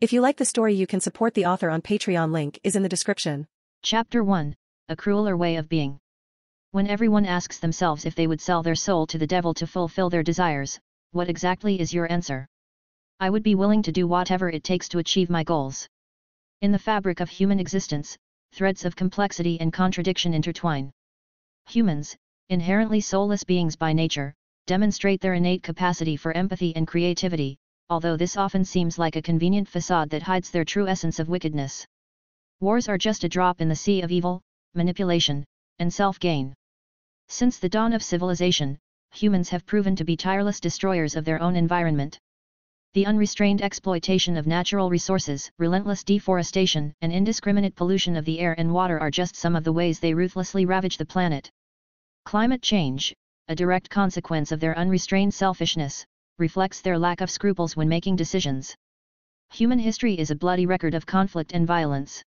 If you like the story you can support the author on Patreon link is in the description. Chapter 1 A Crueler Way of Being When everyone asks themselves if they would sell their soul to the devil to fulfill their desires, what exactly is your answer? I would be willing to do whatever it takes to achieve my goals. In the fabric of human existence, threads of complexity and contradiction intertwine. Humans, inherently soulless beings by nature, demonstrate their innate capacity for empathy and creativity, although this often seems like a convenient facade that hides their true essence of wickedness. Wars are just a drop in the sea of evil, manipulation, and self-gain. Since the dawn of civilization, humans have proven to be tireless destroyers of their own environment. The unrestrained exploitation of natural resources, relentless deforestation, and indiscriminate pollution of the air and water are just some of the ways they ruthlessly ravage the planet. Climate change, a direct consequence of their unrestrained selfishness, reflects their lack of scruples when making decisions. Human history is a bloody record of conflict and violence.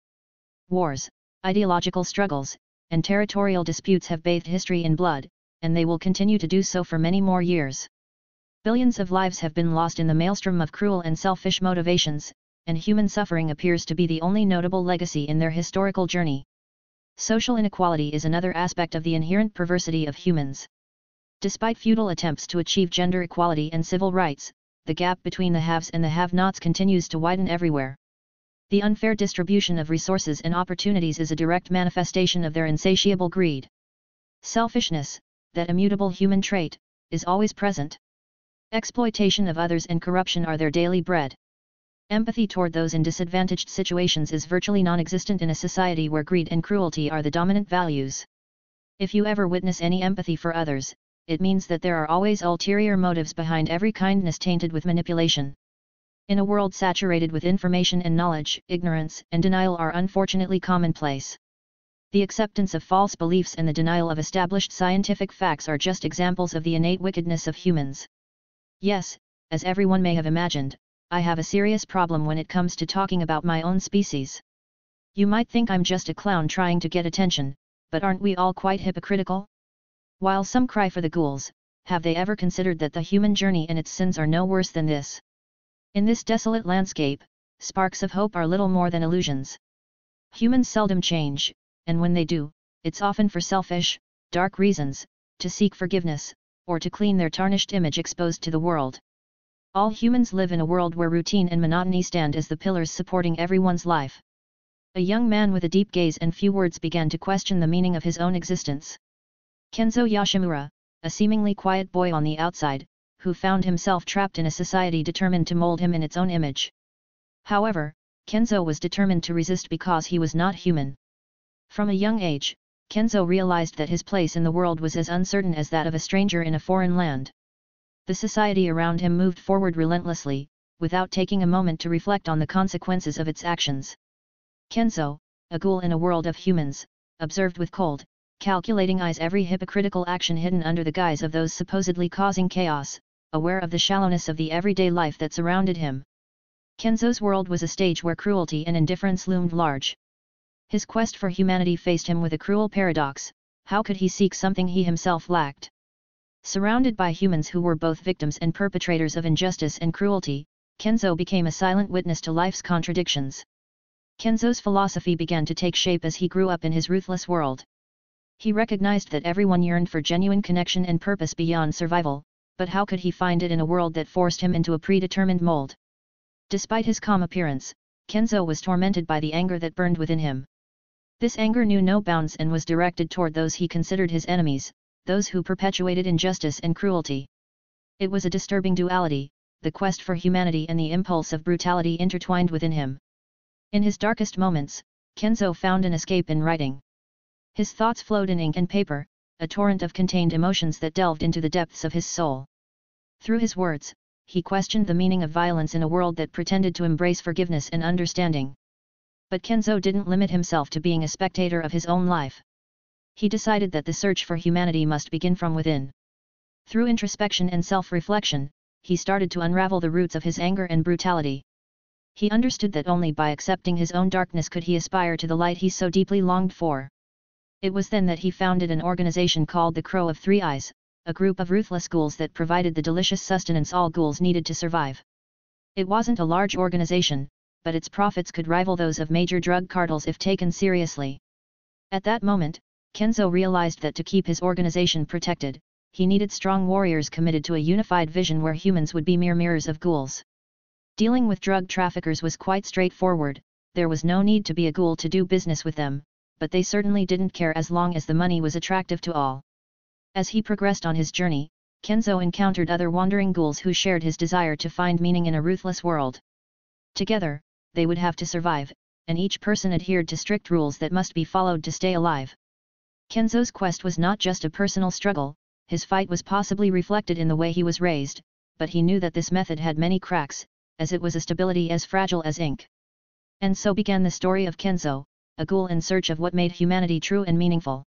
Wars, ideological struggles, and territorial disputes have bathed history in blood, and they will continue to do so for many more years. Billions of lives have been lost in the maelstrom of cruel and selfish motivations, and human suffering appears to be the only notable legacy in their historical journey. Social inequality is another aspect of the inherent perversity of humans. Despite futile attempts to achieve gender equality and civil rights, the gap between the haves and the have-nots continues to widen everywhere. The unfair distribution of resources and opportunities is a direct manifestation of their insatiable greed. Selfishness, that immutable human trait, is always present. Exploitation of others and corruption are their daily bread. Empathy toward those in disadvantaged situations is virtually non-existent in a society where greed and cruelty are the dominant values. If you ever witness any empathy for others, it means that there are always ulterior motives behind every kindness tainted with manipulation. In a world saturated with information and knowledge, ignorance and denial are unfortunately commonplace. The acceptance of false beliefs and the denial of established scientific facts are just examples of the innate wickedness of humans. Yes, as everyone may have imagined, I have a serious problem when it comes to talking about my own species. You might think I'm just a clown trying to get attention, but aren't we all quite hypocritical? While some cry for the ghouls, have they ever considered that the human journey and its sins are no worse than this? In this desolate landscape, sparks of hope are little more than illusions. Humans seldom change, and when they do, it's often for selfish, dark reasons, to seek forgiveness, or to clean their tarnished image exposed to the world. All humans live in a world where routine and monotony stand as the pillars supporting everyone's life. A young man with a deep gaze and few words began to question the meaning of his own existence. Kenzo Yoshimura, a seemingly quiet boy on the outside, who found himself trapped in a society determined to mold him in its own image. However, Kenzo was determined to resist because he was not human. From a young age, Kenzo realized that his place in the world was as uncertain as that of a stranger in a foreign land the society around him moved forward relentlessly, without taking a moment to reflect on the consequences of its actions. Kenzo, a ghoul in a world of humans, observed with cold, calculating eyes every hypocritical action hidden under the guise of those supposedly causing chaos, aware of the shallowness of the everyday life that surrounded him. Kenzo's world was a stage where cruelty and indifference loomed large. His quest for humanity faced him with a cruel paradox, how could he seek something he himself lacked? Surrounded by humans who were both victims and perpetrators of injustice and cruelty, Kenzo became a silent witness to life's contradictions. Kenzo's philosophy began to take shape as he grew up in his ruthless world. He recognized that everyone yearned for genuine connection and purpose beyond survival, but how could he find it in a world that forced him into a predetermined mold? Despite his calm appearance, Kenzo was tormented by the anger that burned within him. This anger knew no bounds and was directed toward those he considered his enemies, those who perpetuated injustice and cruelty. It was a disturbing duality, the quest for humanity and the impulse of brutality intertwined within him. In his darkest moments, Kenzo found an escape in writing. His thoughts flowed in ink and paper, a torrent of contained emotions that delved into the depths of his soul. Through his words, he questioned the meaning of violence in a world that pretended to embrace forgiveness and understanding. But Kenzo didn't limit himself to being a spectator of his own life he decided that the search for humanity must begin from within. Through introspection and self-reflection, he started to unravel the roots of his anger and brutality. He understood that only by accepting his own darkness could he aspire to the light he so deeply longed for. It was then that he founded an organization called the Crow of Three Eyes, a group of ruthless ghouls that provided the delicious sustenance all ghouls needed to survive. It wasn't a large organization, but its profits could rival those of major drug cartels if taken seriously. At that moment, Kenzo realized that to keep his organization protected, he needed strong warriors committed to a unified vision where humans would be mere mirrors of ghouls. Dealing with drug traffickers was quite straightforward, there was no need to be a ghoul to do business with them, but they certainly didn't care as long as the money was attractive to all. As he progressed on his journey, Kenzo encountered other wandering ghouls who shared his desire to find meaning in a ruthless world. Together, they would have to survive, and each person adhered to strict rules that must be followed to stay alive. Kenzo's quest was not just a personal struggle, his fight was possibly reflected in the way he was raised, but he knew that this method had many cracks, as it was a stability as fragile as ink. And so began the story of Kenzo, a ghoul in search of what made humanity true and meaningful.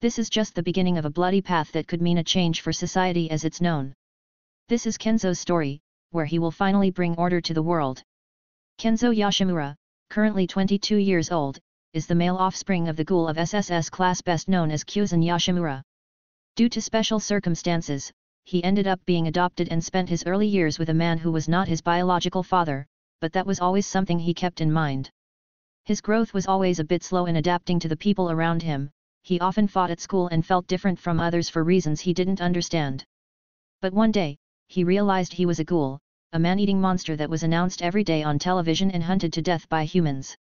This is just the beginning of a bloody path that could mean a change for society as it's known. This is Kenzo's story, where he will finally bring order to the world. Kenzo Yoshimura, currently 22 years old, is the male offspring of the ghoul of SSS class best known as Kyuzen Yoshimura. Due to special circumstances, he ended up being adopted and spent his early years with a man who was not his biological father, but that was always something he kept in mind. His growth was always a bit slow in adapting to the people around him, he often fought at school and felt different from others for reasons he didn't understand. But one day, he realized he was a ghoul, a man-eating monster that was announced every day on television and hunted to death by humans.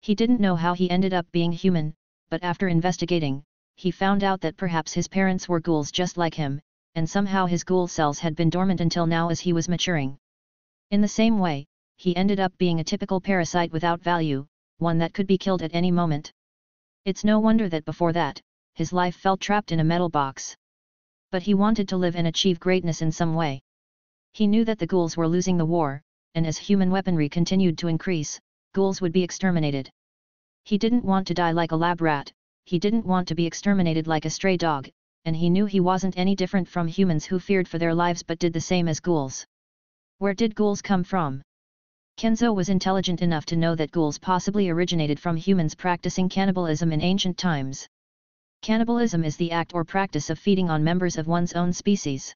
He didn't know how he ended up being human, but after investigating, he found out that perhaps his parents were ghouls just like him, and somehow his ghoul cells had been dormant until now as he was maturing. In the same way, he ended up being a typical parasite without value, one that could be killed at any moment. It's no wonder that before that, his life felt trapped in a metal box. But he wanted to live and achieve greatness in some way. He knew that the ghouls were losing the war, and as human weaponry continued to increase, ghouls would be exterminated. He didn't want to die like a lab rat, he didn't want to be exterminated like a stray dog, and he knew he wasn't any different from humans who feared for their lives but did the same as ghouls. Where did ghouls come from? Kenzo was intelligent enough to know that ghouls possibly originated from humans practicing cannibalism in ancient times. Cannibalism is the act or practice of feeding on members of one's own species.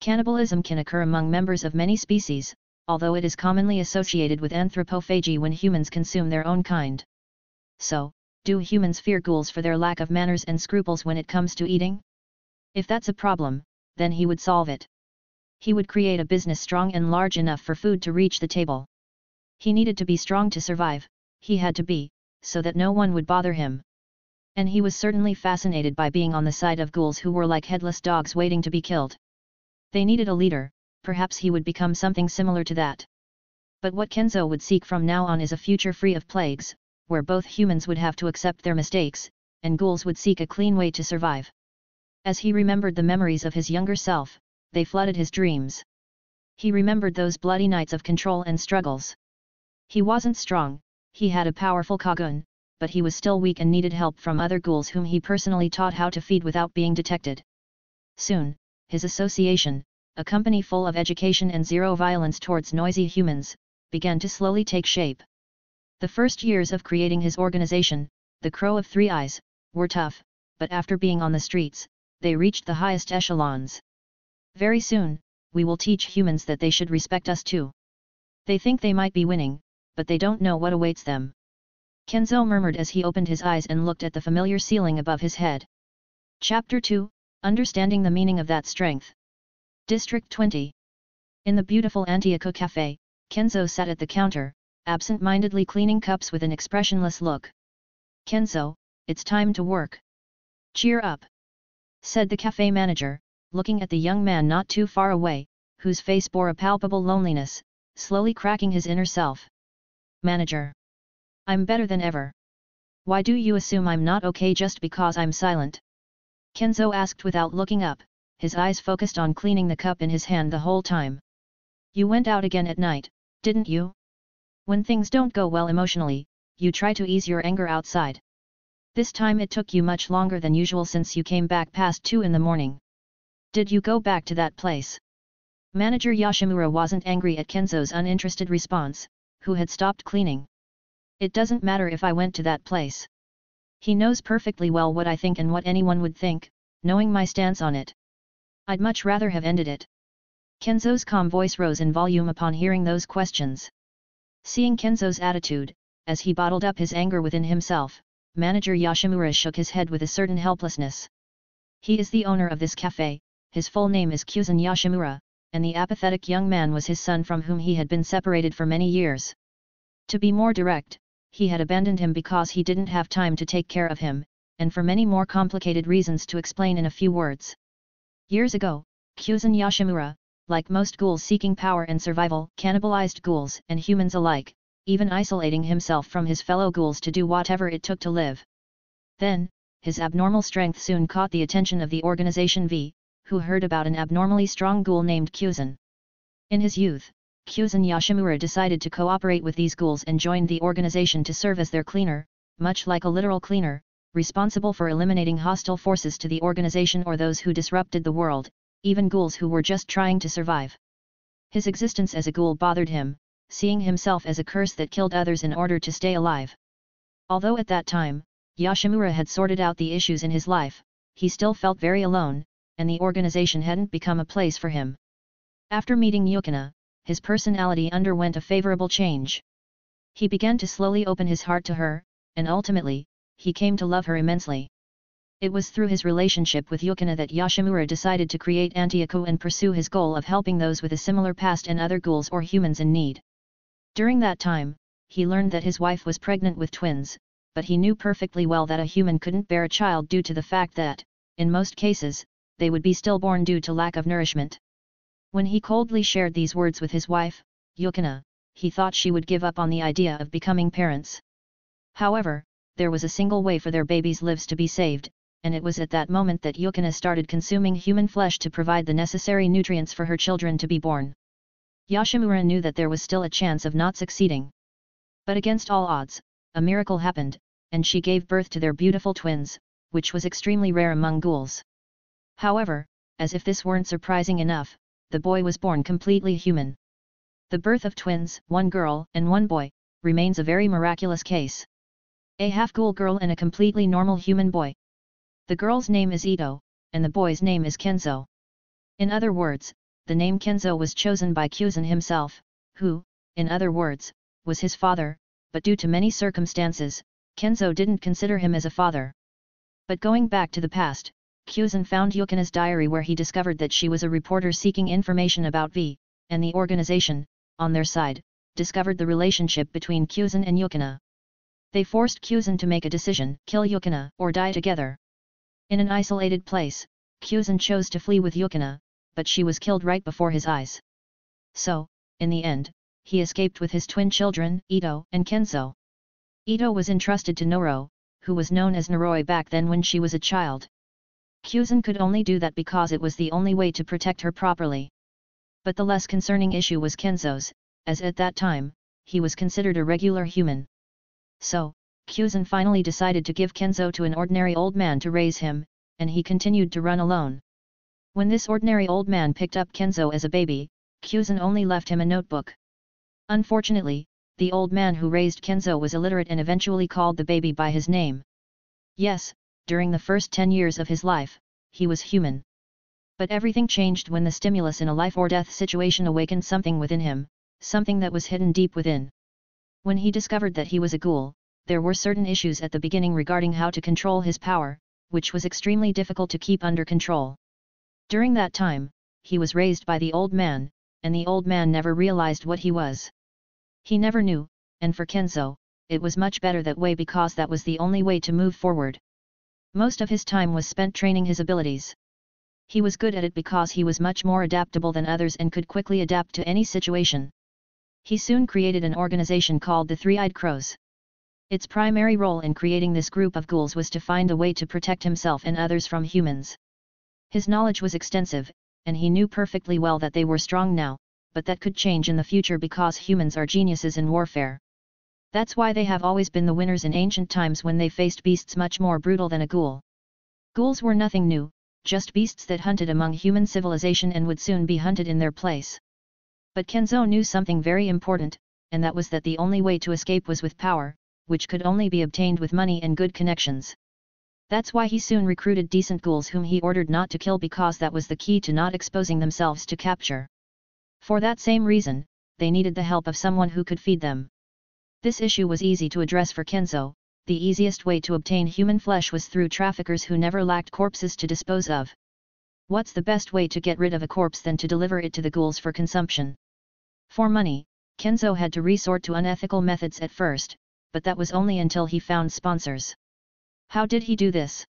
Cannibalism can occur among members of many species, although it is commonly associated with anthropophagy when humans consume their own kind. So, do humans fear ghouls for their lack of manners and scruples when it comes to eating? If that's a problem, then he would solve it. He would create a business strong and large enough for food to reach the table. He needed to be strong to survive, he had to be, so that no one would bother him. And he was certainly fascinated by being on the side of ghouls who were like headless dogs waiting to be killed. They needed a leader, perhaps he would become something similar to that. But what Kenzo would seek from now on is a future free of plagues, where both humans would have to accept their mistakes, and ghouls would seek a clean way to survive. As he remembered the memories of his younger self, they flooded his dreams. He remembered those bloody nights of control and struggles. He wasn't strong, he had a powerful Kagun, but he was still weak and needed help from other ghouls whom he personally taught how to feed without being detected. Soon, his association, a company full of education and zero violence towards noisy humans, began to slowly take shape. The first years of creating his organization, the Crow of Three Eyes, were tough, but after being on the streets, they reached the highest echelons. Very soon, we will teach humans that they should respect us too. They think they might be winning, but they don't know what awaits them. Kenzo murmured as he opened his eyes and looked at the familiar ceiling above his head. Chapter 2 Understanding the Meaning of That Strength. District 20. In the beautiful Anteiku Cafe, Kenzo sat at the counter, absent-mindedly cleaning cups with an expressionless look. Kenzo, it's time to work. Cheer up! said the cafe manager, looking at the young man not too far away, whose face bore a palpable loneliness, slowly cracking his inner self. Manager. I'm better than ever. Why do you assume I'm not okay just because I'm silent? Kenzo asked without looking up, his eyes focused on cleaning the cup in his hand the whole time. You went out again at night, didn't you? When things don't go well emotionally, you try to ease your anger outside. This time it took you much longer than usual since you came back past 2 in the morning. Did you go back to that place? Manager Yoshimura wasn't angry at Kenzo's uninterested response, who had stopped cleaning. It doesn't matter if I went to that place. He knows perfectly well what I think and what anyone would think, knowing my stance on it. I'd much rather have ended it. Kenzo's calm voice rose in volume upon hearing those questions. Seeing Kenzo's attitude, as he bottled up his anger within himself, manager Yoshimura shook his head with a certain helplessness. He is the owner of this cafe, his full name is Kyuzan Yoshimura, and the apathetic young man was his son from whom he had been separated for many years. To be more direct, he had abandoned him because he didn't have time to take care of him, and for many more complicated reasons to explain in a few words. Years ago, Kyuzan Yoshimura, like most ghouls seeking power and survival, cannibalized ghouls and humans alike, even isolating himself from his fellow ghouls to do whatever it took to live. Then, his abnormal strength soon caught the attention of the organization V, who heard about an abnormally strong ghoul named Kyuzan. In his youth, Kyuzan Yoshimura decided to cooperate with these ghouls and joined the organization to serve as their cleaner, much like a literal cleaner, responsible for eliminating hostile forces to the organization or those who disrupted the world, even ghouls who were just trying to survive. His existence as a ghoul bothered him, seeing himself as a curse that killed others in order to stay alive. Although at that time, Yoshimura had sorted out the issues in his life, he still felt very alone, and the organization hadn't become a place for him. After meeting Yukina, his personality underwent a favorable change. He began to slowly open his heart to her, and ultimately, he came to love her immensely. It was through his relationship with Yukina that Yoshimura decided to create Anteiku and pursue his goal of helping those with a similar past and other ghouls or humans in need. During that time, he learned that his wife was pregnant with twins, but he knew perfectly well that a human couldn't bear a child due to the fact that, in most cases, they would be stillborn due to lack of nourishment. When he coldly shared these words with his wife, Yukina, he thought she would give up on the idea of becoming parents. However, there was a single way for their babies' lives to be saved, and it was at that moment that Yukina started consuming human flesh to provide the necessary nutrients for her children to be born. Yoshimura knew that there was still a chance of not succeeding. But against all odds, a miracle happened, and she gave birth to their beautiful twins, which was extremely rare among ghouls. However, as if this weren't surprising enough, the boy was born completely human. The birth of twins, one girl and one boy, remains a very miraculous case. A half-ghoul girl and a completely normal human boy. The girl's name is Ito, and the boy's name is Kenzo. In other words, the name Kenzo was chosen by Kyuzan himself, who, in other words, was his father, but due to many circumstances, Kenzo didn't consider him as a father. But going back to the past, Kyuzan found Yukina's diary where he discovered that she was a reporter seeking information about V, and the organization, on their side, discovered the relationship between Kyuzan and Yukina. They forced Kyuzan to make a decision, kill Yukina or die together. In an isolated place, Kyuzan chose to flee with Yukina, but she was killed right before his eyes. So, in the end, he escaped with his twin children, Ito and Kenzo. Ito was entrusted to Noro, who was known as Noroi back then when she was a child. Kyuzan could only do that because it was the only way to protect her properly. But the less concerning issue was Kenzo's, as at that time, he was considered a regular human. So, Kyuzan finally decided to give Kenzo to an ordinary old man to raise him, and he continued to run alone. When this ordinary old man picked up Kenzo as a baby, Kyuzan only left him a notebook. Unfortunately, the old man who raised Kenzo was illiterate and eventually called the baby by his name. Yes, during the first 10 years of his life, he was human. But everything changed when the stimulus in a life or death situation awakened something within him, something that was hidden deep within. When he discovered that he was a ghoul, there were certain issues at the beginning regarding how to control his power, which was extremely difficult to keep under control. During that time, he was raised by the old man, and the old man never realized what he was. He never knew, and for Kenzo, it was much better that way because that was the only way to move forward. Most of his time was spent training his abilities. He was good at it because he was much more adaptable than others and could quickly adapt to any situation. He soon created an organization called the Three-Eyed Crows. Its primary role in creating this group of ghouls was to find a way to protect himself and others from humans. His knowledge was extensive, and he knew perfectly well that they were strong now, but that could change in the future because humans are geniuses in warfare. That's why they have always been the winners in ancient times when they faced beasts much more brutal than a ghoul. Ghouls were nothing new, just beasts that hunted among human civilization and would soon be hunted in their place. But Kenzo knew something very important, and that was that the only way to escape was with power, which could only be obtained with money and good connections. That's why he soon recruited decent ghouls whom he ordered not to kill because that was the key to not exposing themselves to capture. For that same reason, they needed the help of someone who could feed them. This issue was easy to address for Kenzo, the easiest way to obtain human flesh was through traffickers who never lacked corpses to dispose of. What's the best way to get rid of a corpse than to deliver it to the ghouls for consumption? For money, Kenzo had to resort to unethical methods at first, but that was only until he found sponsors. How did he do this?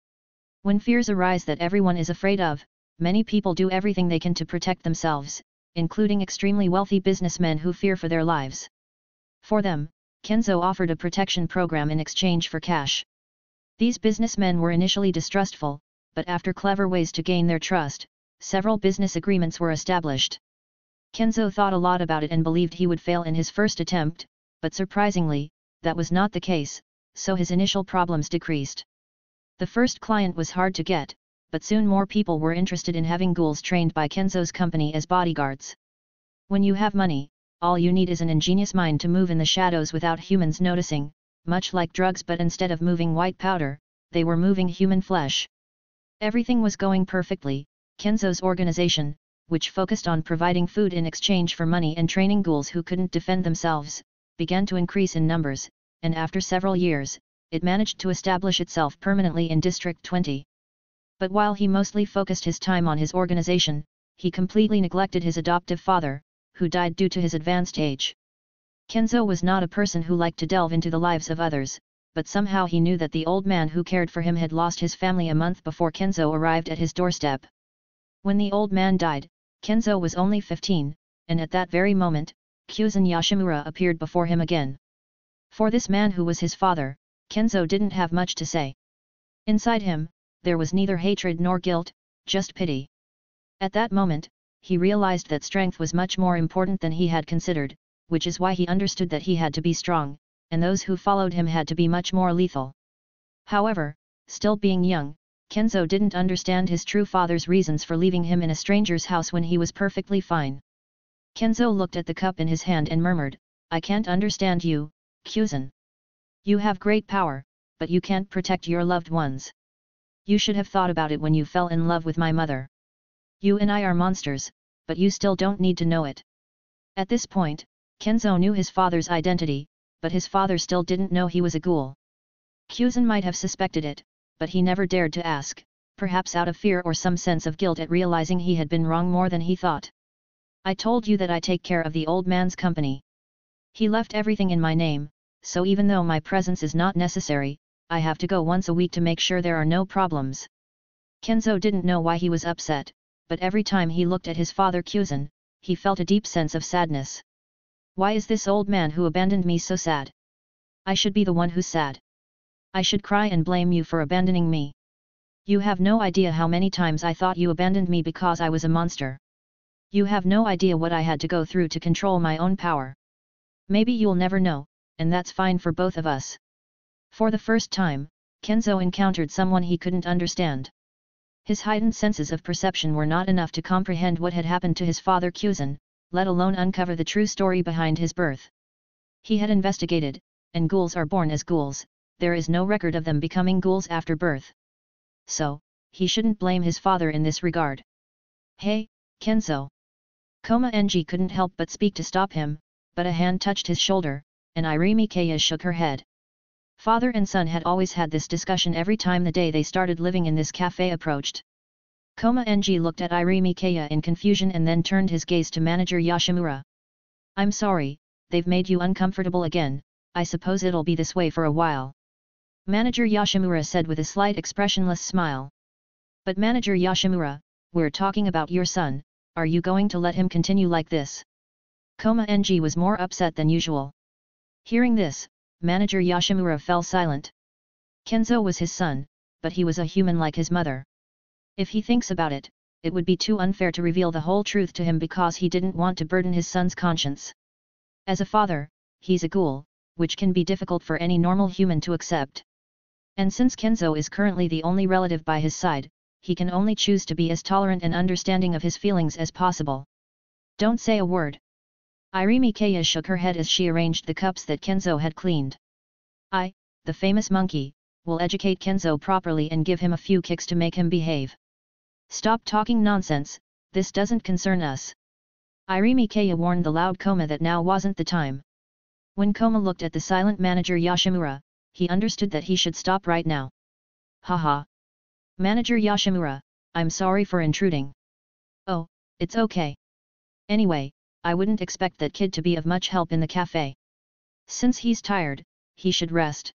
When fears arise that everyone is afraid of, many people do everything they can to protect themselves, including extremely wealthy businessmen who fear for their lives. For them, Kenzo offered a protection program in exchange for cash. These businessmen were initially distrustful, but after clever ways to gain their trust, several business agreements were established. Kenzo thought a lot about it and believed he would fail in his first attempt, but surprisingly, that was not the case, so his initial problems decreased. The first client was hard to get, but soon more people were interested in having ghouls trained by Kenzo's company as bodyguards. When you have money, all you need is an ingenious mind to move in the shadows without humans noticing, much like drugs but instead of moving white powder, they were moving human flesh. Everything was going perfectly, Kenzo's organization, which focused on providing food in exchange for money and training ghouls who couldn't defend themselves, began to increase in numbers, and after several years, it managed to establish itself permanently in District 20. But while he mostly focused his time on his organization, he completely neglected his adoptive father, who died due to his advanced age. Kenzo was not a person who liked to delve into the lives of others, but somehow he knew that the old man who cared for him had lost his family a month before Kenzo arrived at his doorstep. When the old man died, Kenzo was only 15, and at that very moment, Kyuzen Yoshimura appeared before him again. For this man who was his father, Kenzo didn't have much to say. Inside him, there was neither hatred nor guilt, just pity. At that moment, he realized that strength was much more important than he had considered, which is why he understood that he had to be strong, and those who followed him had to be much more lethal. However, still being young, Kenzo didn't understand his true father's reasons for leaving him in a stranger's house when he was perfectly fine. Kenzo looked at the cup in his hand and murmured, I can't understand you, Kyuzen. You have great power, but you can't protect your loved ones. You should have thought about it when you fell in love with my mother. You and I are monsters, but you still don't need to know it. At this point, Kenzo knew his father's identity, but his father still didn't know he was a ghoul. Kyuzen might have suspected it, but he never dared to ask, perhaps out of fear or some sense of guilt at realizing he had been wrong more than he thought. I told you that I take care of the old man's company. He left everything in my name, so even though my presence is not necessary, I have to go once a week to make sure there are no problems. Kenzo didn't know why he was upset, but every time he looked at his father Kyuzen, he felt a deep sense of sadness. Why is this old man who abandoned me so sad? I should be the one who's sad. I should cry and blame you for abandoning me. You have no idea how many times I thought you abandoned me because I was a monster. You have no idea what I had to go through to control my own power. Maybe you'll never know, and that's fine for both of us. For the first time, Kenzo encountered someone he couldn't understand. His heightened senses of perception were not enough to comprehend what had happened to his father Kyuzen, let alone uncover the true story behind his birth. He had investigated, and ghouls are born as ghouls, there is no record of them becoming ghouls after birth. So, he shouldn't blame his father in this regard. Hey, Kenzo! Koma Enji couldn't help but speak to stop him, but a hand touched his shoulder, and Irimi Kaya shook her head. Father and son had always had this discussion every time the day they started living in this cafe approached. Koma Enji looked at Irimi Kaya in confusion and then turned his gaze to manager Yoshimura. I'm sorry, they've made you uncomfortable again, I suppose it'll be this way for a while. Manager Yoshimura said with a slight expressionless smile. But Manager Yoshimura, we're talking about your son, are you going to let him continue like this? Koma Enji was more upset than usual. Hearing this, Manager Yoshimura fell silent. Kenzo was his son, but he was a human like his mother. If he thinks about it, it would be too unfair to reveal the whole truth to him because he didn't want to burden his son's conscience. As a father, he's a ghoul, which can be difficult for any normal human to accept. And since Kenzo is currently the only relative by his side, he can only choose to be as tolerant and understanding of his feelings as possible. Don't say a word. Irimi Kaya shook her head as she arranged the cups that Kenzo had cleaned. I, the famous monkey, will educate Kenzo properly and give him a few kicks to make him behave. Stop talking nonsense, this doesn't concern us. Irimi Kaya warned the loud Koma that now wasn't the time. When Koma looked at the silent manager Yoshimura, he understood that he should stop right now. Haha. Manager Yoshimura, I'm sorry for intruding. Oh, it's okay. Anyway, I wouldn't expect that kid to be of much help in the cafe. Since he's tired, he should rest.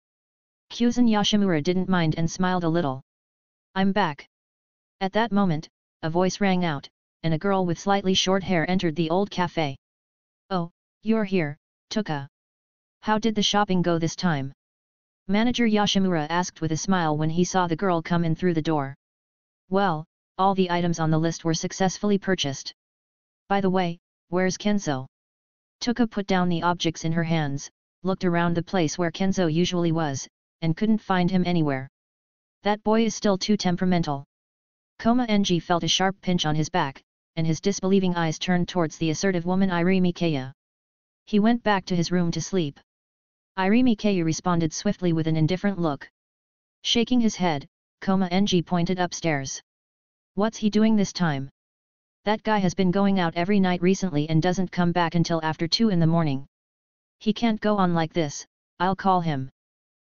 Kyuzan Yoshimura didn't mind and smiled a little. I'm back. At that moment, a voice rang out, and a girl with slightly short hair entered the old cafe. Oh, you're here, Touka. How did the shopping go this time? Manager Yoshimura asked with a smile when he saw the girl come in through the door. Well, all the items on the list were successfully purchased. By the way, where's Kenzo? Touka put down the objects in her hands, looked around the place where Kenzo usually was, and couldn't find him anywhere. That boy is still too temperamental. Koma Enji felt a sharp pinch on his back, and his disbelieving eyes turned towards the assertive woman Irimi Kaya. He went back to his room to sleep. Irimi Kaya responded swiftly with an indifferent look. Shaking his head, Koma Enji pointed upstairs. What's he doing this time? That guy has been going out every night recently and doesn't come back until after 2 in the morning. He can't go on like this, I'll call him.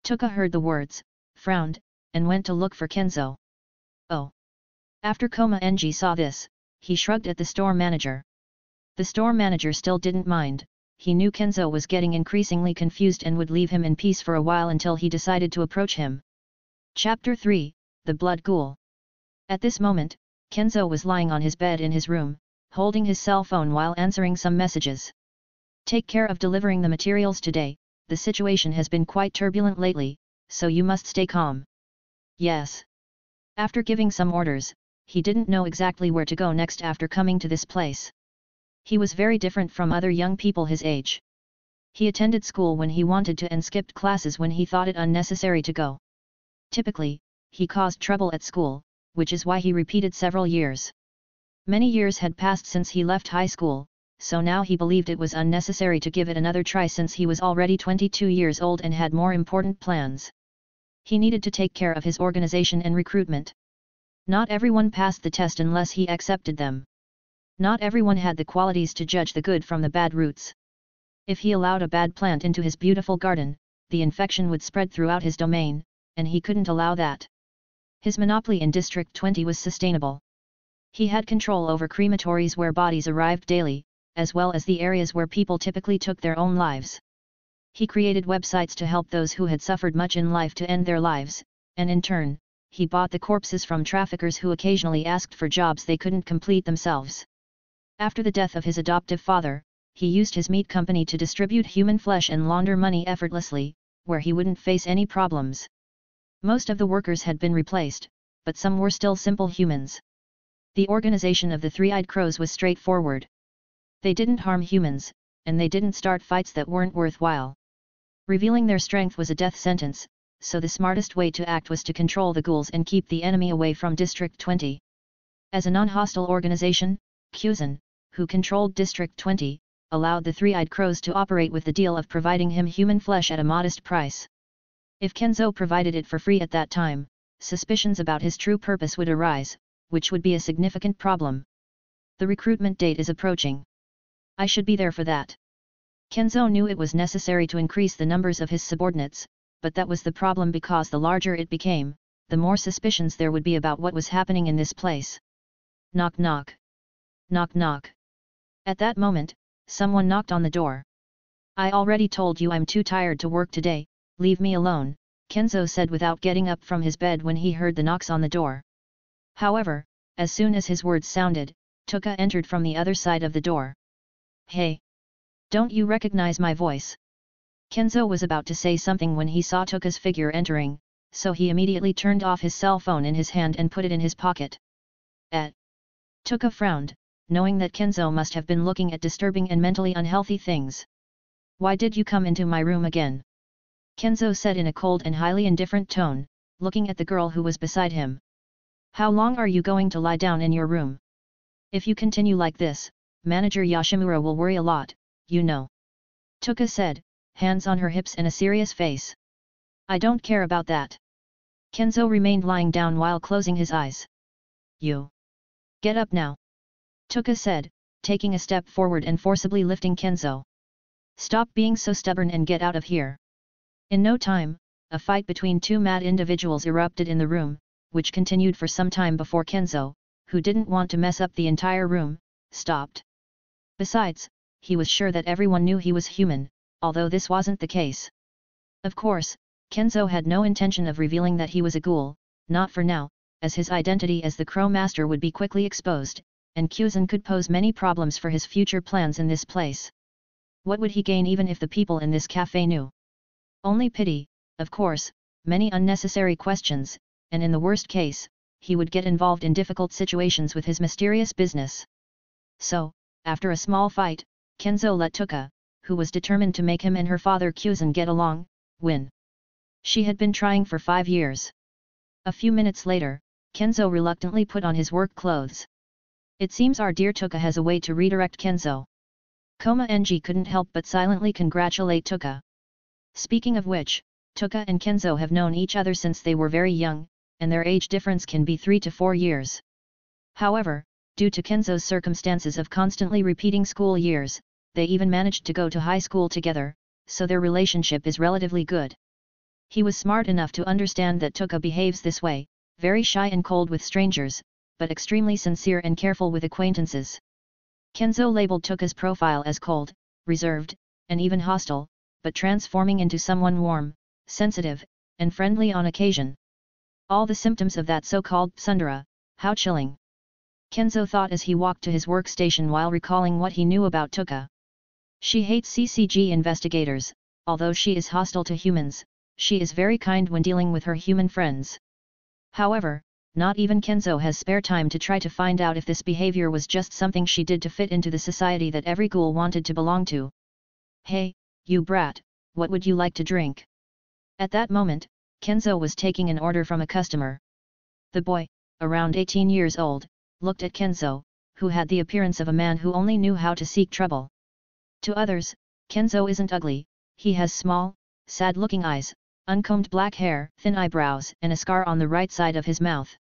Touka heard the words, frowned, and went to look for Kenzo. Oh! After Koma Enji saw this, he shrugged at the store manager. The store manager still didn't mind, he knew Kenzo was getting increasingly confused and would leave him in peace for a while until he decided to approach him. Chapter 3 The Blood Ghoul At this moment, Kenzo was lying on his bed in his room, holding his cell phone while answering some messages. Take care of delivering the materials today, the situation has been quite turbulent lately, so you must stay calm. Yes. After giving some orders, he didn't know exactly where to go next after coming to this place. He was very different from other young people his age. He attended school when he wanted to and skipped classes when he thought it unnecessary to go. Typically, he caused trouble at school, which is why he repeated several years. Many years had passed since he left high school, so now he believed it was unnecessary to give it another try since he was already 22 years old and had more important plans. He needed to take care of his organization and recruitment. Not everyone passed the test unless he accepted them. Not everyone had the qualities to judge the good from the bad roots. If he allowed a bad plant into his beautiful garden, the infection would spread throughout his domain, and he couldn't allow that. His monopoly in District 20 was sustainable. He had control over crematories where bodies arrived daily, as well as the areas where people typically took their own lives. He created websites to help those who had suffered much in life to end their lives, and in turn, he bought the corpses from traffickers who occasionally asked for jobs they couldn't complete themselves. After the death of his adoptive father, he used his meat company to distribute human flesh and launder money effortlessly, where he wouldn't face any problems. Most of the workers had been replaced, but some were still simple humans. The organization of the Three-Eyed Crows was straightforward. They didn't harm humans, and they didn't start fights that weren't worthwhile. Revealing their strength was a death sentence, so the smartest way to act was to control the ghouls and keep the enemy away from District 20. As a non-hostile organization, Kyuzan, who controlled District 20, allowed the Three-Eyed Crows to operate with the deal of providing him human flesh at a modest price. If Kenzo provided it for free at that time, suspicions about his true purpose would arise, which would be a significant problem. The recruitment date is approaching. I should be there for that. Kenzo knew it was necessary to increase the numbers of his subordinates, but that was the problem because the larger it became, the more suspicions there would be about what was happening in this place. Knock knock. Knock knock. At that moment, someone knocked on the door. I already told you I'm too tired to work today, leave me alone, Kenzo said without getting up from his bed when he heard the knocks on the door. However, as soon as his words sounded, Touka entered from the other side of the door. Hey! Don't you recognize my voice? Kenzo was about to say something when he saw Touka's figure entering, so he immediately turned off his cell phone in his hand and put it in his pocket. Eh? Touka frowned, knowing that Kenzo must have been looking at disturbing and mentally unhealthy things. Why did you come into my room again? Kenzo said in a cold and highly indifferent tone, looking at the girl who was beside him. How long are you going to lie down in your room? If you continue like this, Manager Yoshimura will worry a lot, you know. Touka said, hands on her hips and a serious face. I don't care about that. Kenzo remained lying down while closing his eyes. You. Get up now. Touka said, taking a step forward and forcibly lifting Kenzo. Stop being so stubborn and get out of here. In no time, a fight between two mad individuals erupted in the room, which continued for some time before Kenzo, who didn't want to mess up the entire room, stopped. Besides, he was sure that everyone knew he was human, although this wasn't the case. Of course, Kenzo had no intention of revealing that he was a ghoul, not for now, as his identity as the Crow Master would be quickly exposed, and Kuzan could pose many problems for his future plans in this place. What would he gain even if the people in this cafe knew? Only pity, of course, many unnecessary questions, and in the worst case, he would get involved in difficult situations with his mysterious business. So, after a small fight, Kenzo let Touka, who was determined to make him and her father Kuzan get along, win. She had been trying for five years. A few minutes later, Kenzo reluctantly put on his work clothes. It seems our dear Touka has a way to redirect Kenzo. Koma Enji couldn't help but silently congratulate Touka. Speaking of which, Touka and Kenzo have known each other since they were very young, and their age difference can be 3 to 4 years. However, due to Kenzo's circumstances of constantly repeating school years, they even managed to go to high school together, so their relationship is relatively good. He was smart enough to understand that Touka behaves this way, very shy and cold with strangers, but extremely sincere and careful with acquaintances. Kenzo labeled Touka's profile as cold, reserved, and even hostile, but transforming into someone warm, sensitive, and friendly on occasion. All the symptoms of that so-called tsundere, how chilling. Kenzo thought as he walked to his workstation while recalling what he knew about Touka. She hates CCG investigators, although she is hostile to humans, she is very kind when dealing with her human friends. However, not even Kenzo has spare time to try to find out if this behavior was just something she did to fit into the society that every ghoul wanted to belong to. Hey, you brat, what would you like to drink? At that moment, Kenzo was taking an order from a customer. The boy, around 18 years old, looked at Kenzo, who had the appearance of a man who only knew how to seek trouble. To others, Kenzo isn't ugly, he has small, sad-looking eyes, uncombed black hair, thin eyebrows and a scar on the right side of his mouth.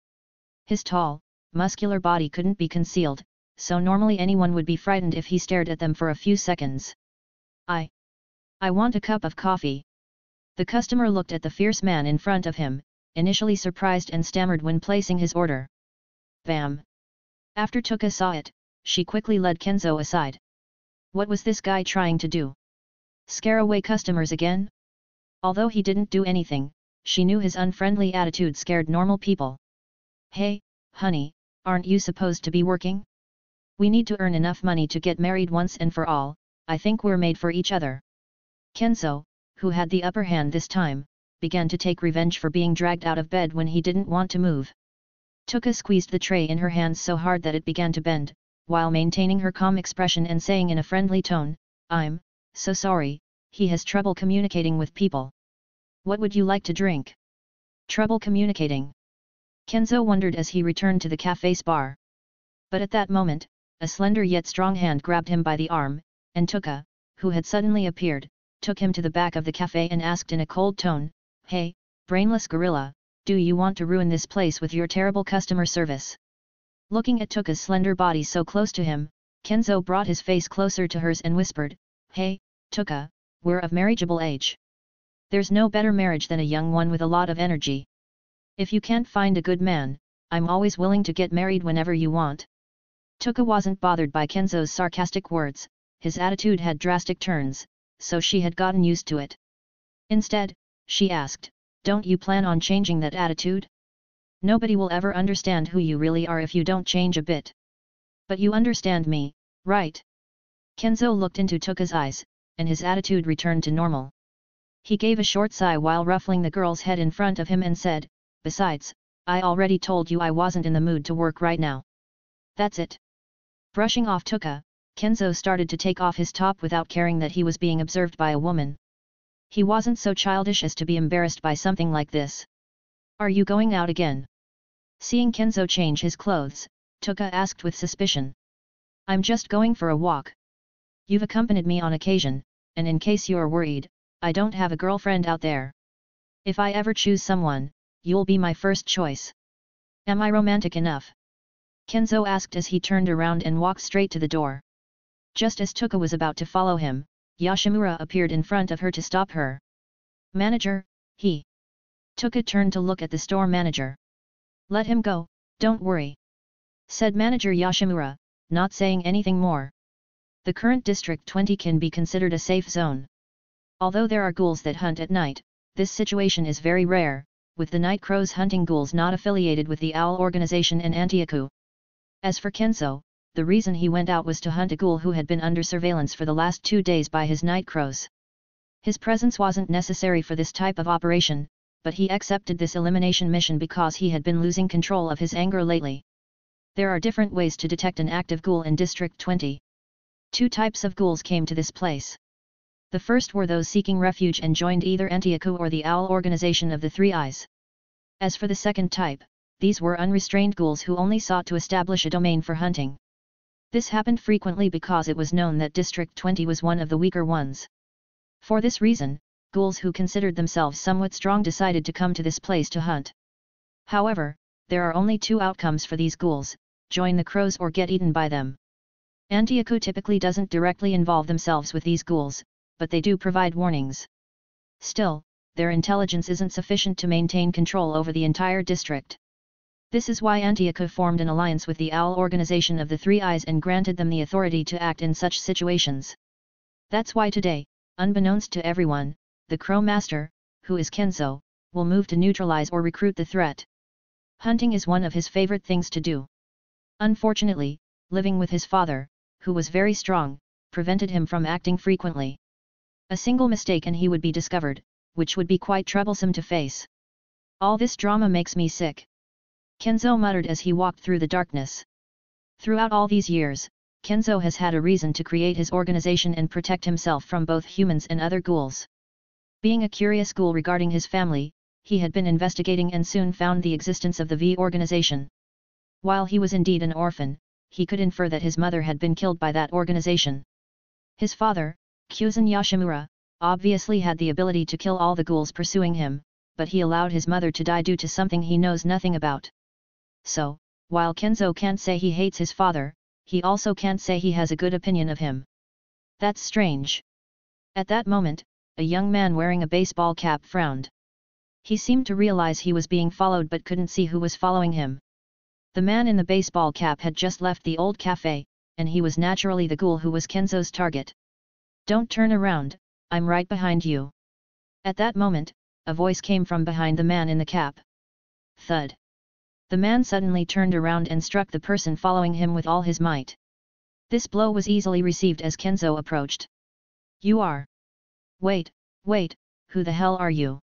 His tall, muscular body couldn't be concealed, so normally anyone would be frightened if he stared at them for a few seconds. I. I want a cup of coffee. The customer looked at the fierce man in front of him, initially surprised and stammered when placing his order. Bam! After Touka saw it, she quickly led Kenzo aside. What was this guy trying to do? Scare away customers again? Although he didn't do anything, she knew his unfriendly attitude scared normal people. Hey, honey, aren't you supposed to be working? We need to earn enough money to get married once and for all, I think we're made for each other. Kenzo, who had the upper hand this time, began to take revenge for being dragged out of bed when he didn't want to move. Touka squeezed the tray in her hands so hard that it began to bend, while maintaining her calm expression and saying in a friendly tone, I'm, so sorry, he has trouble communicating with people. What would you like to drink? Trouble communicating. Kenzo wondered as he returned to the cafe's bar. But at that moment, a slender yet strong hand grabbed him by the arm, and Touka, who had suddenly appeared, took him to the back of the cafe and asked in a cold tone, Hey, brainless gorilla, do you want to ruin this place with your terrible customer service? Looking at Touka's slender body so close to him, Kenzo brought his face closer to hers and whispered, Hey, Touka, we're of marriageable age. There's no better marriage than a young one with a lot of energy. If you can't find a good man, I'm always willing to get married whenever you want. Touka wasn't bothered by Kenzo's sarcastic words, his attitude had drastic turns, so she had gotten used to it. Instead, she asked, don't you plan on changing that attitude? Nobody will ever understand who you really are if you don't change a bit. But you understand me, right? Kenzo looked into Touka's eyes, and his attitude returned to normal. He gave a short sigh while ruffling the girl's head in front of him and said, besides, I already told you I wasn't in the mood to work right now. That's it. Brushing off Touka, Kenzo started to take off his top without caring that he was being observed by a woman. He wasn't so childish as to be embarrassed by something like this. Are you going out again? Seeing Kenzo change his clothes, Touka asked with suspicion. I'm just going for a walk. You've accompanied me on occasion, and in case you're worried, I don't have a girlfriend out there. If I ever choose someone, you'll be my first choice. Am I romantic enough? Kenzo asked as he turned around and walked straight to the door. Just as Touka was about to follow him, Yoshimura appeared in front of her to stop her. Manager, he took a turn to look at the store manager. Let him go, don't worry. Said manager Yoshimura, not saying anything more. The current District 20 can be considered a safe zone. Although there are ghouls that hunt at night, this situation is very rare, with the night crows hunting ghouls not affiliated with the owl organization in Anteiku. As for Kenzo, the reason he went out was to hunt a ghoul who had been under surveillance for the last two days by his night crows. His presence wasn't necessary for this type of operation, but he accepted this elimination mission because he had been losing control of his anger lately. There are different ways to detect an active ghoul in District 20. Two types of ghouls came to this place. The first were those seeking refuge and joined either Anteiku or the Owl organization of the Three Eyes. As for the second type, these were unrestrained ghouls who only sought to establish a domain for hunting. This happened frequently because it was known that District 20 was one of the weaker ones. For this reason, ghouls who considered themselves somewhat strong decided to come to this place to hunt. However, there are only two outcomes for these ghouls, join the crows or get eaten by them. Anteiku typically doesn't directly involve themselves with these ghouls, but they do provide warnings. Still, their intelligence isn't sufficient to maintain control over the entire district. This is why Anteiku formed an alliance with the OWL organization of the Three Eyes and granted them the authority to act in such situations. That's why today, unbeknownst to everyone, the Crow Master, who is Kenzo, will move to neutralize or recruit the threat. Hunting is one of his favorite things to do. Unfortunately, living with his father, who was very strong, prevented him from acting frequently. A single mistake and he would be discovered, which would be quite troublesome to face. All this drama makes me sick. Kenzo muttered as he walked through the darkness. Throughout all these years, Kenzo has had a reason to create his organization and protect himself from both humans and other ghouls. Being a curious ghoul regarding his family, he had been investigating and soon found the existence of the V organization. While he was indeed an orphan, he could infer that his mother had been killed by that organization. His father, Kuzan Yoshimura, obviously had the ability to kill all the ghouls pursuing him, but he allowed his mother to die due to something he knows nothing about. So, while Kenzo can't say he hates his father, he also can't say he has a good opinion of him. That's strange. At that moment, a young man wearing a baseball cap frowned. He seemed to realize he was being followed but couldn't see who was following him. The man in the baseball cap had just left the old cafe, and he was naturally the ghoul who was Kenzo's target. Don't turn around, I'm right behind you. At that moment, a voice came from behind the man in the cap. Thud the man suddenly turned around and struck the person following him with all his might. This blow was easily received as Kenzo approached. You are. Wait, wait, who the hell are you?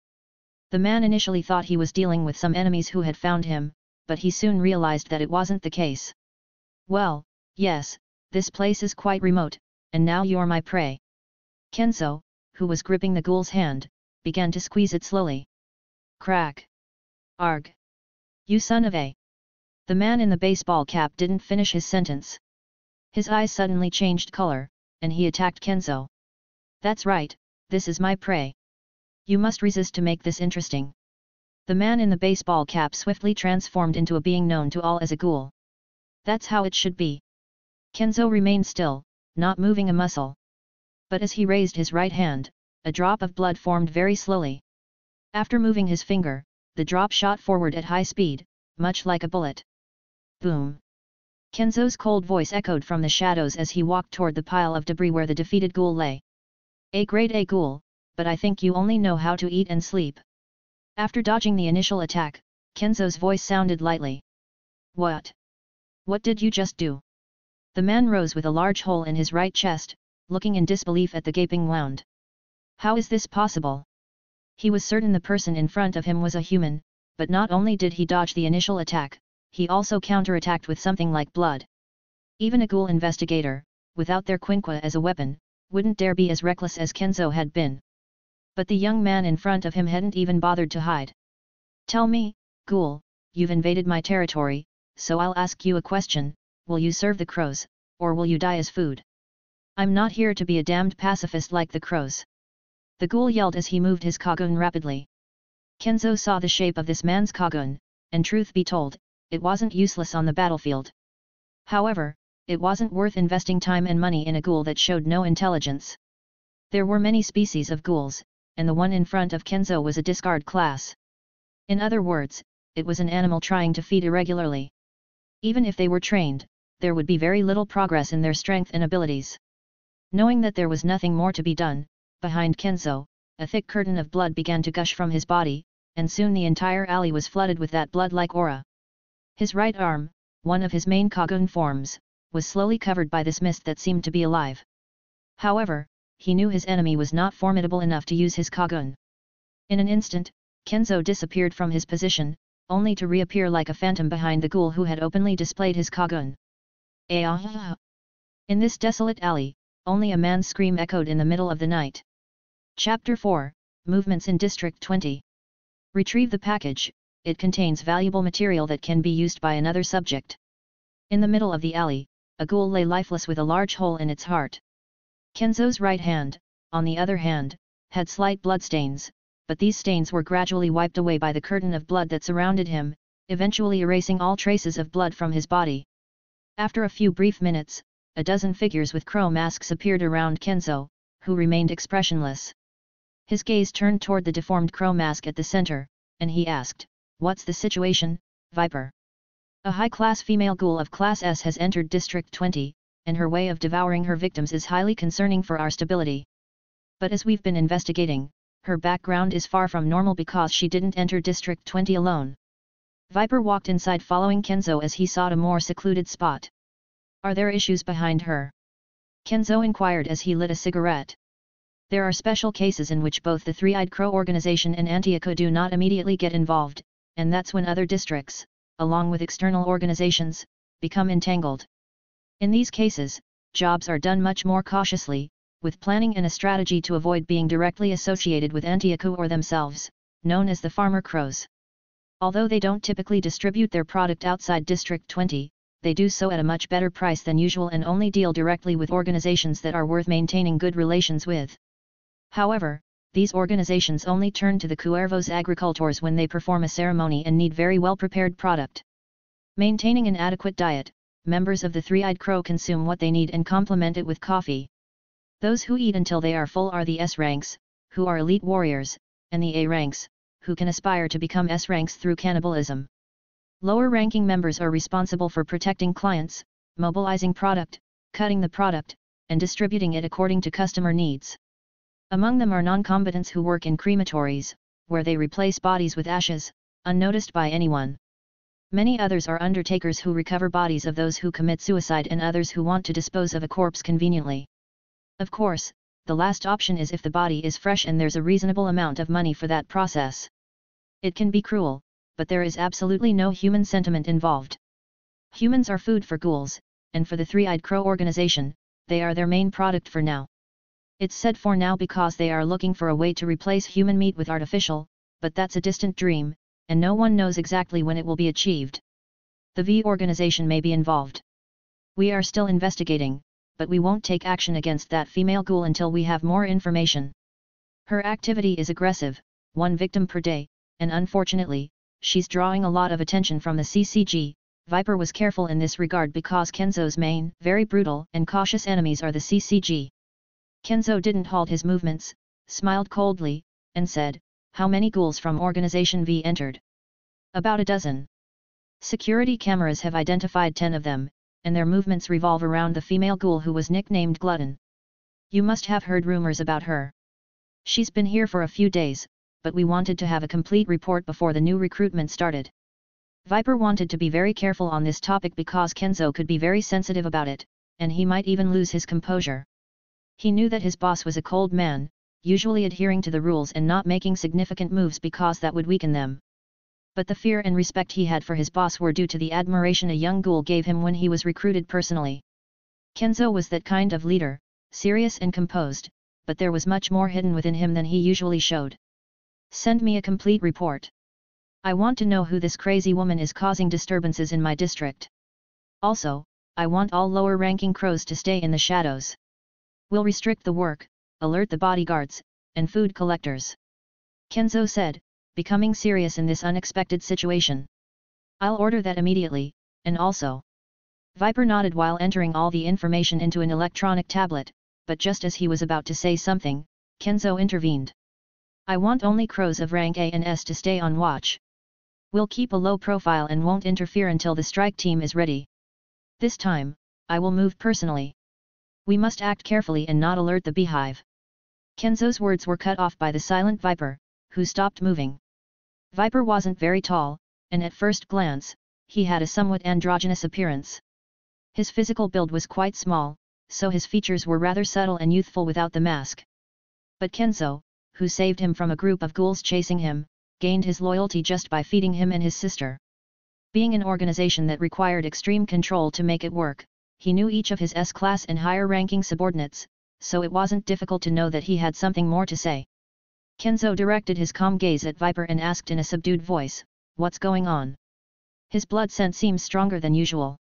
The man initially thought he was dealing with some enemies who had found him, but he soon realized that it wasn't the case. Well, yes, this place is quite remote, and now you're my prey. Kenzo, who was gripping the ghoul's hand, began to squeeze it slowly. Crack. Arg. You son of a... The man in the baseball cap didn't finish his sentence. His eyes suddenly changed color, and he attacked Kenzo. That's right, this is my prey. You must resist to make this interesting. The man in the baseball cap swiftly transformed into a being known to all as a ghoul. That's how it should be. Kenzo remained still, not moving a muscle. But as he raised his right hand, a drop of blood formed very slowly. After moving his finger, the drop shot forward at high speed, much like a bullet. Boom! Kenzo's cold voice echoed from the shadows as he walked toward the pile of debris where the defeated ghoul lay. A grade A ghoul, but I think you only know how to eat and sleep. After dodging the initial attack, Kenzo's voice sounded lightly. What? What did you just do? The man rose with a large hole in his right chest, looking in disbelief at the gaping wound. How is this possible? He was certain the person in front of him was a human, but not only did he dodge the initial attack, he also counterattacked with something like blood. Even a ghoul investigator, without their quinqua as a weapon, wouldn't dare be as reckless as Kenzo had been. But the young man in front of him hadn't even bothered to hide. Tell me, ghoul, you've invaded my territory, so I'll ask you a question, will you serve the crows, or will you die as food? I'm not here to be a damned pacifist like the crows. The ghoul yelled as he moved his Kagun rapidly. Kenzo saw the shape of this man's Kagun, and truth be told, it wasn't useless on the battlefield. However, it wasn't worth investing time and money in a ghoul that showed no intelligence. There were many species of ghouls, and the one in front of Kenzo was a discard class. In other words, it was an animal trying to feed irregularly. Even if they were trained, there would be very little progress in their strength and abilities. Knowing that there was nothing more to be done, behind Kenzo, a thick curtain of blood began to gush from his body, and soon the entire alley was flooded with that blood-like aura. His right arm, one of his main Kagun forms, was slowly covered by this mist that seemed to be alive. However, he knew his enemy was not formidable enough to use his Kagun. In an instant, Kenzo disappeared from his position, only to reappear like a phantom behind the ghoul who had openly displayed his Kagun. In this desolate alley, only a man's scream echoed in the middle of the night. Chapter 4 Movements in District 20 Retrieve the package, it contains valuable material that can be used by another subject. In the middle of the alley, a ghoul lay lifeless with a large hole in its heart. Kenzo's right hand, on the other hand, had slight bloodstains, but these stains were gradually wiped away by the curtain of blood that surrounded him, eventually erasing all traces of blood from his body. After a few brief minutes, a dozen figures with crow masks appeared around Kenzo, who remained expressionless. His gaze turned toward the deformed crow mask at the center, and he asked, What's the situation, Viper? A high-class female ghoul of Class S has entered District 20, and her way of devouring her victims is highly concerning for our stability. But as we've been investigating, her background is far from normal because she didn't enter District 20 alone. Viper walked inside following Kenzo as he sought a more secluded spot. Are there issues behind her? Kenzo inquired as he lit a cigarette. There are special cases in which both the Three-Eyed Crow organization and Anteiku do not immediately get involved, and that's when other districts, along with external organizations, become entangled. In these cases, jobs are done much more cautiously, with planning and a strategy to avoid being directly associated with Anteiku or themselves, known as the farmer crows. Although they don't typically distribute their product outside District 20, they do so at a much better price than usual and only deal directly with organizations that are worth maintaining good relations with. However, these organizations only turn to the Cuervos agricultors when they perform a ceremony and need very well prepared product. Maintaining an adequate diet, members of the Three-Eyed Crow consume what they need and complement it with coffee. Those who eat until they are full are the S ranks, who are elite warriors, and the A ranks, who can aspire to become S ranks through cannibalism. Lower-ranking members are responsible for protecting clients, mobilizing product, cutting the product, and distributing it according to customer needs. Among them are non-combatants who work in crematories, where they replace bodies with ashes, unnoticed by anyone. Many others are undertakers who recover bodies of those who commit suicide and others who want to dispose of a corpse conveniently. Of course, the last option is if the body is fresh and there's a reasonable amount of money for that process. It can be cruel, but there is absolutely no human sentiment involved. Humans are food for ghouls, and for the Three-Eyed Crow organization, they are their main product for now. It's said for now because they are looking for a way to replace human meat with artificial, but that's a distant dream, and no one knows exactly when it will be achieved. The V organization may be involved. We are still investigating, but we won't take action against that female ghoul until we have more information. Her activity is aggressive, one victim per day, and unfortunately, she's drawing a lot of attention from the CCG. Viper was careful in this regard because Kenzo's main, very brutal and cautious enemies are the CCG. Kenzo didn't halt his movements, smiled coldly, and said, How many ghouls from Organization V entered? About a dozen. Security cameras have identified ten of them, and their movements revolve around the female ghoul who was nicknamed Glutton. You must have heard rumors about her. She's been here for a few days, but we wanted to have a complete report before the new recruitment started. Viper wanted to be very careful on this topic because Kenzo could be very sensitive about it, and he might even lose his composure. He knew that his boss was a cold man, usually adhering to the rules and not making significant moves because that would weaken them. But the fear and respect he had for his boss were due to the admiration a young ghoul gave him when he was recruited personally. Kenzo was that kind of leader, serious and composed, but there was much more hidden within him than he usually showed. Send me a complete report. I want to know who this crazy woman is causing disturbances in my district. Also, I want all lower-ranking crows to stay in the shadows. We'll restrict the work, alert the bodyguards, and food collectors. Kenzo said, becoming serious in this unexpected situation. I'll order that immediately, and also. Viper nodded while entering all the information into an electronic tablet, but just as he was about to say something, Kenzo intervened. I want only crows of rank A and S to stay on watch. We'll keep a low profile and won't interfere until the strike team is ready. This time, I will move personally. We must act carefully and not alert the beehive. Kenzo's words were cut off by the silent Viper, who stopped moving. Viper wasn't very tall, and at first glance, he had a somewhat androgynous appearance. His physical build was quite small, so his features were rather subtle and youthful without the mask. But Kenzo, who saved him from a group of ghouls chasing him, gained his loyalty just by feeding him and his sister. Being an organization that required extreme control to make it work, he knew each of his S-class and higher-ranking subordinates, so it wasn't difficult to know that he had something more to say. Kenzo directed his calm gaze at Viper and asked in a subdued voice, What's going on? His blood scent seems stronger than usual.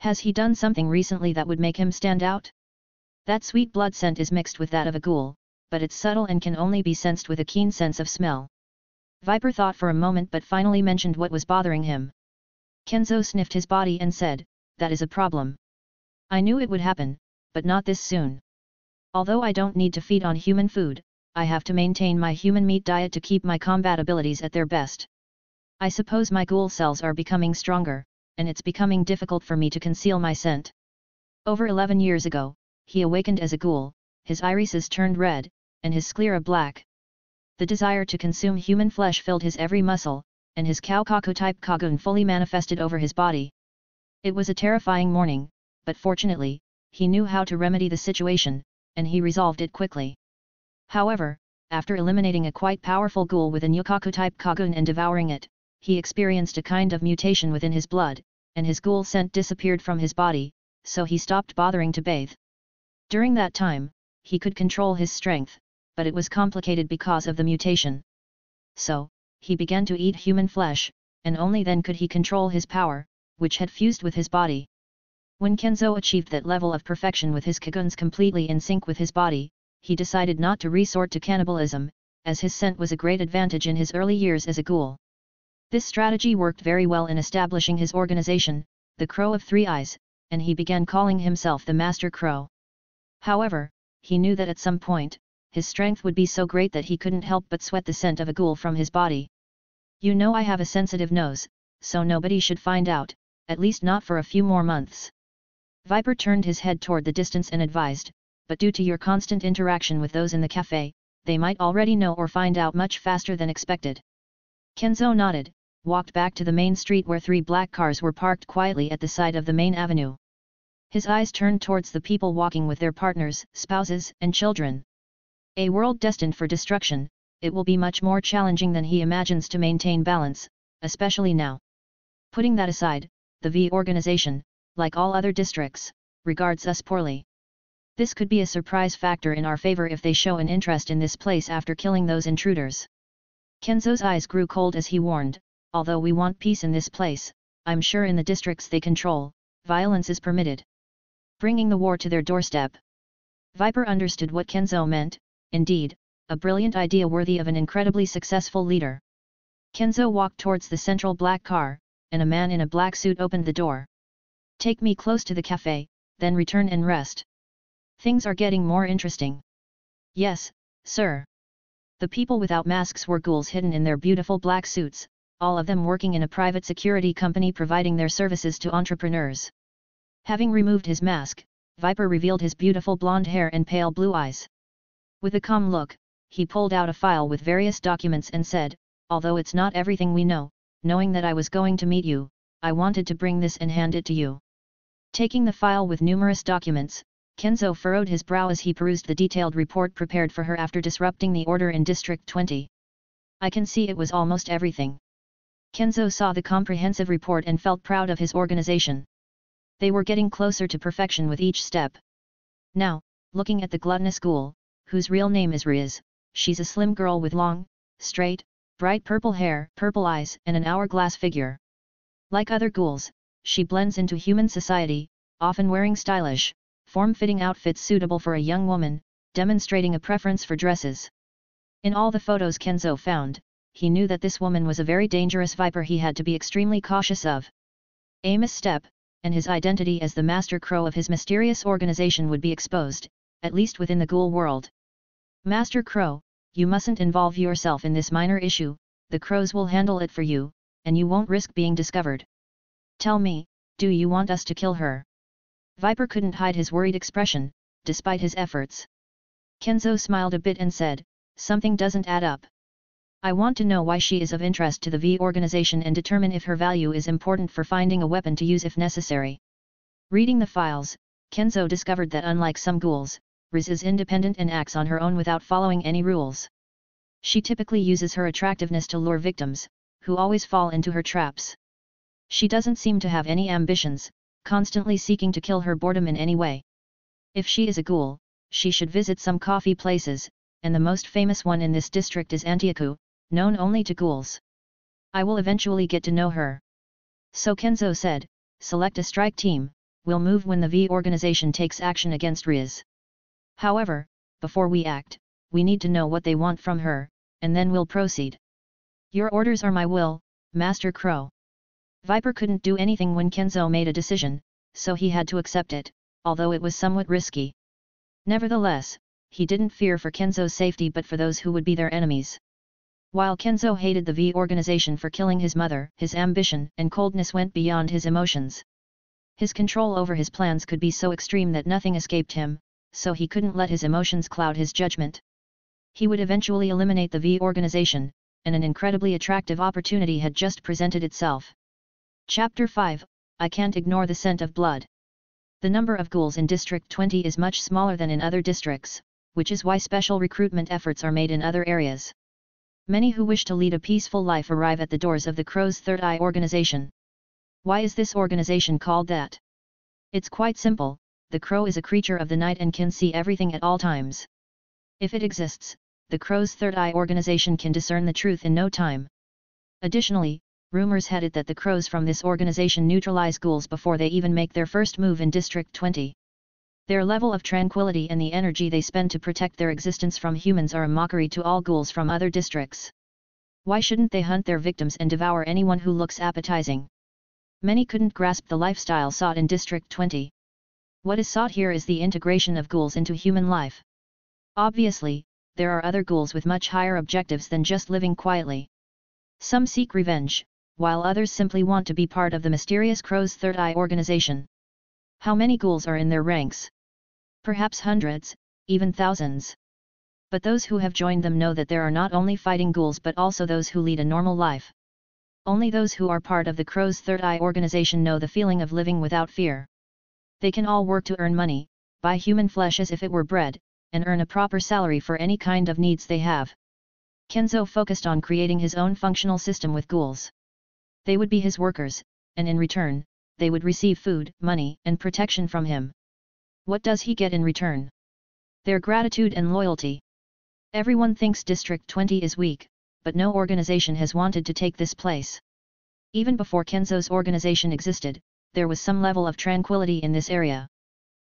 Has he done something recently that would make him stand out? That sweet blood scent is mixed with that of a ghoul, but it's subtle and can only be sensed with a keen sense of smell. Viper thought for a moment but finally mentioned what was bothering him. Kenzo sniffed his body and said, that is a problem. I knew it would happen, but not this soon. Although I don't need to feed on human food, I have to maintain my human meat diet to keep my combat abilities at their best. I suppose my ghoul cells are becoming stronger, and it's becoming difficult for me to conceal my scent. Over 11 years ago, he awakened as a ghoul, his irises turned red, and his sclera black. The desire to consume human flesh filled his every muscle, and his Kaku-type Kagun fully manifested over his body. It was a terrifying morning, but fortunately, he knew how to remedy the situation, and he resolved it quickly. However, after eliminating a quite powerful ghoul with a Nyukaku-type Kagun and devouring it, he experienced a kind of mutation within his blood, and his ghoul scent disappeared from his body, so he stopped bothering to bathe. During that time, he could control his strength, but it was complicated because of the mutation. So, he began to eat human flesh, and only then could he control his power, which had fused with his body. When Kenzo achieved that level of perfection with his kaguns completely in sync with his body, he decided not to resort to cannibalism, as his scent was a great advantage in his early years as a ghoul. This strategy worked very well in establishing his organization, the Crow of Three Eyes, and he began calling himself the Master Crow. However, he knew that at some point, his strength would be so great that he couldn't help but sweat the scent of a ghoul from his body. You know I have a sensitive nose, so nobody should find out, at least not for a few more months. Viper turned his head toward the distance and advised, but due to your constant interaction with those in the cafe, they might already know or find out much faster than expected. Kenzo nodded, walked back to the main street where three black cars were parked quietly at the side of the main avenue. His eyes turned towards the people walking with their partners, spouses, and children. A world destined for destruction, it will be much more challenging than he imagines to maintain balance, especially now. Putting that aside, the V organization, like all other districts, regards us poorly. This could be a surprise factor in our favor if they show an interest in this place after killing those intruders. Kenzo's eyes grew cold as he warned, although we want peace in this place, I'm sure in the districts they control, violence is permitted. Bringing the war to their doorstep. Viper understood what Kenzo meant, indeed, a brilliant idea worthy of an incredibly successful leader. Kenzo walked towards the central black car, and a man in a black suit opened the door. Take me close to the cafe, then return and rest. Things are getting more interesting. Yes, sir. The people without masks were ghouls hidden in their beautiful black suits, all of them working in a private security company providing their services to entrepreneurs. Having removed his mask, Viper revealed his beautiful blonde hair and pale blue eyes. With a calm look, he pulled out a file with various documents and said, although it's not everything we know, knowing that I was going to meet you, I wanted to bring this and hand it to you. Taking the file with numerous documents, Kenzo furrowed his brow as he perused the detailed report prepared for her after disrupting the order in District 20. I can see it was almost everything. Kenzo saw the comprehensive report and felt proud of his organization. They were getting closer to perfection with each step. Now, looking at the gluttonous ghoul, whose real name is Riz, she's a slim girl with long, straight, bright purple hair, purple eyes and an hourglass figure. Like other ghouls, she blends into human society, often wearing stylish, form-fitting outfits suitable for a young woman, demonstrating a preference for dresses. In all the photos Kenzo found, he knew that this woman was a very dangerous viper he had to be extremely cautious of. A misstep, and his identity as the master crow of his mysterious organization would be exposed, at least within the ghoul world. Master Crow, you mustn't involve yourself in this minor issue, the crows will handle it for you, and you won't risk being discovered. Tell me, do you want us to kill her? Viper couldn't hide his worried expression, despite his efforts. Kenzo smiled a bit and said, something doesn't add up. I want to know why she is of interest to the V organization and determine if her value is important for finding a weapon to use if necessary. Reading the files, Kenzo discovered that unlike some ghouls, Riz is independent and acts on her own without following any rules. She typically uses her attractiveness to lure victims, who always fall into her traps. She doesn't seem to have any ambitions, constantly seeking to kill her boredom in any way. If she is a ghoul, she should visit some coffee places, and the most famous one in this district is Anteiku, known only to ghouls. I will eventually get to know her. So Kenzo said, select a strike team, we'll move when the V organization takes action against Riz. However, before we act, we need to know what they want from her, and then we'll proceed. Your orders are my will, Master Crow. Viper couldn't do anything when Kenzo made a decision, so he had to accept it, although it was somewhat risky. Nevertheless, he didn't fear for Kenzo's safety but for those who would be their enemies. While Kenzo hated the V organization for killing his mother, his ambition and coldness went beyond his emotions. His control over his plans could be so extreme that nothing escaped him, so he couldn't let his emotions cloud his judgment. He would eventually eliminate the V organization, and an incredibly attractive opportunity had just presented itself. Chapter 5 I Can't Ignore the Scent of Blood. The number of ghouls in District 20 is much smaller than in other districts, which is why special recruitment efforts are made in other areas. Many who wish to lead a peaceful life arrive at the doors of the Crow's Third Eye organization. Why is this organization called that? It's quite simple, the crow is a creature of the night and can see everything at all times. If it exists, the crow's third eye organization can discern the truth in no time. Additionally, rumors had it that the crows from this organization neutralize ghouls before they even make their first move in District 20. Their level of tranquility and the energy they spend to protect their existence from humans are a mockery to all ghouls from other districts. Why shouldn't they hunt their victims and devour anyone who looks appetizing? Many couldn't grasp the lifestyle sought in District 20. What is sought here is the integration of ghouls into human life. Obviously, there are other ghouls with much higher objectives than just living quietly. Some seek revenge, while others simply want to be part of the mysterious Crow's Third Eye organization. How many ghouls are in their ranks? Perhaps hundreds, even thousands. But those who have joined them know that there are not only fighting ghouls but also those who lead a normal life. Only those who are part of the Crow's Third Eye organization know the feeling of living without fear. They can all work to earn money, buy human flesh as if it were bread, and earn a proper salary for any kind of needs they have. Kenzo focused on creating his own functional system with ghouls. They would be his workers, and in return, they would receive food, money, and protection from him. What does he get in return? Their gratitude and loyalty. Everyone thinks District 20 is weak, but no organization has wanted to take this place. Even before Kenzo's organization existed, there was some level of tranquility in this area.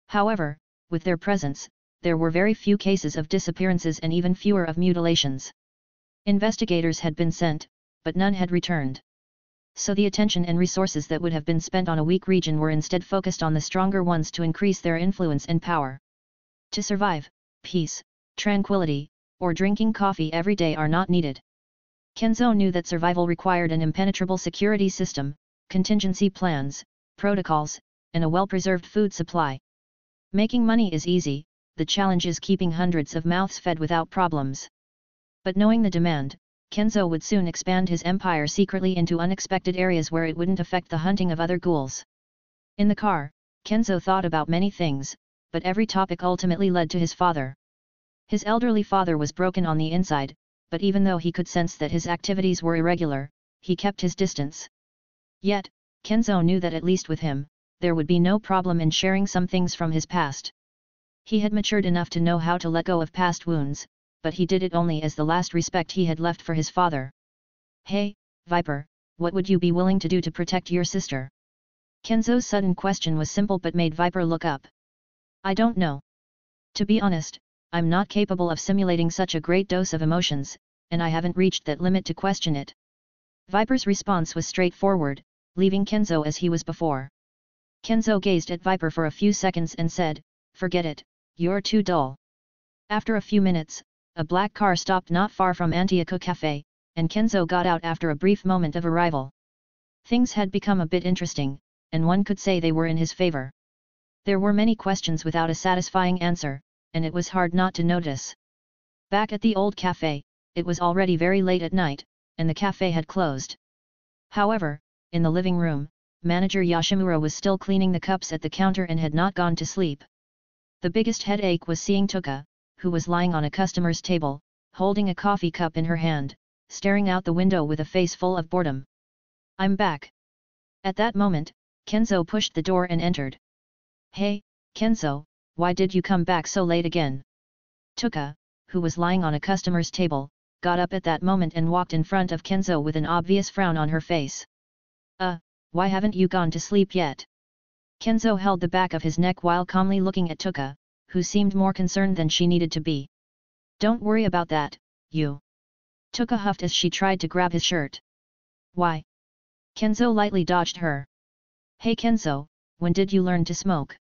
However, with their presence, there were very few cases of disappearances and even fewer of mutilations. Investigators had been sent, but none had returned. So the attention and resources that would have been spent on a weak region were instead focused on the stronger ones to increase their influence and power. To survive, peace, tranquility, or drinking coffee every day are not needed. Kenzo knew that survival required an impenetrable security system, contingency plans, protocols, and a well-preserved food supply. Making money is easy, the challenge is keeping hundreds of mouths fed without problems. But knowing the demand, Kenzo would soon expand his empire secretly into unexpected areas where it wouldn't affect the hunting of other ghouls. In the car, Kenzo thought about many things, but every topic ultimately led to his father. His elderly father was broken on the inside, but even though he could sense that his activities were irregular, he kept his distance. Yet, Kenzo knew that at least with him, there would be no problem in sharing some things from his past. He had matured enough to know how to let go of past wounds, but he did it only as the last respect he had left for his father. Hey, Viper, what would you be willing to do to protect your sister? Kenzo's sudden question was simple but made Viper look up. I don't know. To be honest, I'm not capable of simulating such a great dose of emotions, and I haven't reached that limit to question it. Viper's response was straightforward, leaving Kenzo as he was before. Kenzo gazed at Viper for a few seconds and said, forget it, you're too dull. After a few minutes, a black car stopped not far from Anteiku Cafe, and Kenzo got out after a brief moment of arrival. Things had become a bit interesting, and one could say they were in his favor. There were many questions without a satisfying answer, and it was hard not to notice. Back at the old cafe, it was already very late at night, and the cafe had closed. However, in the living room, manager Yoshimura was still cleaning the cups at the counter and had not gone to sleep. The biggest headache was seeing Touka, who was lying on a customer's table, holding a coffee cup in her hand, staring out the window with a face full of boredom. I'm back. At that moment, Kenzo pushed the door and entered. Hey, Kenzo, why did you come back so late again? Touka, who was lying on a customer's table, got up at that moment and walked in front of Kenzo with an obvious frown on her face. Uh, why haven't you gone to sleep yet? Kenzo held the back of his neck while calmly looking at Touka, who seemed more concerned than she needed to be. Don't worry about that, you. Touka huffed as she tried to grab his shirt. Why? Kenzo lightly dodged her. Hey Kenzo, when did you learn to smoke?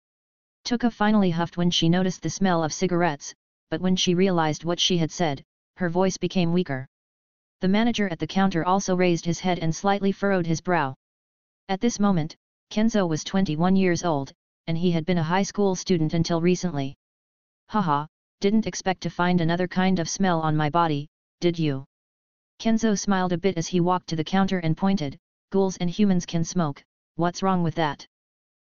Touka finally huffed when she noticed the smell of cigarettes, but when she realized what she had said, her voice became weaker. The manager at the counter also raised his head and slightly furrowed his brow. At this moment, Kenzo was 21 years old, and he had been a high school student until recently. Haha, didn't expect to find another kind of smell on my body, did you? Kenzo smiled a bit as he walked to the counter and pointed, ghouls and humans can smoke, what's wrong with that?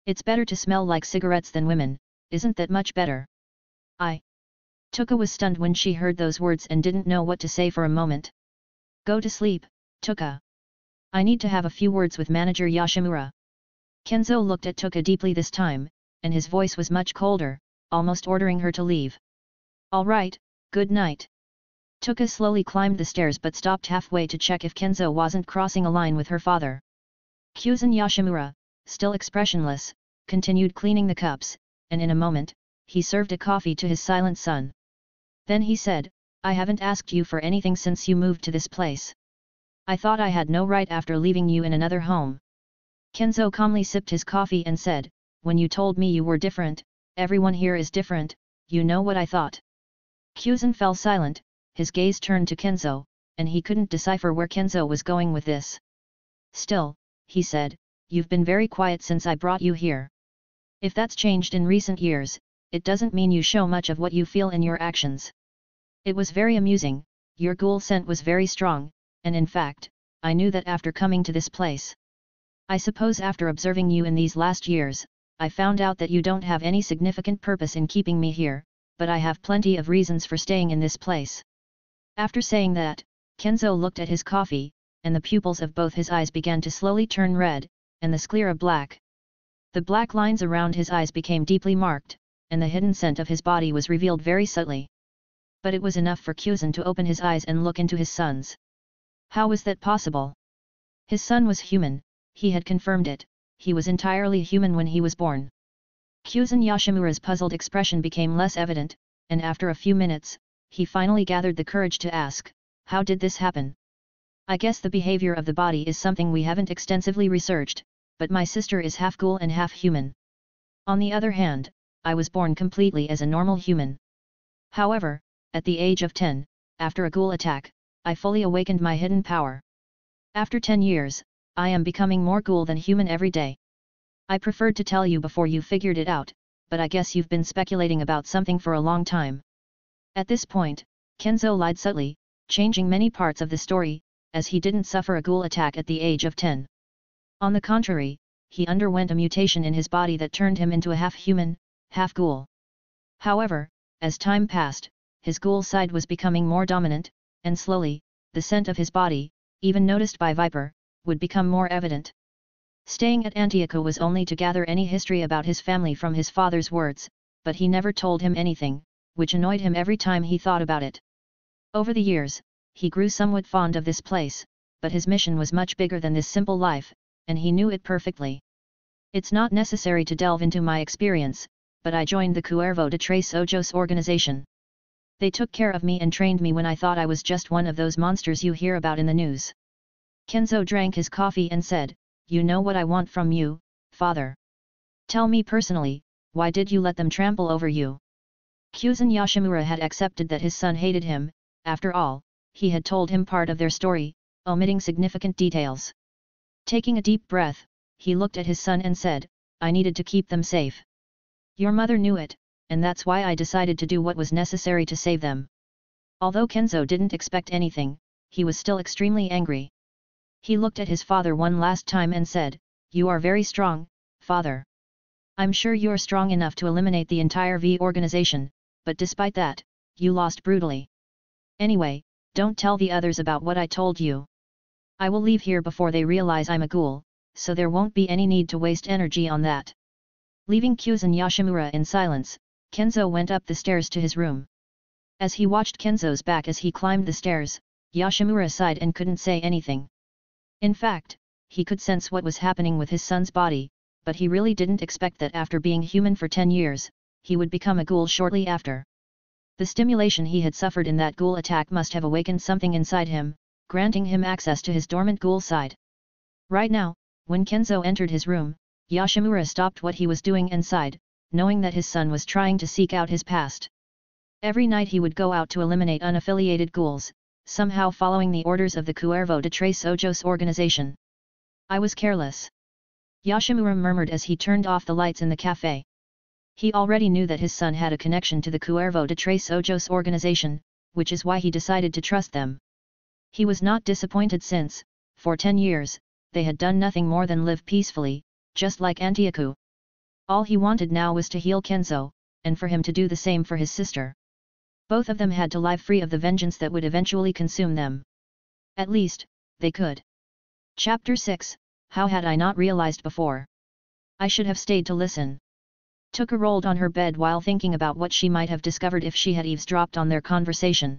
It's better to smell like cigarettes than women, isn't that much better? I. Touka was stunned when she heard those words and didn't know what to say for a moment. Go to sleep, Touka. I need to have a few words with manager Yoshimura. Kenzo looked at Touka deeply this time, and his voice was much colder, almost ordering her to leave. Alright, good night. Touka slowly climbed the stairs but stopped halfway to check if Kenzo wasn't crossing a line with her father. Kyuzan Yoshimura, still expressionless, continued cleaning the cups, and in a moment, he served a coffee to his silent son. Then he said, I haven't asked you for anything since you moved to this place. I thought I had no right after leaving you in another home. Kenzo calmly sipped his coffee and said, When you told me you were different, everyone here is different, you know what I thought. Kyuzan fell silent, his gaze turned to Kenzo, and he couldn't decipher where Kenzo was going with this. Still, he said, you've been very quiet since I brought you here. If that's changed in recent years, it doesn't mean you show much of what you feel in your actions. It was very amusing, your ghoul scent was very strong, and in fact, I knew that after coming to this place. I suppose after observing you in these last years, I found out that you don't have any significant purpose in keeping me here, but I have plenty of reasons for staying in this place. After saying that, Kenzo looked at his coffee, and the pupils of both his eyes began to slowly turn red, and the sclera black. The black lines around his eyes became deeply marked, and the hidden scent of his body was revealed very subtly but it was enough for Kyuzan to open his eyes and look into his son's. How was that possible? His son was human, he had confirmed it, he was entirely human when he was born. Kyuzan Yoshimura's puzzled expression became less evident, and after a few minutes, he finally gathered the courage to ask, how did this happen? I guess the behavior of the body is something we haven't extensively researched, but my sister is half ghoul and half human. On the other hand, I was born completely as a normal human. However, at the age of 10, after a ghoul attack, I fully awakened my hidden power. After 10 years, I am becoming more ghoul than human every day. I preferred to tell you before you figured it out, but I guess you've been speculating about something for a long time. At this point, Kenzo lied subtly, changing many parts of the story, as he didn't suffer a ghoul attack at the age of 10. On the contrary, he underwent a mutation in his body that turned him into a half-human, half-ghoul. However, as time passed, his ghoul side was becoming more dominant, and slowly, the scent of his body, even noticed by Viper, would become more evident. Staying at Anteiku was only to gather any history about his family from his father's words, but he never told him anything, which annoyed him every time he thought about it. Over the years, he grew somewhat fond of this place, but his mission was much bigger than this simple life, and he knew it perfectly. It's not necessary to delve into my experience, but I joined the Cuervo de Tres Ojos organization. They took care of me and trained me when I thought I was just one of those monsters you hear about in the news. Kenzo drank his coffee and said, You know what I want from you, father. Tell me personally, why did you let them trample over you? Kyuzan Yoshimura had accepted that his son hated him, after all, he had told him part of their story, omitting significant details. Taking a deep breath, he looked at his son and said, I needed to keep them safe. Your mother knew it, and that's why I decided to do what was necessary to save them. Although Kenzo didn't expect anything, he was still extremely angry. He looked at his father one last time and said, You are very strong, father. I'm sure you're strong enough to eliminate the entire V organization, but despite that, you lost brutally. Anyway, don't tell the others about what I told you. I will leave here before they realize I'm a ghoul, so there won't be any need to waste energy on that. Leaving Kyuzan Yoshimura in silence, Kenzo went up the stairs to his room. As he watched Kenzo's back as he climbed the stairs, Yoshimura sighed and couldn't say anything. In fact, he could sense what was happening with his son's body, but he really didn't expect that after being human for 10 years, he would become a ghoul shortly after. The stimulation he had suffered in that ghoul attack must have awakened something inside him, granting him access to his dormant ghoul side. Right now, when Kenzo entered his room, Yoshimura stopped what he was doing and sighed, knowing that his son was trying to seek out his past. Every night he would go out to eliminate unaffiliated ghouls, somehow following the orders of the Cuervo de Tres Ojos organization. I was careless. Yoshimura murmured as he turned off the lights in the cafe. He already knew that his son had a connection to the Cuervo de Tres Ojos organization, which is why he decided to trust them. He was not disappointed since, for ten years, they had done nothing more than live peacefully, just like Anteiku. All he wanted now was to heal Kenzo, and for him to do the same for his sister. Both of them had to live free of the vengeance that would eventually consume them. At least, they could. Chapter 6 How had I not realized before? I should have stayed to listen. Touka rolled on her bed while thinking about what she might have discovered if she had eavesdropped on their conversation.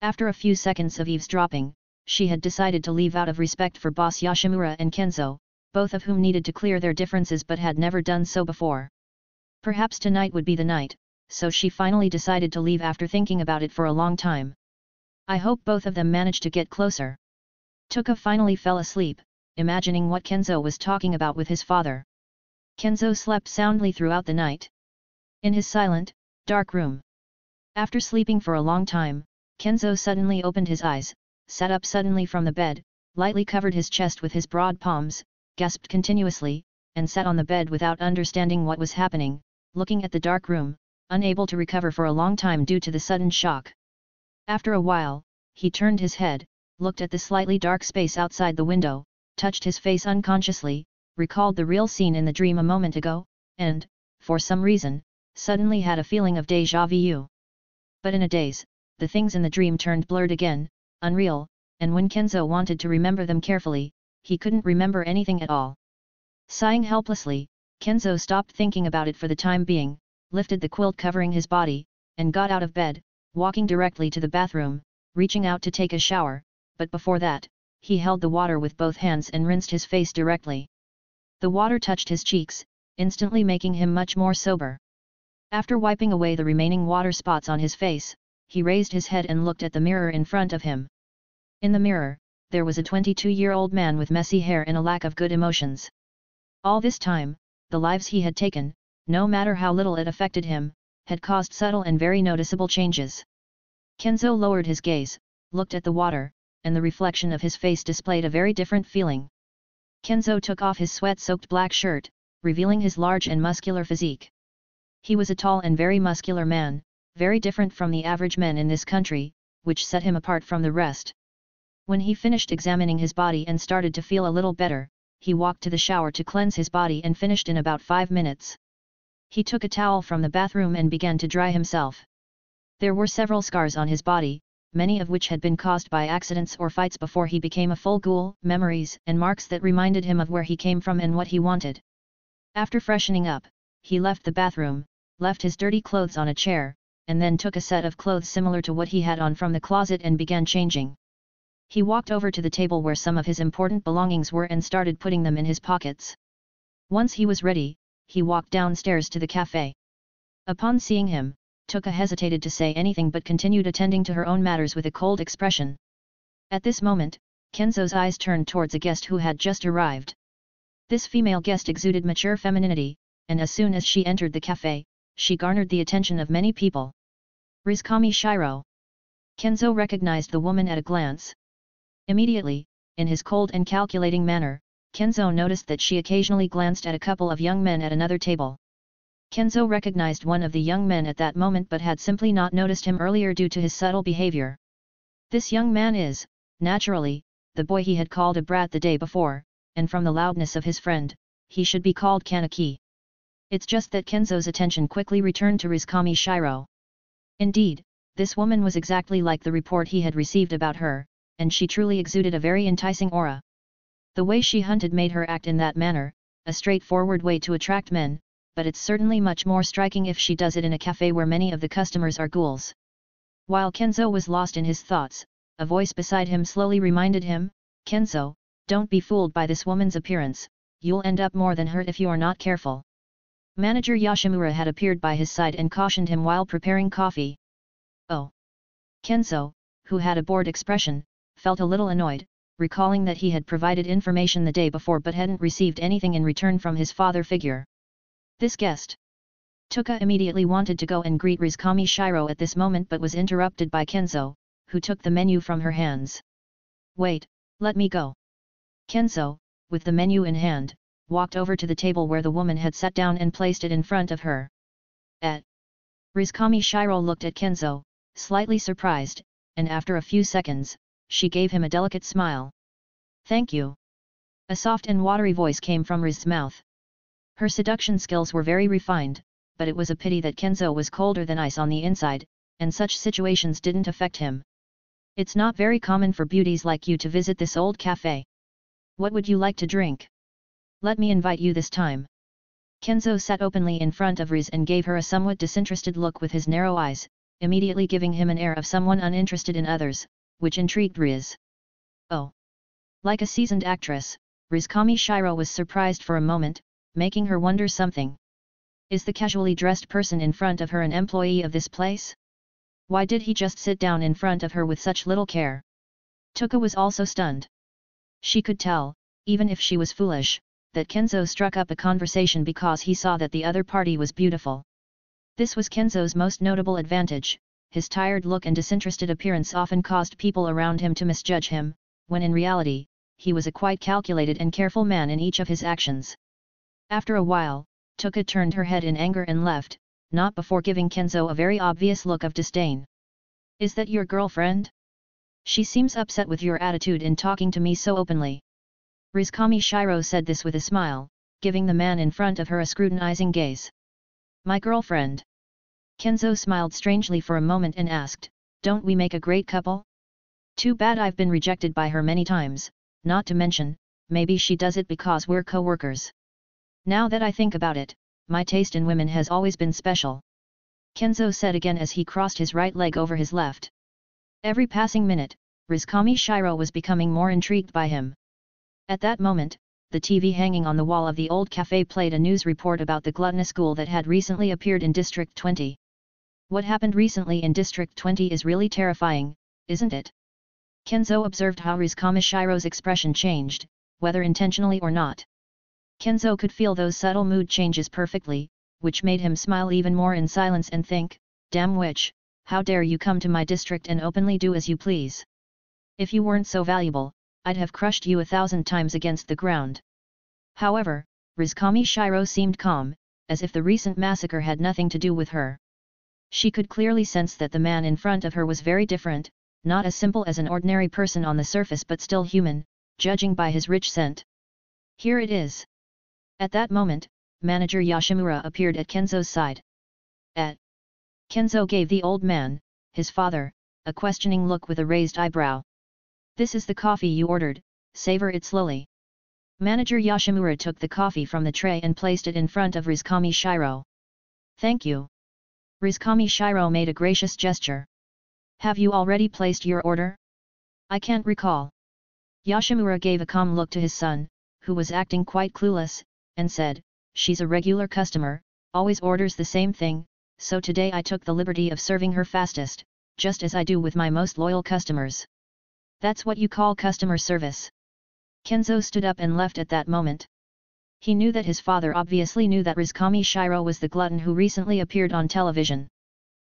After a few seconds of eavesdropping, she had decided to leave out of respect for boss Yoshimura and Kenzo, both of whom needed to clear their differences but had never done so before. Perhaps tonight would be the night, so she finally decided to leave after thinking about it for a long time. I hope both of them manage to get closer. Touka finally fell asleep, imagining what Kenzo was talking about with his father. Kenzo slept soundly throughout the night. In his silent, dark room. After sleeping for a long time, Kenzo suddenly opened his eyes, sat up suddenly from the bed, lightly covered his chest with his broad palms, gasped continuously, and sat on the bed without understanding what was happening, looking at the dark room, unable to recover for a long time due to the sudden shock. After a while, he turned his head, looked at the slightly dark space outside the window, touched his face unconsciously, recalled the real scene in the dream a moment ago, and, for some reason, suddenly had a feeling of deja vu. But in a daze, the things in the dream turned blurred again, unreal, and when Kenzo wanted to remember them carefully, he couldn't remember anything at all. Sighing helplessly, Kenzo stopped thinking about it for the time being, lifted the quilt covering his body, and got out of bed, walking directly to the bathroom, reaching out to take a shower, but before that, he held the water with both hands and rinsed his face directly. The water touched his cheeks, instantly making him much more sober. After wiping away the remaining water spots on his face, he raised his head and looked at the mirror in front of him. In the mirror, there was a 22-year-old man with messy hair and a lack of good emotions. All this time, the lives he had taken, no matter how little it affected him, had caused subtle and very noticeable changes. Kenzo lowered his gaze, looked at the water, and the reflection of his face displayed a very different feeling. Kenzo took off his sweat-soaked black shirt, revealing his large and muscular physique. He was a tall and very muscular man, very different from the average men in this country, which set him apart from the rest. When he finished examining his body and started to feel a little better, he walked to the shower to cleanse his body and finished in about five minutes. He took a towel from the bathroom and began to dry himself. There were several scars on his body, many of which had been caused by accidents or fights before he became a full ghoul, memories and marks that reminded him of where he came from and what he wanted. After freshening up, he left the bathroom, left his dirty clothes on a chair, and then took a set of clothes similar to what he had on from the closet and began changing. He walked over to the table where some of his important belongings were and started putting them in his pockets. Once he was ready, he walked downstairs to the cafe. Upon seeing him, Touka hesitated to say anything but continued attending to her own matters with a cold expression. At this moment, Kenzo's eyes turned towards a guest who had just arrived. This female guest exuded mature femininity, and as soon as she entered the cafe, she garnered the attention of many people. Rize Kamishiro. Kenzo recognized the woman at a glance. Immediately, in his cold and calculating manner, Kenzo noticed that she occasionally glanced at a couple of young men at another table. Kenzo recognized one of the young men at that moment but had simply not noticed him earlier due to his subtle behavior. This young man is, naturally, the boy he had called a brat the day before, and from the loudness of his friend, he should be called Kaneki. It's just that Kenzo's attention quickly returned to Rize Kamishiro. Indeed, this woman was exactly like the report he had received about her, and she truly exuded a very enticing aura. The way she hunted made her act in that manner, a straightforward way to attract men, but it's certainly much more striking if she does it in a cafe where many of the customers are ghouls. While Kenzo was lost in his thoughts, a voice beside him slowly reminded him, Kenzo, don't be fooled by this woman's appearance, you'll end up more than hurt if you are not careful. Manager Yoshimura had appeared by his side and cautioned him while preparing coffee. Oh! Kenzo, who had a bored expression, felt a little annoyed, recalling that he had provided information the day before but hadn't received anything in return from his father figure. This guest. Touka immediately wanted to go and greet Rize Kamishiro at this moment but was interrupted by Kenzo, who took the menu from her hands. Wait, let me go. Kenzo, with the menu in hand, walked over to the table where the woman had sat down and placed it in front of her. At. Rize Kamishiro looked at Kenzo, slightly surprised, and after a few seconds, she gave him a delicate smile. Thank you. A soft and watery voice came from Rize's mouth. Her seduction skills were very refined, but it was a pity that Kenzo was colder than ice on the inside, and such situations didn't affect him. It's not very common for beauties like you to visit this old cafe. What would you like to drink? Let me invite you this time. Kenzo sat openly in front of Rize and gave her a somewhat disinterested look with his narrow eyes, immediately giving him an air of someone uninterested in others, which intrigued Rize. Oh! Like a seasoned actress, Rize Kamishiro was surprised for a moment, making her wonder something. Is the casually dressed person in front of her an employee of this place? Why did he just sit down in front of her with such little care? Touka was also stunned. She could tell, even if she was foolish, that Kenzo struck up a conversation because he saw that the other party was beautiful. This was Kenzo's most notable advantage, his tired look and disinterested appearance often caused people around him to misjudge him, when in reality, he was a quite calculated and careful man in each of his actions. After a while, Touka turned her head in anger and left, not before giving Kenzo a very obvious look of disdain. Is that your girlfriend? She seems upset with your attitude in talking to me so openly. Rize Kamishiro said this with a smile, giving the man in front of her a scrutinizing gaze. My girlfriend. Kenzo smiled strangely for a moment and asked, Don't we make a great couple? Too bad I've been rejected by her many times, not to mention, maybe she does it because we're co-workers. Now that I think about it, my taste in women has always been special. Kenzo said again as he crossed his right leg over his left. Every passing minute, Rize Kamishiro was becoming more intrigued by him. At that moment, the TV hanging on the wall of the old cafe played a news report about the gluttonous ghoul that had recently appeared in District 20. What happened recently in District 20 is really terrifying, isn't it? Kenzo observed how Rize Kamishiro's expression changed, whether intentionally or not. Kenzo could feel those subtle mood changes perfectly, which made him smile even more in silence and think, damn witch, how dare you come to my district and openly do as you please. If you weren't so valuable, I'd have crushed you a thousand times against the ground. However, Rize Kamishiro seemed calm, as if the recent massacre had nothing to do with her. She could clearly sense that the man in front of her was very different, not as simple as an ordinary person on the surface but still human, judging by his rich scent. Here it is. At that moment, manager Yoshimura appeared at Kenzo's side. At Kenzo gave the old man, his father, a questioning look with a raised eyebrow. This is the coffee you ordered, savor it slowly. Manager Yoshimura took the coffee from the tray and placed it in front of Rize Kamishiro. Thank you. Rize Kamishiro made a gracious gesture. Have you already placed your order? I can't recall. Yoshimura gave a calm look to his son, who was acting quite clueless, and said, she's a regular customer, always orders the same thing, so today I took the liberty of serving her fastest, just as I do with my most loyal customers. That's what you call customer service. Kenzo stood up and left at that moment. He knew that his father obviously knew that Rize Kamishiro was the glutton who recently appeared on television.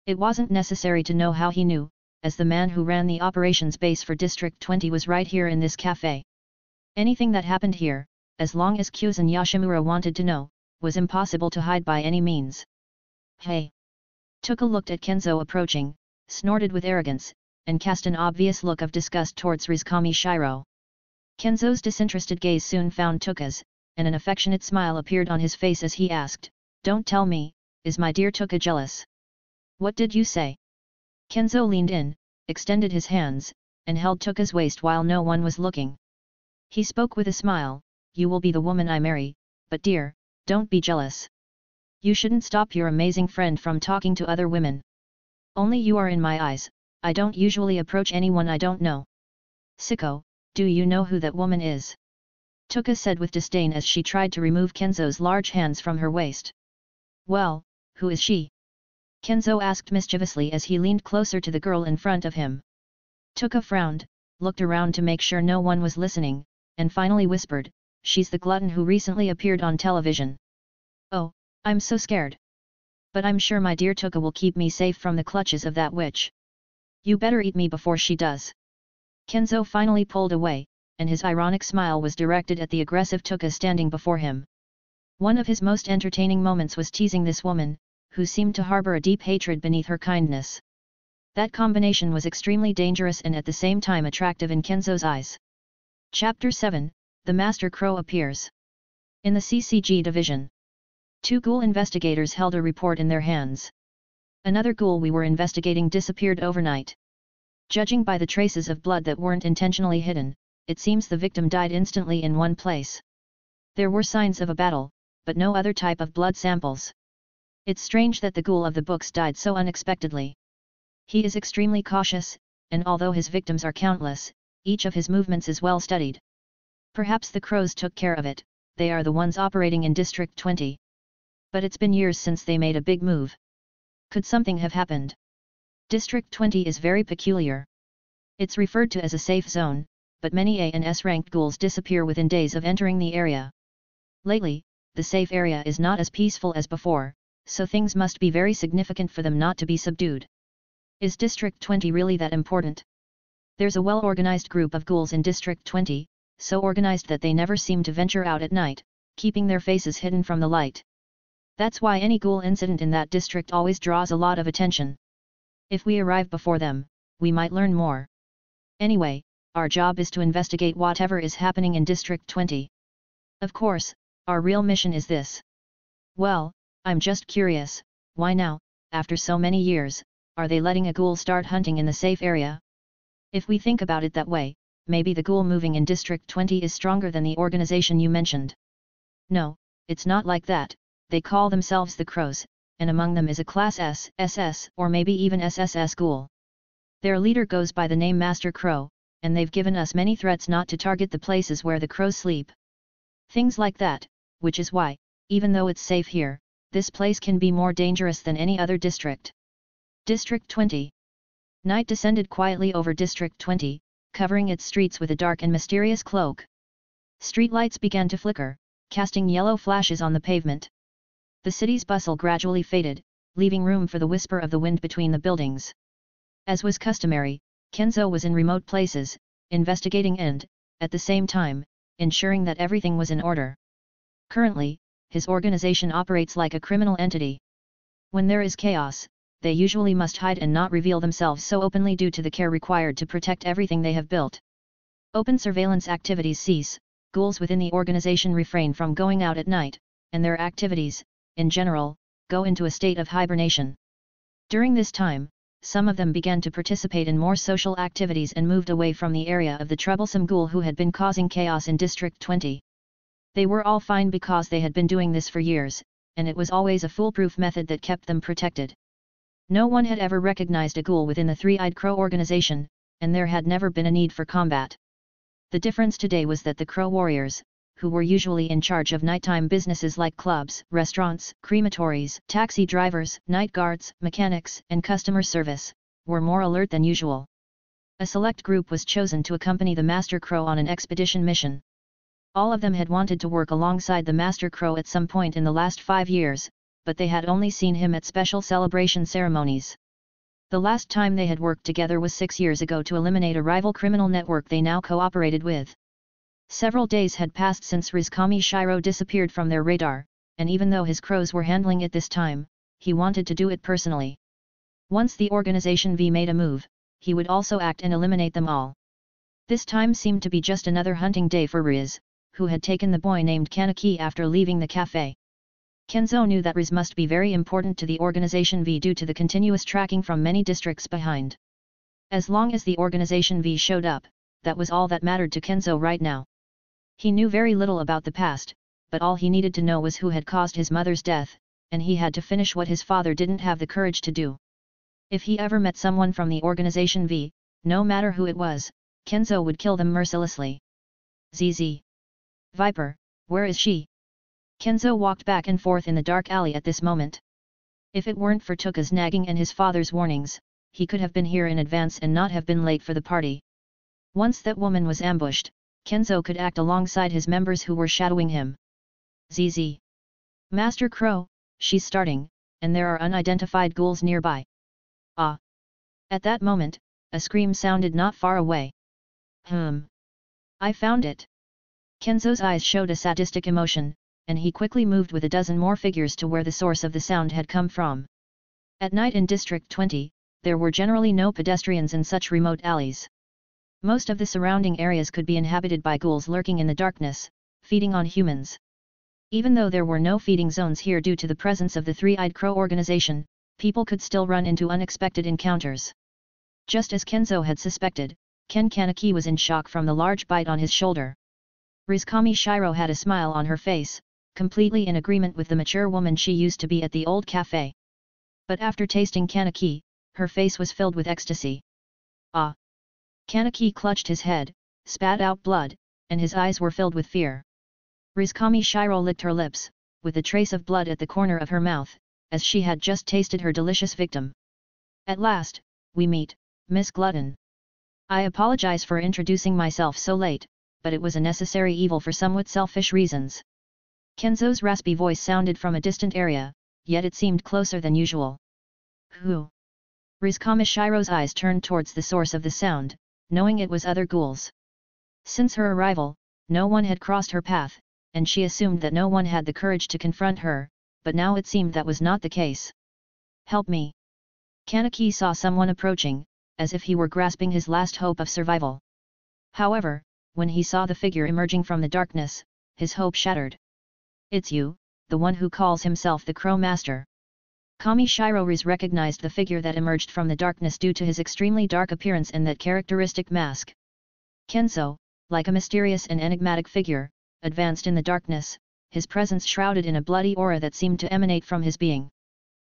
It wasn't necessary to know how he knew, as the man who ran the operations base for District 20 was right here in this cafe. Anything that happened here, as long as Kuzen Yoshimura wanted to know, was impossible to hide by any means. Hey! Took a look at Kenzo approaching, snorted with arrogance, and cast an obvious look of disgust towards Rize Kamishiro. Kenzo's disinterested gaze soon found Touka's, and an affectionate smile appeared on his face as he asked, Don't tell me, is my dear Touka jealous? What did you say? Kenzo leaned in, extended his hands, and held Touka's waist while no one was looking. He spoke with a smile, you will be the woman I marry, but dear, don't be jealous. You shouldn't stop your amazing friend from talking to other women. Only you are in my eyes, I don't usually approach anyone I don't know. Sicko, do you know who that woman is? Touka said with disdain as she tried to remove Kenzo's large hands from her waist. Well, who is she? Kenzo asked mischievously as he leaned closer to the girl in front of him. Touka frowned, looked around to make sure no one was listening, and finally whispered, she's the glutton who recently appeared on television. Oh, I'm so scared. But I'm sure my dear Touka will keep me safe from the clutches of that witch. You better eat me before she does. Kenzo finally pulled away, and his ironic smile was directed at the aggressive Touka standing before him. One of his most entertaining moments was teasing this woman, who seemed to harbor a deep hatred beneath her kindness. That combination was extremely dangerous and at the same time attractive in Kenzo's eyes. Chapter 7 The Master Crow appears. In the CCG division, two ghoul investigators held a report in their hands. Another ghoul we were investigating disappeared overnight. Judging by the traces of blood that weren't intentionally hidden, it seems the victim died instantly in one place. There were signs of a battle, but no other type of blood samples. It's strange that the ghoul of the books died so unexpectedly. He is extremely cautious, and although his victims are countless, each of his movements is well studied. Perhaps the crows took care of it, they are the ones operating in District 20. But it's been years since they made a big move. Could something have happened? District 20 is very peculiar. It's referred to as a safe zone, but many A and S ranked ghouls disappear within days of entering the area. Lately, the safe area is not as peaceful as before, so things must be very significant for them not to be subdued. Is District 20 really that important? There's a well-organized group of ghouls in District 20, so organized that they never seem to venture out at night, keeping their faces hidden from the light. That's why any ghoul incident in that district always draws a lot of attention. If we arrive before them, we might learn more. Anyway, our job is to investigate whatever is happening in District 20. Of course, our real mission is this. Well, I'm just curious, why now, after so many years, are they letting a ghoul start hunting in the safe area? If we think about it that way, maybe the ghoul moving in District 20 is stronger than the organization you mentioned. No, it's not like that, they call themselves the Crows, and among them is a Class S, SS, or maybe even SSS ghoul. Their leader goes by the name Master Crow, and they've given us many threats not to target the places where the crows sleep. Things like that, which is why, even though it's safe here, this place can be more dangerous than any other district. District 20 Night descended quietly over District 20, covering its streets with a dark and mysterious cloak. Streetlights began to flicker, casting yellow flashes on the pavement. The city's bustle gradually faded, leaving room for the whisper of the wind between the buildings. As was customary, Kenzo was in remote places, investigating and, at the same time, ensuring that everything was in order. Currently, his organization operates like a criminal entity. When there is chaos, they usually must hide and not reveal themselves so openly due to the care required to protect everything they have built. Open surveillance activities cease, ghouls within the organization refrain from going out at night, and their activities, in general, go into a state of hibernation. During this time, some of them began to participate in more social activities and moved away from the area of the troublesome ghoul who had been causing chaos in District 20. They were all fine because they had been doing this for years, and it was always a foolproof method that kept them protected. No one had ever recognized a ghoul within the Three-Eyed Crow organization, and there had never been a need for combat. The difference today was that the Crow Warriors, who were usually in charge of nighttime businesses like clubs, restaurants, crematories, taxi drivers, night guards, mechanics, and customer service, were more alert than usual. A select group was chosen to accompany the Master Crow on an expedition mission. All of them had wanted to work alongside the Master Crow at some point in the last five years, but they had only seen him at special celebration ceremonies. The last time they had worked together was six years ago to eliminate a rival criminal network they now cooperated with. Several days had passed since Rize Kamishiro disappeared from their radar, and even though his crows were handling it this time, he wanted to do it personally. Once the Organization V made a move, he would also act and eliminate them all. This time seemed to be just another hunting day for Rize, who had taken the boy named Kaneki after leaving the cafe. Kenzo knew that Rize must be very important to the Organization V due to the continuous tracking from many districts behind. As long as the Organization V showed up, that was all that mattered to Kenzo right now. He knew very little about the past, but all he needed to know was who had caused his mother's death, and he had to finish what his father didn't have the courage to do. If he ever met someone from the Organization V, no matter who it was, Kenzo would kill them mercilessly. ZZ. Viper, where is she? Kenzo walked back and forth in the dark alley at this moment. If it weren't for Touka's nagging and his father's warnings, he could have been here in advance and not have been late for the party. Once that woman was ambushed, Kenzo could act alongside his members who were shadowing him. ZZ. Master Crow, she's starting, and there are unidentified ghouls nearby. Ah! At that moment, a scream sounded not far away. Hmm. I found it. Kenzo's eyes showed a sadistic emotion, and he quickly moved with a dozen more figures to where the source of the sound had come from. At night in District 20, there were generally no pedestrians in such remote alleys. Most of the surrounding areas could be inhabited by ghouls lurking in the darkness, feeding on humans. Even though there were no feeding zones here due to the presence of the Three-Eyed Crow organization, people could still run into unexpected encounters. Just as Kenzo had suspected, Ken Kaneki was in shock from the large bite on his shoulder. Rize Kamishiro had a smile on her face, completely in agreement with the mature woman she used to be at the old cafe. But after tasting Kaneki, her face was filled with ecstasy. Ah! Kaneki clutched his head, spat out blood, and his eyes were filled with fear. Rize Kamishiro licked her lips, with a trace of blood at the corner of her mouth, as she had just tasted her delicious victim. At last, we meet, Miss Glutton. I apologize for introducing myself so late, but it was a necessary evil for somewhat selfish reasons. Kenzo's raspy voice sounded from a distant area, yet it seemed closer than usual. Who? Rize Kamishiro's eyes turned towards the source of the sound, knowing it was other ghouls. Since her arrival, no one had crossed her path, and she assumed that no one had the courage to confront her, but now it seemed that was not the case. Help me! Kaneki saw someone approaching, as if he were grasping his last hope of survival. However, when he saw the figure emerging from the darkness, his hope shattered. It's you, the one who calls himself the Crow Master. Kamishiro Rize recognized the figure that emerged from the darkness due to his extremely dark appearance and that characteristic mask. Kenzo, like a mysterious and enigmatic figure, advanced in the darkness, his presence shrouded in a bloody aura that seemed to emanate from his being.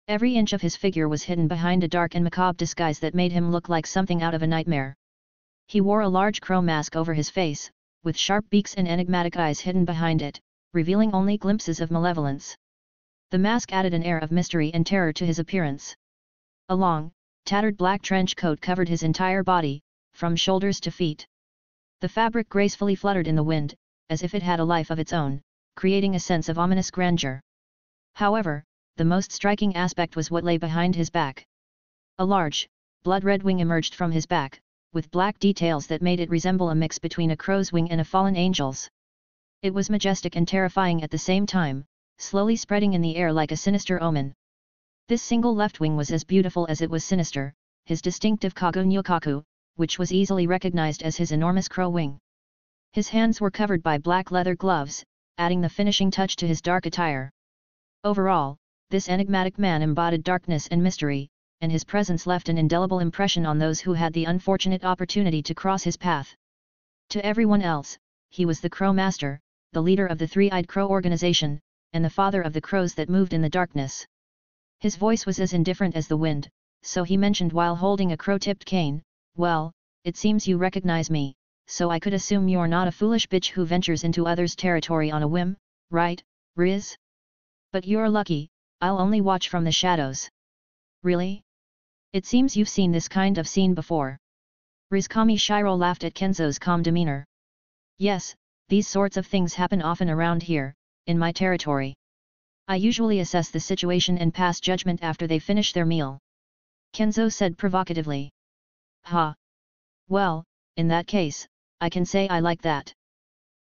Every inch of his figure was hidden behind a dark and macabre disguise that made him look like something out of a nightmare. He wore a large crow mask over his face, with sharp beaks and enigmatic eyes hidden behind it, revealing only glimpses of malevolence. The mask added an air of mystery and terror to his appearance. A long, tattered black trench coat covered his entire body, from shoulders to feet. The fabric gracefully fluttered in the wind, as if it had a life of its own, creating a sense of ominous grandeur. However, the most striking aspect was what lay behind his back. A large, blood-red wing emerged from his back, with black details that made it resemble a mix between a crow's wing and a fallen angel's. It was majestic and terrifying at the same time, slowly spreading in the air like a sinister omen. This single left wing was as beautiful as it was sinister, his distinctive kagune which was easily recognized as his enormous crow wing. His hands were covered by black leather gloves, adding the finishing touch to his dark attire. Overall, this enigmatic man embodied darkness and mystery, and his presence left an indelible impression on those who had the unfortunate opportunity to cross his path. To everyone else, he was the Crow Master, the leader of the Three-Eyed Crow organization, and the father of the crows that moved in the darkness. His voice was as indifferent as the wind, so he mentioned while holding a crow-tipped cane, Well, it seems you recognize me, so I could assume you're not a foolish bitch who ventures into others' territory on a whim, right, Rize? But you're lucky, I'll only watch from the shadows. Really? It seems you've seen this kind of scene before. Rize Kamishiro laughed at Kenzo's calm demeanor. Yes, these sorts of things happen often around here, in my territory. I usually assess the situation and pass judgment after they finish their meal. Kenzo said provocatively. Ha! Well, in that case, I can say I like that.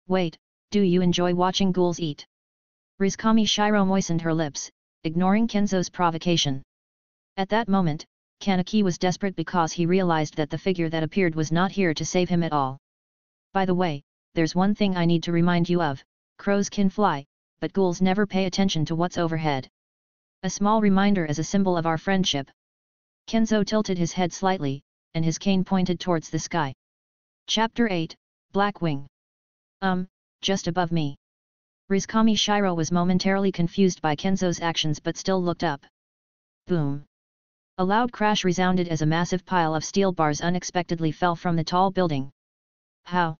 Wait, do you enjoy watching ghouls eat? Rize Kamishiro moistened her lips, ignoring Kenzo's provocation. At that moment, Kaneki was desperate because he realized that the figure that appeared was not here to save him at all. By the way, there's one thing I need to remind you of, crows can fly, but ghouls never pay attention to what's overhead. A small reminder as a symbol of our friendship. Kenzo tilted his head slightly, and his cane pointed towards the sky. Chapter 8, Blackwing. Um, just above me. Rize Kamishiro was momentarily confused by Kenzo's actions but still looked up. Boom. A loud crash resounded as a massive pile of steel bars unexpectedly fell from the tall building. How?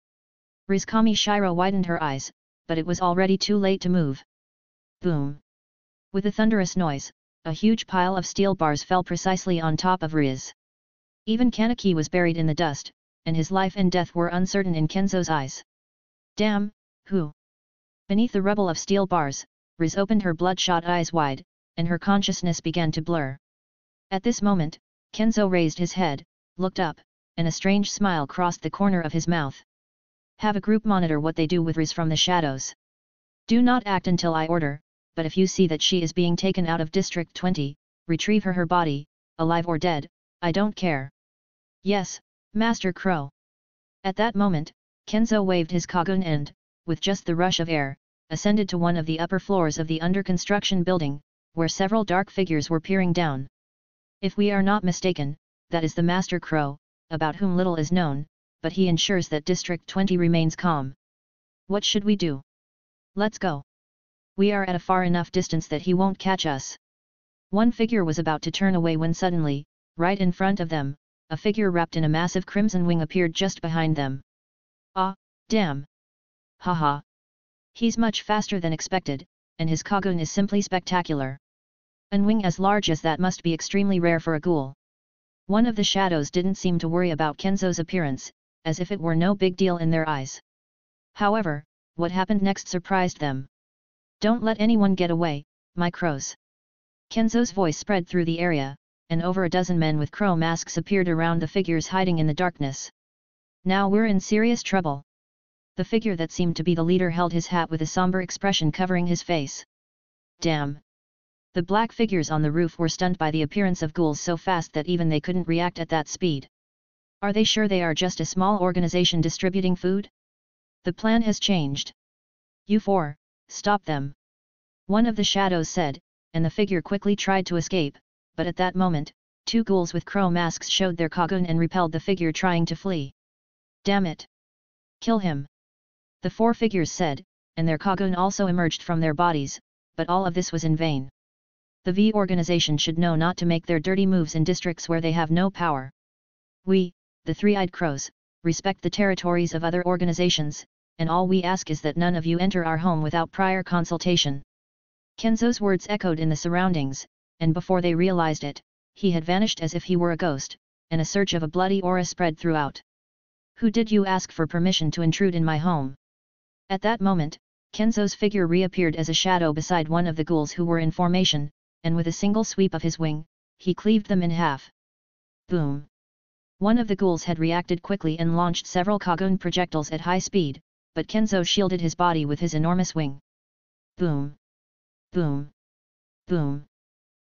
Rize Kamishiro widened her eyes, but it was already too late to move. Boom. With a thunderous noise, a huge pile of steel bars fell precisely on top of Rize. Even Kaneki was buried in the dust, and his life and death were uncertain in Kenzo's eyes. Damn, who? Beneath the rubble of steel bars, Rize opened her bloodshot eyes wide, and her consciousness began to blur. At this moment, Kenzo raised his head, looked up, and a strange smile crossed the corner of his mouth. Have a group monitor what they do with Rize from the shadows. Do not act until I order, but if you see that she is being taken out of District 20, retrieve her her body, alive or dead, I don't care. Yes, Master Crow. At that moment, Kenzo waved his Kagune and, with just the rush of air, ascended to one of the upper floors of the under-construction building, where several dark figures were peering down. If we are not mistaken, that is the Master Crow, about whom little is known, but he ensures that District 20 remains calm. What should we do? Let's go. We are at a far enough distance that he won't catch us. One figure was about to turn away when suddenly, right in front of them, a figure wrapped in a massive crimson wing appeared just behind them. Ah, damn! Haha. He's much faster than expected, and his Kagune is simply spectacular. An wing as large as that must be extremely rare for a ghoul. One of the shadows didn't seem to worry about Kenzo's appearance, as if it were no big deal in their eyes. However, what happened next surprised them. Don't let anyone get away, my crows. Kenzo's voice spread through the area, and over a dozen men with crow masks appeared around the figures hiding in the darkness. Now we're in serious trouble. The figure that seemed to be the leader held his hat with a somber expression covering his face. Damn! The black figures on the roof were stunned by the appearance of ghouls so fast that even they couldn't react at that speed. Are they sure they are just a small organization distributing food? The plan has changed. You four, stop them. One of the shadows said, and the figure quickly tried to escape, but at that moment, two ghouls with crow masks showed their kagune and repelled the figure trying to flee. Damn it! Kill him! The four figures said, and their Kagune also emerged from their bodies, but all of this was in vain. The V organization should know not to make their dirty moves in districts where they have no power. We, the Three-Eyed Crows, respect the territories of other organizations, and all we ask is that none of you enter our home without prior consultation. Kenzo's words echoed in the surroundings, and before they realized it, he had vanished as if he were a ghost, and a surge of a bloody aura spread throughout. Who did you ask for permission to intrude in my home? At that moment, Kenzo's figure reappeared as a shadow beside one of the ghouls who were in formation, and with a single sweep of his wing, he cleaved them in half. Boom! One of the ghouls had reacted quickly and launched several Kagune projectiles at high speed, but Kenzo shielded his body with his enormous wing. Boom! Boom! Boom!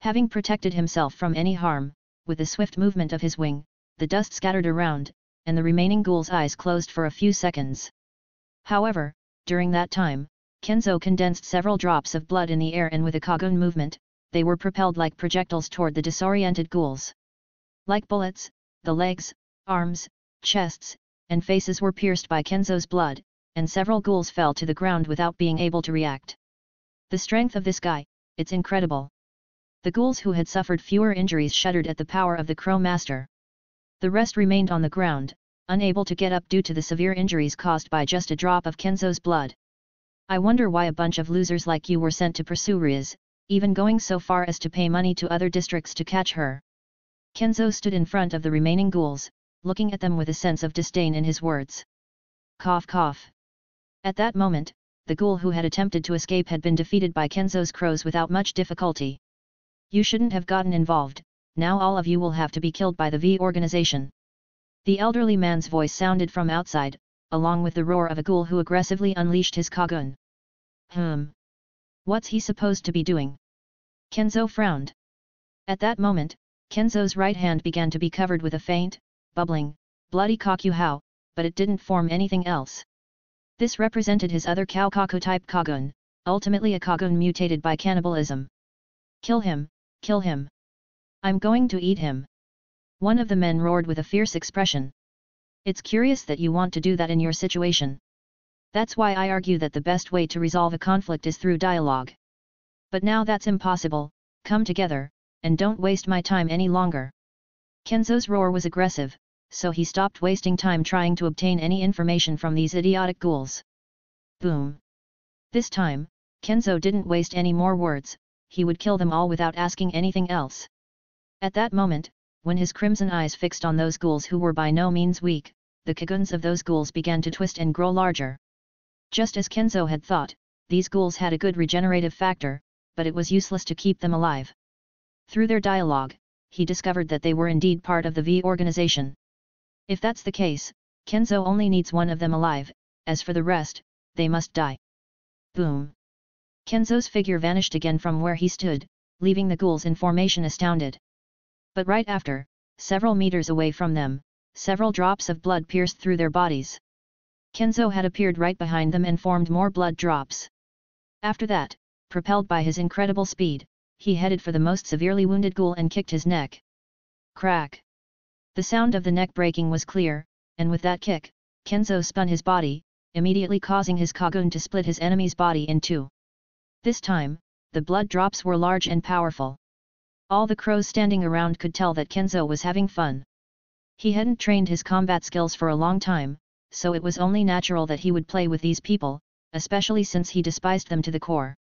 Having protected himself from any harm, with a swift movement of his wing, the dust scattered around, and the remaining ghoul's eyes closed for a few seconds. However, during that time, Kenzo condensed several drops of blood in the air and with a Kagune movement, they were propelled like projectiles toward the disoriented ghouls. Like bullets, the legs, arms, chests, and faces were pierced by Kenzo's blood, and several ghouls fell to the ground without being able to react. The strength of this guy, it's incredible. The ghouls who had suffered fewer injuries shuddered at the power of the Crow Master. The rest remained on the ground, unable to get up due to the severe injuries caused by just a drop of Kenzo's blood. I wonder why a bunch of losers like you were sent to pursue Rize, even going so far as to pay money to other districts to catch her. Kenzo stood in front of the remaining ghouls, looking at them with a sense of disdain in his words. Cough cough. At that moment, the ghoul who had attempted to escape had been defeated by Kenzo's crows without much difficulty. You shouldn't have gotten involved, now all of you will have to be killed by the V organization. The elderly man's voice sounded from outside, along with the roar of a ghoul who aggressively unleashed his Kagune. Hmm. What's he supposed to be doing? Kenzo frowned. At that moment, Kenzo's right hand began to be covered with a faint, bubbling, bloody Kakuhou, but it didn't form anything else. This represented his other Koukaku type Kagune, ultimately a Kagune mutated by cannibalism. Kill him, kill him. I'm going to eat him. One of the men roared with a fierce expression. It's curious that you want to do that in your situation. That's why I argue that the best way to resolve a conflict is through dialogue. But now that's impossible, come together, and don't waste my time any longer. Kenzo's roar was aggressive, so he stopped wasting time trying to obtain any information from these idiotic ghouls. Boom! This time, Kenzo didn't waste any more words, he would kill them all without asking anything else. At that moment, when his crimson eyes fixed on those ghouls who were by no means weak, the kagunes of those ghouls began to twist and grow larger. Just as Kenzo had thought, these ghouls had a good regenerative factor, but it was useless to keep them alive. Through their dialogue, he discovered that they were indeed part of the V organization. If that's the case, Kenzo only needs one of them alive, as for the rest, they must die. Boom! Kenzo's figure vanished again from where he stood, leaving the ghouls in formation astounded. But right after, several meters away from them, several drops of blood pierced through their bodies. Kenzo had appeared right behind them and formed more blood drops. After that, propelled by his incredible speed, he headed for the most severely wounded ghoul and kicked his neck. Crack! The sound of the neck breaking was clear, and with that kick, Kenzo spun his body, immediately causing his Kagune to split his enemy's body in two. This time, the blood drops were large and powerful. All the crows standing around could tell that Kenzo was having fun. He hadn't trained his combat skills for a long time, so it was only natural that he would play with these people, especially since he despised them to the core.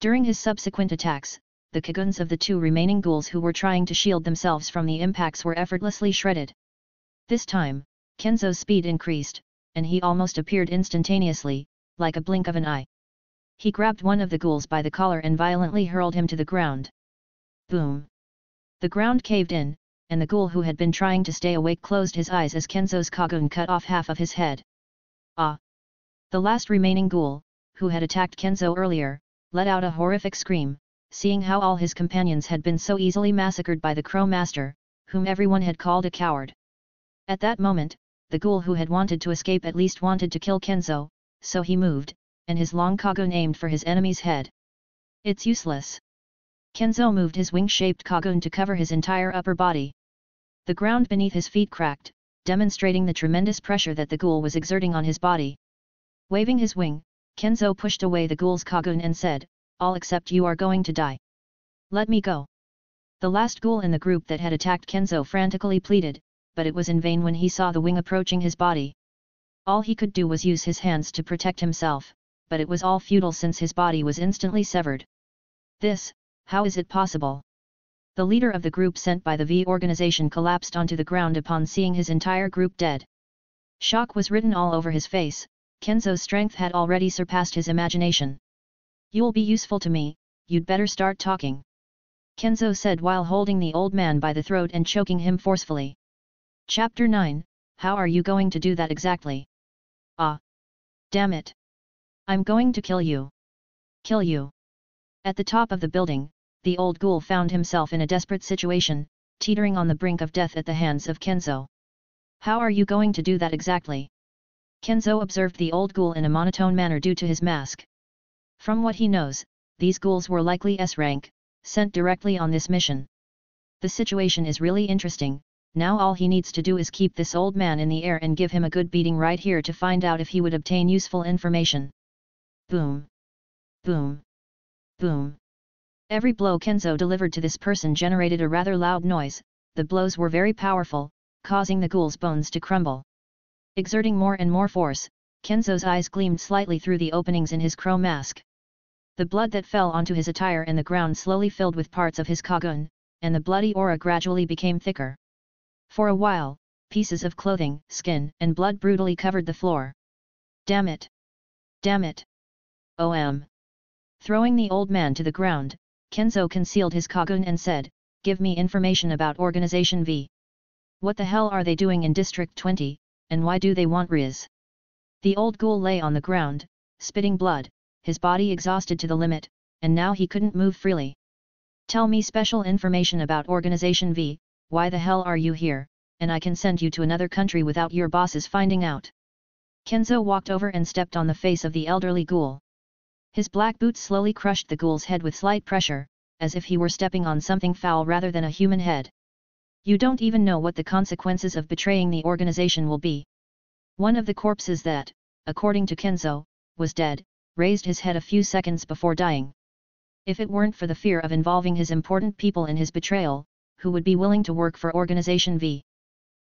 During his subsequent attacks, the kagunes of the two remaining ghouls who were trying to shield themselves from the impacts were effortlessly shredded. This time, Kenzo's speed increased, and he almost appeared instantaneously, like a blink of an eye. He grabbed one of the ghouls by the collar and violently hurled him to the ground. Boom! The ground caved in, and the ghoul who had been trying to stay awake closed his eyes as Kenzo's Kagune cut off half of his head. Ah! The last remaining ghoul, who had attacked Kenzo earlier, let out a horrific scream, seeing how all his companions had been so easily massacred by the Crow Master, whom everyone had called a coward. At that moment, the ghoul who had wanted to escape at least wanted to kill Kenzo, so he moved, and his long Kagune aimed for his enemy's head. It's useless. Kenzo moved his wing-shaped Kagune to cover his entire upper body. The ground beneath his feet cracked, demonstrating the tremendous pressure that the ghoul was exerting on his body. Waving his wing, Kenzo pushed away the ghoul's Kagune and said, all except you are going to die. Let me go. The last ghoul in the group that had attacked Kenzo frantically pleaded, but it was in vain when he saw the wing approaching his body. All he could do was use his hands to protect himself, but it was all futile since his body was instantly severed. This, how is it possible? The leader of the group sent by the V organization collapsed onto the ground upon seeing his entire group dead. Shock was written all over his face, Kenzo's strength had already surpassed his imagination. You'll be useful to me, you'd better start talking. Kenzo said while holding the old man by the throat and choking him forcefully. Chapter 9 How are you going to do that exactly? Ah! Damn it! I'm going to kill you! Kill you! At the top of the building, the old ghoul found himself in a desperate situation, teetering on the brink of death at the hands of Kenzo. How are you going to do that exactly? Kenzo observed the old ghoul in a monotone manner due to his mask. From what he knows, these ghouls were likely S-rank, sent directly on this mission. The situation is really interesting, now all he needs to do is keep this old man in the air and give him a good beating right here to find out if he would obtain useful information. Boom! Boom! Boom! Every blow Kenzo delivered to this person generated a rather loud noise, the blows were very powerful, causing the ghoul's bones to crumble. Exerting more and more force, Kenzo's eyes gleamed slightly through the openings in his crow mask. The blood that fell onto his attire and the ground slowly filled with parts of his kagune, and the bloody aura gradually became thicker. For a while, pieces of clothing, skin, and blood brutally covered the floor. Damn it! Damn it! OM. Throwing the old man to the ground, Kenzo concealed his Kagune and said, Give me information about Organization V. What the hell are they doing in District 20, and why do they want Rize? The old ghoul lay on the ground, spitting blood, his body exhausted to the limit, and now he couldn't move freely. Tell me special information about Organization V, why the hell are you here, and I can send you to another country without your bosses finding out. Kenzo walked over and stepped on the face of the elderly ghoul. His black boots slowly crushed the ghoul's head with slight pressure, as if he were stepping on something foul rather than a human head. You don't even know what the consequences of betraying the organization will be. One of the corpses that, according to Kenzo, was dead, raised his head a few seconds before dying. If it weren't for the fear of involving his important people in his betrayal, who would be willing to work for Organization V?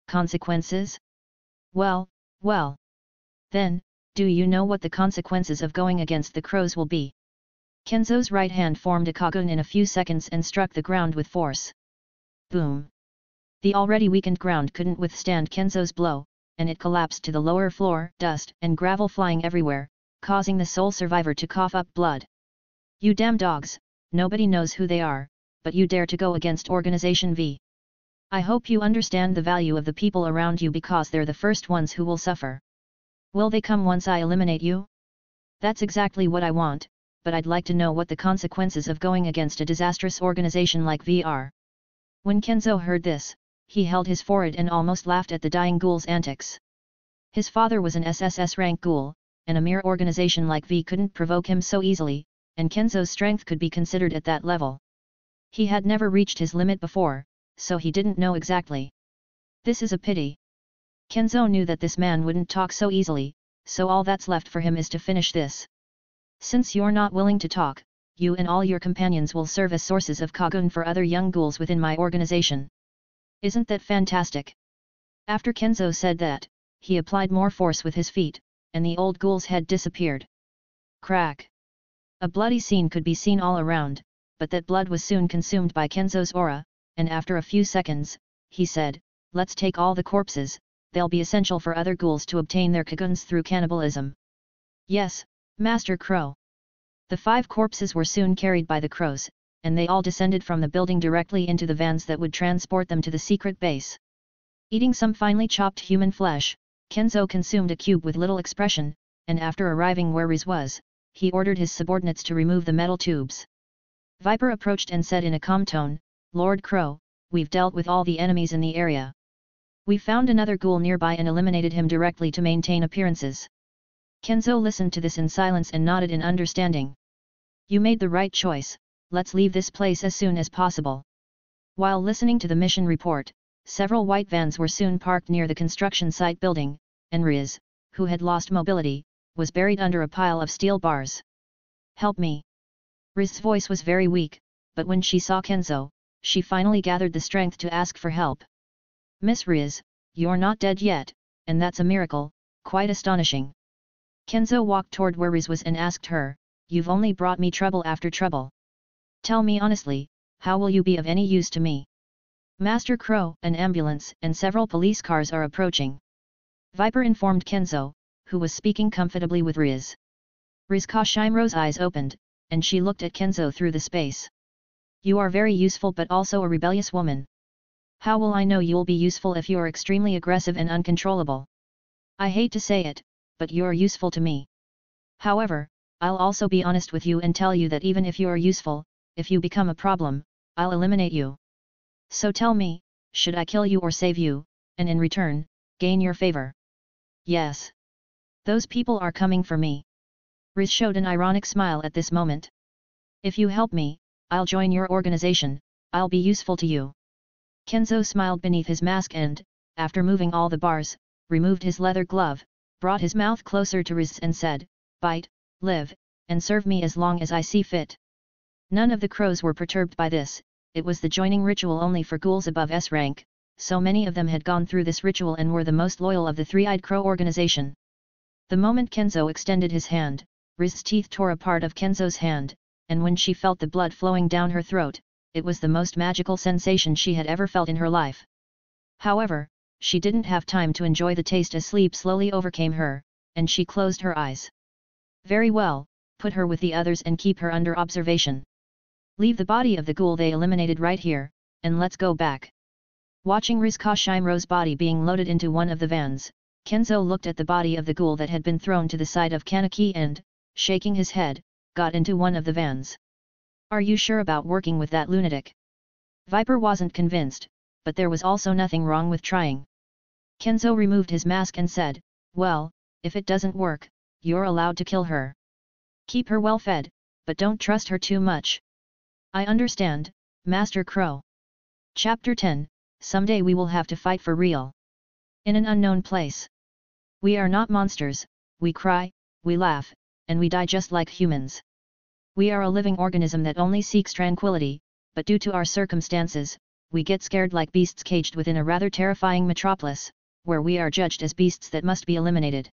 Consequences? Well, well. Then, do you know what the consequences of going against the crows will be? Kenzo's right hand formed a kagune in a few seconds and struck the ground with force. Boom! The already weakened ground couldn't withstand Kenzo's blow, and it collapsed to the lower floor, dust and gravel flying everywhere, causing the sole survivor to cough up blood. You damn dogs, nobody knows who they are, but you dare to go against Organization V. I hope you understand the value of the people around you because they're the first ones who will suffer. Will they come once I eliminate you? That's exactly what I want, but I'd like to know what the consequences of going against a disastrous organization like V are. When Kenzo heard this, he held his forehead and almost laughed at the dying ghoul's antics. His father was an SSS rank ghoul, and a mere organization like V couldn't provoke him so easily, and Kenzo's strength could be considered at that level. He had never reached his limit before, so he didn't know exactly. This is a pity. Kenzo knew that this man wouldn't talk so easily, so all that's left for him is to finish this. Since you're not willing to talk, you and all your companions will serve as sources of Kagune for other young ghouls within my organization. Isn't that fantastic? After Kenzo said that, he applied more force with his feet, and the old ghoul's head disappeared. Crack! A bloody scene could be seen all around, but that blood was soon consumed by Kenzo's aura, and after a few seconds, he said, let's take all the corpses, they'll be essential for other ghouls to obtain their kagunes through cannibalism. Yes, Master Crow. The five corpses were soon carried by the crows, and they all descended from the building directly into the vans that would transport them to the secret base. Eating some finely chopped human flesh, Kenzo consumed a cube with little expression, and after arriving where Rize was, he ordered his subordinates to remove the metal tubes. Viper approached and said in a calm tone, Lord Crow, we've dealt with all the enemies in the area. We found another ghoul nearby and eliminated him directly to maintain appearances. Kenzo listened to this in silence and nodded in understanding. You made the right choice, let's leave this place as soon as possible. While listening to the mission report, several white vans were soon parked near the construction site building, and Rize, who had lost mobility, was buried under a pile of steel bars. Help me! Rize's voice was very weak, but when she saw Kenzo, she finally gathered the strength to ask for help. Miss Rize, you're not dead yet, and that's a miracle, quite astonishing. Kenzo walked toward where Rize was and asked her, You've only brought me trouble after trouble. Tell me honestly, how will you be of any use to me? Master Crow, an ambulance and several police cars are approaching. Viper informed Kenzo, who was speaking comfortably with Rize. Rize Kamishiro's eyes opened, and she looked at Kenzo through the space. You are very useful but also a rebellious woman. How will I know you'll be useful if you're extremely aggressive and uncontrollable? I hate to say it, but you're useful to me. However, I'll also be honest with you and tell you that even if you're useful, if you become a problem, I'll eliminate you. So tell me, should I kill you or save you, and in return, gain your favor? Yes. Those people are coming for me. Rize showed an ironic smile at this moment. If you help me, I'll join your organization, I'll be useful to you. Kenzo smiled beneath his mask and, after moving all the bars, removed his leather glove, brought his mouth closer to Rize and said, Bite, live, and serve me as long as I see fit. None of the crows were perturbed by this, it was the joining ritual only for ghouls above S rank, so many of them had gone through this ritual and were the most loyal of the three-eyed crow organization. The moment Kenzo extended his hand, Rize's teeth tore a part of Kenzo's hand, and when she felt the blood flowing down her throat, it was the most magical sensation she had ever felt in her life. However, she didn't have time to enjoy the taste as sleep slowly overcame her, and she closed her eyes. Very well, put her with the others and keep her under observation. Leave the body of the ghoul they eliminated right here, and let's go back. Watching Rize Kamishiro's body being loaded into one of the vans, Kenzo looked at the body of the ghoul that had been thrown to the side of Kaneki and, shaking his head, got into one of the vans. Are you sure about working with that lunatic? Viper wasn't convinced, but there was also nothing wrong with trying. Kenzo removed his mask and said, well, if it doesn't work, you're allowed to kill her. Keep her well fed, but don't trust her too much. I understand, Master Crow. Chapter 10 Someday we will have to fight for real. In an unknown place. We are not monsters, we cry, we laugh, and we die just like humans. We are a living organism that only seeks tranquility, but due to our circumstances, we get scared like beasts caged within a rather terrifying metropolis, where we are judged as beasts that must be eliminated.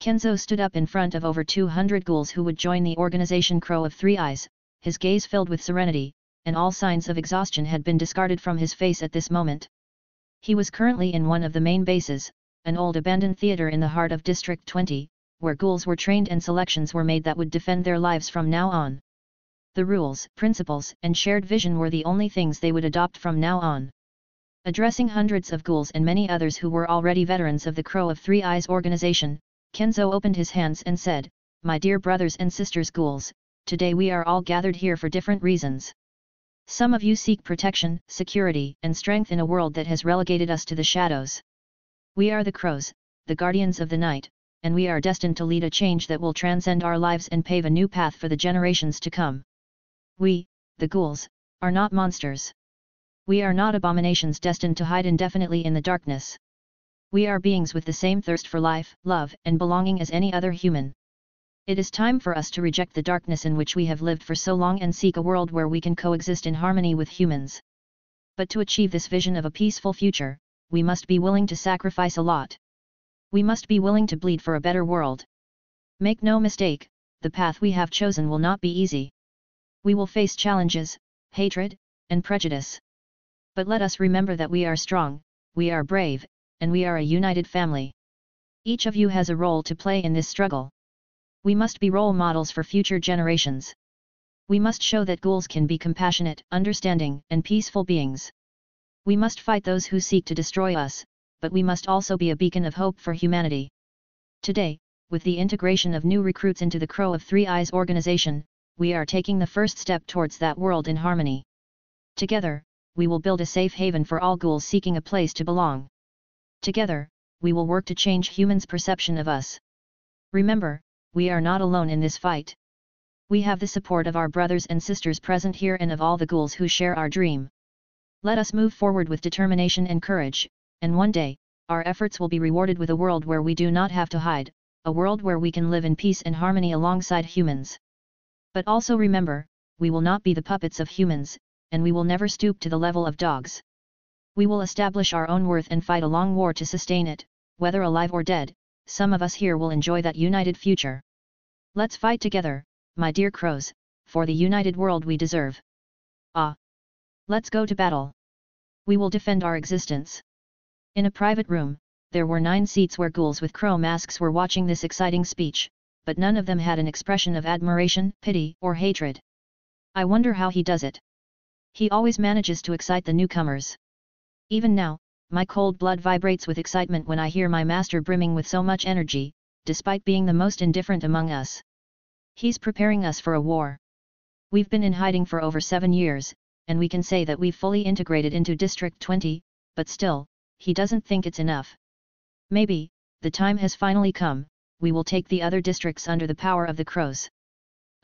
Kenzo stood up in front of over 200 ghouls who would join the organization Crow of Three Eyes, his gaze filled with serenity, and all signs of exhaustion had been discarded from his face at this moment. He was currently in one of the main bases, an old abandoned theater in the heart of District 20, where ghouls were trained and selections were made that would defend their lives from now on. The rules, principles, and shared vision were the only things they would adopt from now on. Addressing hundreds of ghouls and many others who were already veterans of the Crow of Three Eyes organization, Kenzo opened his hands and said, My dear brothers and sisters ghouls, today we are all gathered here for different reasons. Some of you seek protection, security, and strength in a world that has relegated us to the shadows. We are the crows, the guardians of the night, and we are destined to lead a change that will transcend our lives and pave a new path for the generations to come. We, the ghouls, are not monsters. We are not abominations destined to hide indefinitely in the darkness. We are beings with the same thirst for life, love, and belonging as any other human. It is time for us to reject the darkness in which we have lived for so long and seek a world where we can coexist in harmony with humans. But to achieve this vision of a peaceful future, we must be willing to sacrifice a lot. We must be willing to bleed for a better world. Make no mistake, the path we have chosen will not be easy. We will face challenges, hatred, and prejudice. But let us remember that we are strong, we are brave, and we are a united family. Each of you has a role to play in this struggle. We must be role models for future generations. We must show that ghouls can be compassionate, understanding, and peaceful beings. We must fight those who seek to destroy us, but we must also be a beacon of hope for humanity. Today, with the integration of new recruits into the Crow of Three Eyes organization, we are taking the first step towards that world in harmony. Together, we will build a safe haven for all ghouls seeking a place to belong. Together, we will work to change humans' perception of us. Remember, we are not alone in this fight. We have the support of our brothers and sisters present here and of all the ghouls who share our dream. Let us move forward with determination and courage, and one day, our efforts will be rewarded with a world where we do not have to hide, a world where we can live in peace and harmony alongside humans. But also remember, we will not be the puppets of humans, and we will never stoop to the level of dogs. We will establish our own worth and fight a long war to sustain it, whether alive or dead, some of us here will enjoy that united future. Let's fight together, my dear crows, for the united world we deserve. Ah! Let's go to battle. We will defend our existence. In a private room, there were nine seats where ghouls with crow masks were watching this exciting speech, but none of them had an expression of admiration, pity, or hatred. I wonder how he does it. He always manages to excite the newcomers. Even now, my cold blood vibrates with excitement when I hear my master brimming with so much energy, despite being the most indifferent among us. He's preparing us for a war. We've been in hiding for over seven years, and we can say that we've fully integrated into District 20, but still, he doesn't think it's enough. Maybe, the time has finally come, we will take the other districts under the power of the crows.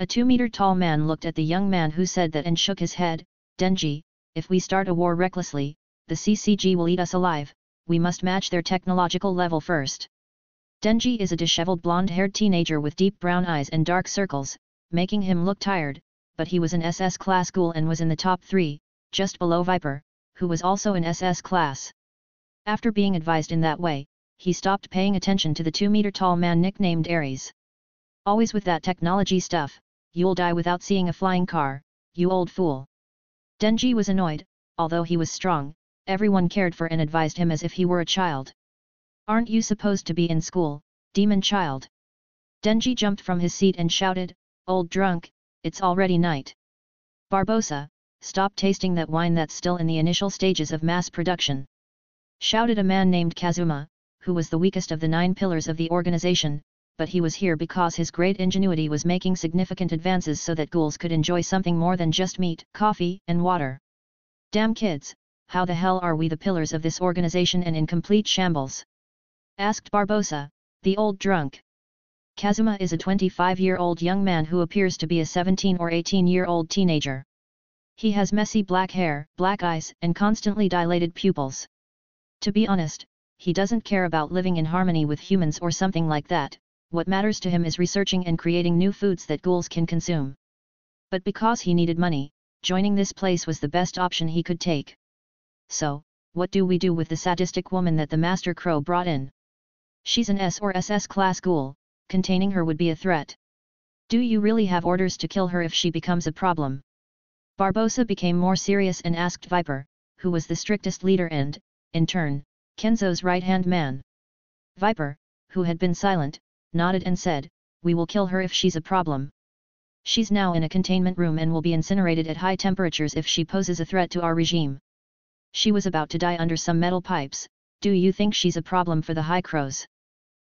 A two-meter-tall man looked at the young man who said that and shook his head, Denji, if we start a war recklessly, the CCG will eat us alive, we must match their technological level first. Denji is a disheveled blonde-haired teenager with deep brown eyes and dark circles, making him look tired, but he was an SS class ghoul and was in the top 3, just below Viper, who was also an SS class. After being advised in that way, he stopped paying attention to the 2-meter-tall man nicknamed Ares. Always with that technology stuff, you'll die without seeing a flying car, you old fool. Denji was annoyed, although he was strong, everyone cared for and advised him as if he were a child. Aren't you supposed to be in school, demon child? Denji jumped from his seat and shouted, Old drunk, it's already night. Barbosa, stop tasting that wine that's still in the initial stages of mass production. Shouted a man named Kazuma, who was the weakest of the nine pillars of the organization, but he was here because his great ingenuity was making significant advances so that ghouls could enjoy something more than just meat, coffee, and water. Damn kids, how the hell are we the pillars of this organization and in complete shambles? Asked Barbosa, the old drunk. Kazuma is a 25-year-old young man who appears to be a 17 or 18-year-old teenager. He has messy black hair, black eyes, and constantly dilated pupils. To be honest, he doesn't care about living in harmony with humans or something like that, what matters to him is researching and creating new foods that ghouls can consume. But because he needed money, joining this place was the best option he could take. So, what do we do with the sadistic woman that the Master Crow brought in? She's an S or SS class ghoul, containing her would be a threat. Do you really have orders to kill her if she becomes a problem? Barbosa became more serious and asked Viper, who was the strictest leader and, in turn, Kenzo's right-hand man. Viper, who had been silent, nodded and said, we will kill her if she's a problem. She's now in a containment room and will be incinerated at high temperatures if she poses a threat to our regime. She was about to die under some metal pipes, do you think she's a problem for the High Crows?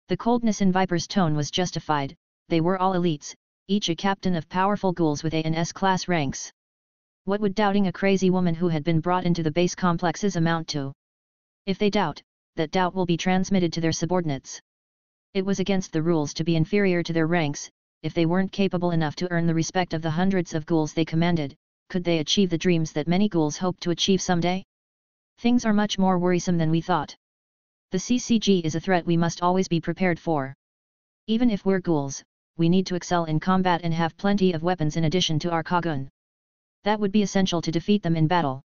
The coldness in Viper's tone was justified, they were all elites, each a captain of powerful ghouls with A and S class ranks. What would doubting a crazy woman who had been brought into the base complexes amount to? If they doubt, that doubt will be transmitted to their subordinates. It was against the rules to be inferior to their ranks, if they weren't capable enough to earn the respect of the hundreds of ghouls they commanded, could they achieve the dreams that many ghouls hoped to achieve someday? Things are much more worrisome than we thought. The CCG is a threat we must always be prepared for. Even if we're ghouls, we need to excel in combat and have plenty of weapons in addition to our Kagune. That would be essential to defeat them in battle.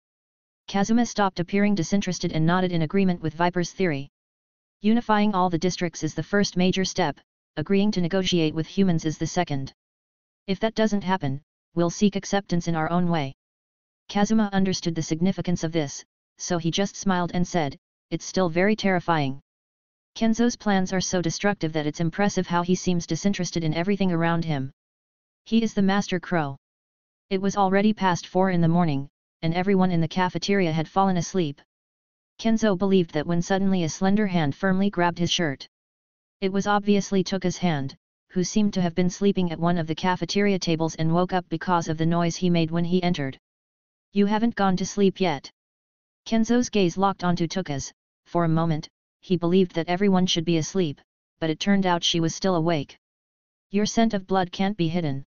Kazuma stopped appearing disinterested and nodded in agreement with Viper's theory. Unifying all the districts is the first major step, agreeing to negotiate with humans is the second. If that doesn't happen, we'll seek acceptance in our own way. Kazuma understood the significance of this, so he just smiled and said, it's still very terrifying. Kenzo's plans are so destructive that it's impressive how he seems disinterested in everything around him. He is the Master Crow. It was already past four in the morning, and everyone in the cafeteria had fallen asleep. Kenzo believed that when suddenly a slender hand firmly grabbed his shirt. It was obviously Touka's hand, who seemed to have been sleeping at one of the cafeteria tables and woke up because of the noise he made when he entered. You haven't gone to sleep yet. Kenzo's gaze locked onto Touka's, for a moment, he believed that everyone should be asleep, but it turned out she was still awake. Your scent of blood can't be hidden.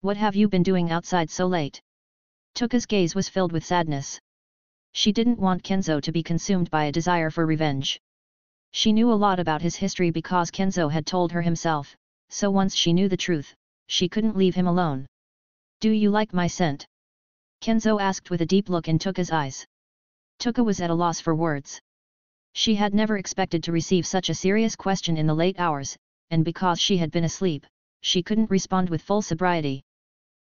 What have you been doing outside so late? Touka's gaze was filled with sadness. She didn't want Kenzo to be consumed by a desire for revenge. She knew a lot about his history because Kenzo had told her himself, so once she knew the truth, she couldn't leave him alone. Do you like my scent? Kenzo asked with a deep look in Touka's eyes. Touka was at a loss for words. She had never expected to receive such a serious question in the late hours, and because she had been asleep, she couldn't respond with full sobriety.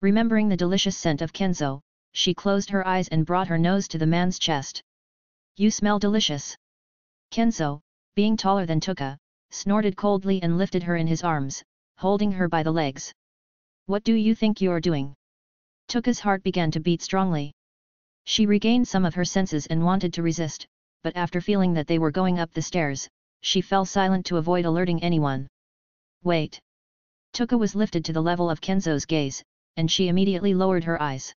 Remembering the delicious scent of Kenzo, she closed her eyes and brought her nose to the man's chest. You smell delicious. Kenzo, being taller than Touka, snorted coldly and lifted her in his arms, holding her by the legs. What do you think you're doing? Touka's heart began to beat strongly. She regained some of her senses and wanted to resist, but after feeling that they were going up the stairs, she fell silent to avoid alerting anyone. Wait. Touka was lifted to the level of Kenzo's gaze, and she immediately lowered her eyes.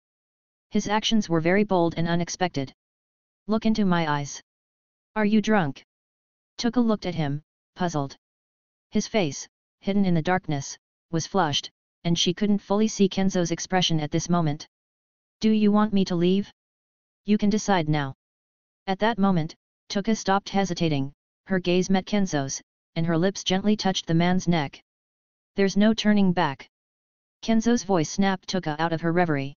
His actions were very bold and unexpected. Look into my eyes. Are you drunk? Touka looked at him, puzzled. His face, hidden in the darkness, was flushed, and she couldn't fully see Kenzo's expression at this moment. Do you want me to leave? You can decide now. At that moment, Touka stopped hesitating, her gaze met Kenzo's, and her lips gently touched the man's neck. There's no turning back. Kenzo's voice snapped Touka out of her reverie.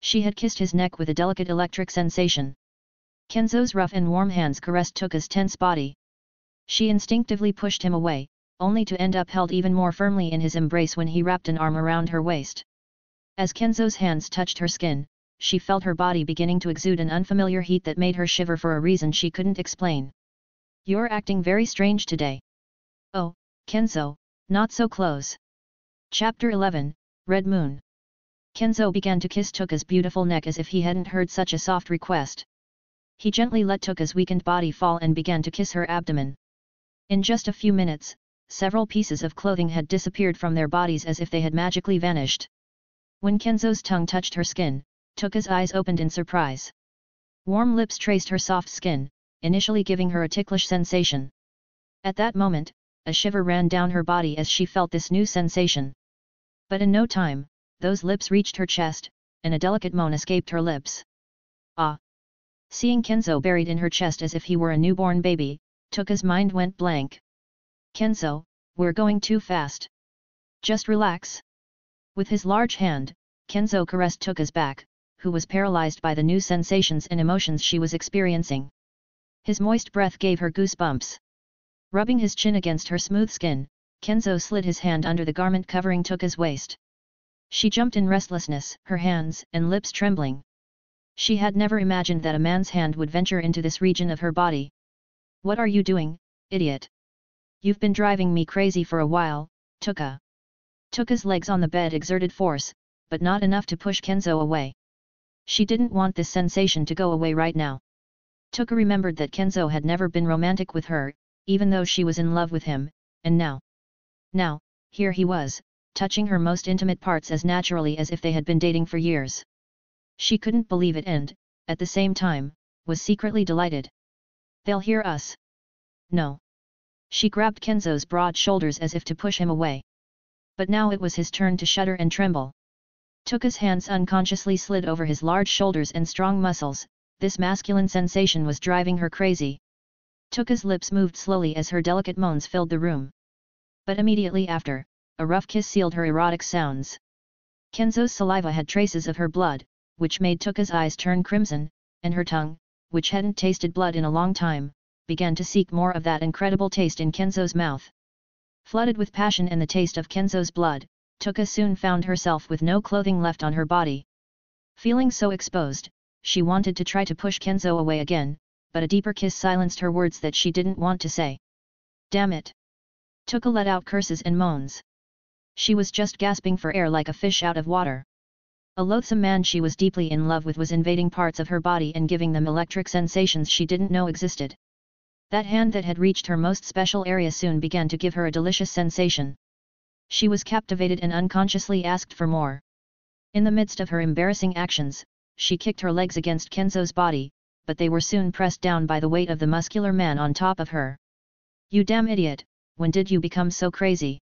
She had kissed his neck with a delicate electric sensation. Kenzo's rough and warm hands caressed Touka's tense body. She instinctively pushed him away, only to end up held even more firmly in his embrace when he wrapped an arm around her waist. As Kenzo's hands touched her skin, she felt her body beginning to exude an unfamiliar heat that made her shiver for a reason she couldn't explain. You're acting very strange today. Oh, Kenzo, Not so close. Chapter 11, Red Moon. Kenzo began to kiss Touka's beautiful neck as if he hadn't heard such a soft request. He gently let Touka's weakened body fall and began to kiss her abdomen. In just a few minutes, several pieces of clothing had disappeared from their bodies as if they had magically vanished. When Kenzo's tongue touched her skin, Touka's eyes opened in surprise. Warm lips traced her soft skin, initially giving her a ticklish sensation. At that moment, a shiver ran down her body as she felt this new sensation. But in no time, those lips reached her chest, and a delicate moan escaped her lips. Ah! Seeing Kenzo buried in her chest as if he were a newborn baby, Touka's mind went blank. Kenzo, we're going too fast. Just relax. With his large hand, Kenzo caressed Touka's back, who was paralyzed by the new sensations and emotions she was experiencing. His moist breath gave her goosebumps. Rubbing his chin against her smooth skin, Kenzo slid his hand under the garment covering Touka's waist. She jumped in restlessness, her hands and lips trembling. She had never imagined that a man's hand would venture into this region of her body. What are you doing, idiot? You've been driving me crazy for a while, Touka. Touka's legs on the bed exerted force, but not enough to push Kenzo away. She didn't want this sensation to go away right now. Touka remembered that Kenzo had never been romantic with her, even though she was in love with him, and now. Now, here he was, touching her most intimate parts as naturally as if they had been dating for years. She couldn't believe it and, at the same time, was secretly delighted. They'll hear us. No. She grabbed Kenzo's broad shoulders as if to push him away. But now it was his turn to shudder and tremble. Touka's hands unconsciously slid over his large shoulders and strong muscles, this masculine sensation was driving her crazy. Touka's lips moved slowly as her delicate moans filled the room. But immediately after, a rough kiss sealed her erotic sounds. Kenzo's saliva had traces of her blood, which made Touka's eyes turn crimson, and her tongue, which hadn't tasted blood in a long time, began to seek more of that incredible taste in Kenzo's mouth. Flooded with passion and the taste of Kenzo's blood, Touka soon found herself with no clothing left on her body. Feeling so exposed, she wanted to try to push Kenzo away again, but a deeper kiss silenced her words that she didn't want to say. Damn it! Touka let out curses and moans. She was just gasping for air like a fish out of water. A loathsome man she was deeply in love with was invading parts of her body and giving them electric sensations she didn't know existed. That hand that had reached her most special area soon began to give her a delicious sensation. She was captivated and unconsciously asked for more. In the midst of her embarrassing actions, she kicked her legs against Kenzo's body, but they were soon pressed down by the weight of the muscular man on top of her. You damn idiot, when did you become so crazy?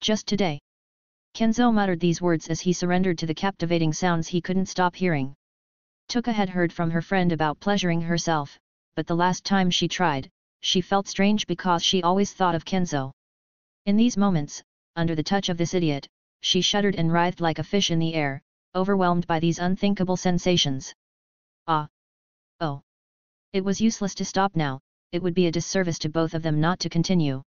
Just today. Kenzo muttered these words as he surrendered to the captivating sounds he couldn't stop hearing. Touka had heard from her friend about pleasuring herself, but the last time she tried, she felt strange because she always thought of Kenzo. In these moments, under the touch of this idiot, she shuddered and writhed like a fish in the air, overwhelmed by these unthinkable sensations. Ah! Oh! It was useless to stop now, it would be a disservice to both of them not to continue.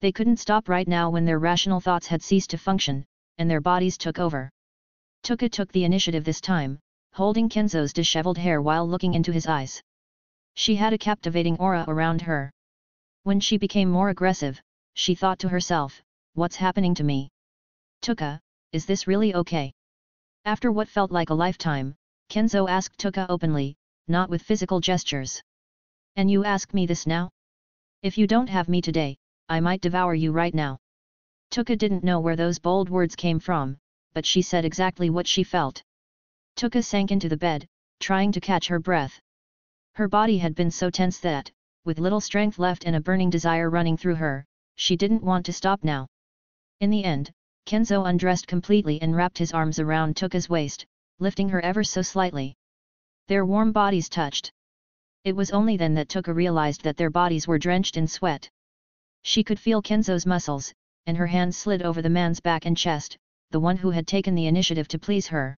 They couldn't stop right now when their rational thoughts had ceased to function, and their bodies took over. Touka took the initiative this time, holding Kenzo's disheveled hair while looking into his eyes. She had a captivating aura around her. When she became more aggressive, she thought to herself, what's happening to me? Touka, is this really okay? After what felt like a lifetime, Kenzo asked Touka openly, not with physical gestures. And you ask me this now? If you don't have me today, I might devour you right now. Touka didn't know where those bold words came from, but she said exactly what she felt. Touka sank into the bed, trying to catch her breath. Her body had been so tense that, with little strength left and a burning desire running through her, she didn't want to stop now. In the end, Kenzo undressed completely and wrapped his arms around Touka's waist, lifting her ever so slightly. Their warm bodies touched. It was only then that Touka realized that their bodies were drenched in sweat. She could feel Kenzo's muscles, and her hand slid over the man's back and chest, the one who had taken the initiative to please her.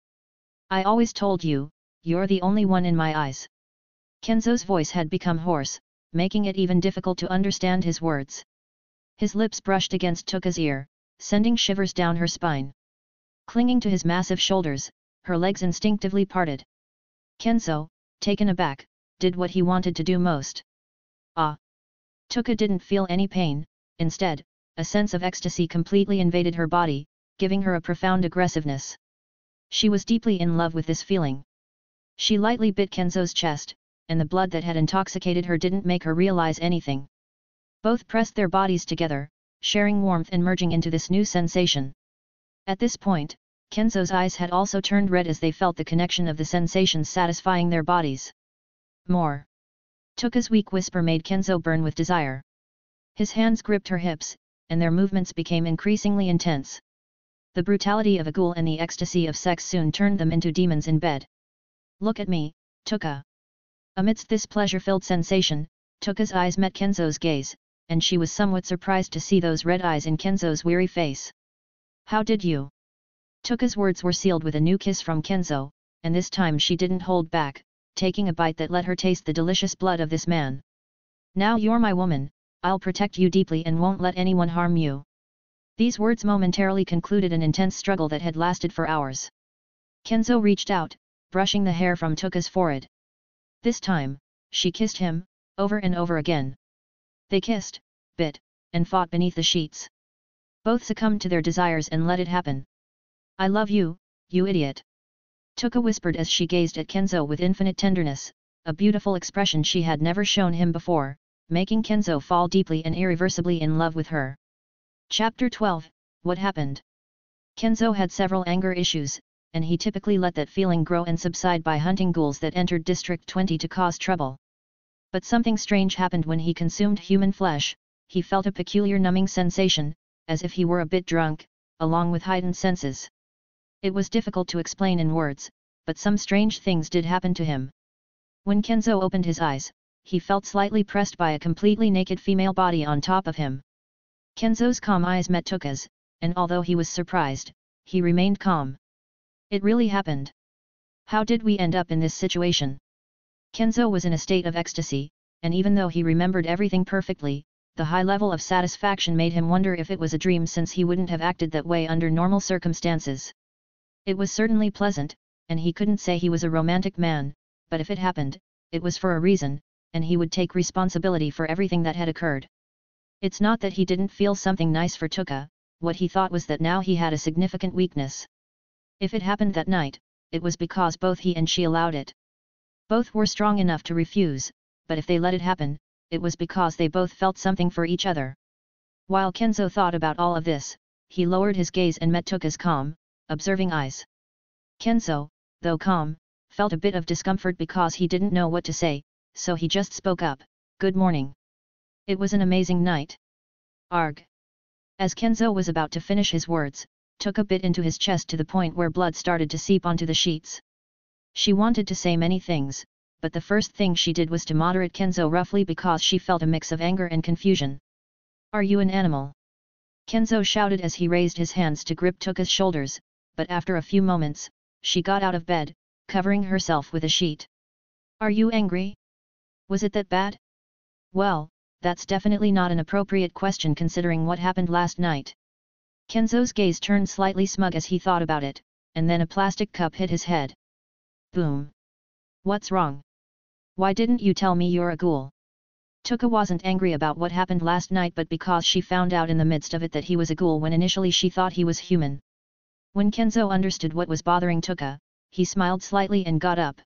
I always told you, you're the only one in my eyes. Kenzo's voice had become hoarse, making it even difficult to understand his words. His lips brushed against Touka's ear, sending shivers down her spine. Clinging to his massive shoulders, her legs instinctively parted. Kenzo, taken aback, did what he wanted to do most. Ah! Touka didn't feel any pain, instead, a sense of ecstasy completely invaded her body, giving her a profound aggressiveness. She was deeply in love with this feeling. She lightly bit Kenzo's chest, and the blood that had intoxicated her didn't make her realize anything. Both pressed their bodies together, sharing warmth and merging into this new sensation. At this point, Kenzo's eyes had also turned red as they felt the connection of the sensations satisfying their bodies. More. Touka's weak whisper made Kenzo burn with desire. His hands gripped her hips, and their movements became increasingly intense. The brutality of a ghoul and the ecstasy of sex soon turned them into demons in bed. Look at me, Touka. Amidst this pleasure-filled sensation, Touka's eyes met Kenzo's gaze, and she was somewhat surprised to see those red eyes in Kenzo's weary face. How did you? Touka's words were sealed with a new kiss from Kenzo, and this time she didn't hold back, taking a bite that let her taste the delicious blood of this man. Now you're my woman, I'll protect you deeply and won't let anyone harm you. These words momentarily concluded an intense struggle that had lasted for hours. Kenzo reached out, brushing the hair from Touka's forehead. This time, she kissed him, over and over again. They kissed, bit, and fought beneath the sheets. Both succumbed to their desires and let it happen. I love you, you idiot. Touka whispered as she gazed at Kenzo with infinite tenderness, a beautiful expression she had never shown him before, making Kenzo fall deeply and irreversibly in love with her. Chapter 12 What happened? Kenzo had several anger issues, and he typically let that feeling grow and subside by hunting ghouls that entered District 20 to cause trouble. But something strange happened when he consumed human flesh, he felt a peculiar numbing sensation, as if he were a bit drunk, along with heightened senses. It was difficult to explain in words, but some strange things did happen to him. When Kenzo opened his eyes, he felt slightly pressed by a completely naked female body on top of him. Kenzo's calm eyes met Touka's, and although he was surprised, he remained calm. It really happened. How did we end up in this situation? Kenzo was in a state of ecstasy, and even though he remembered everything perfectly, the high level of satisfaction made him wonder if it was a dream since he wouldn't have acted that way under normal circumstances. It was certainly pleasant, and he couldn't say he was a romantic man, but if it happened, it was for a reason, and he would take responsibility for everything that had occurred. It's not that he didn't feel something nice for Touka, what he thought was that now he had a significant weakness. If it happened that night, it was because both he and she allowed it. Both were strong enough to refuse, but if they let it happen, it was because they both felt something for each other. While Kenzo thought about all of this, he lowered his gaze and met Touka's calm, observing eyes. Kenzo, though calm, felt a bit of discomfort because he didn't know what to say, so he just spoke up, Good morning. It was an amazing night. Arg. As Kenzo was about to finish his words, took a bit into his chest to the point where blood started to seep onto the sheets. She wanted to say many things, but the first thing she did was to moderate Kenzo roughly because she felt a mix of anger and confusion. Are you an animal? Kenzo shouted as he raised his hands to grip Touka's shoulders, but after a few moments, she got out of bed, covering herself with a sheet. Are you angry? Was it that bad? Well, that's definitely not an appropriate question considering what happened last night. Kenzo's gaze turned slightly smug as he thought about it, and then a plastic cup hit his head. Boom! What's wrong? Why didn't you tell me you're a ghoul? Touka wasn't angry about what happened last night but because she found out in the midst of it that he was a ghoul when initially she thought he was human. When Kenzo understood what was bothering Touka, he smiled slightly and got up.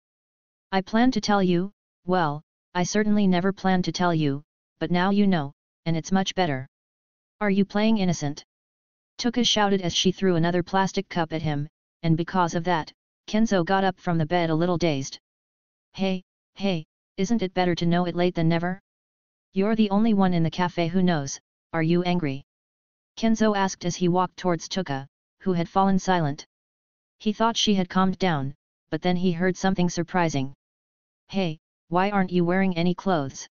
I planned to tell you, well, I certainly never planned to tell you, but now you know, and it's much better. Are you playing innocent? Touka shouted as she threw another plastic cup at him, and because of that, Kenzo got up from the bed a little dazed. Hey, hey, isn't it better to know it late than never? You're the only one in the cafe who knows, are you angry? Kenzo asked as he walked towards Touka, who had fallen silent. He thought she had calmed down, but then he heard something surprising. Hey, why aren't you wearing any clothes?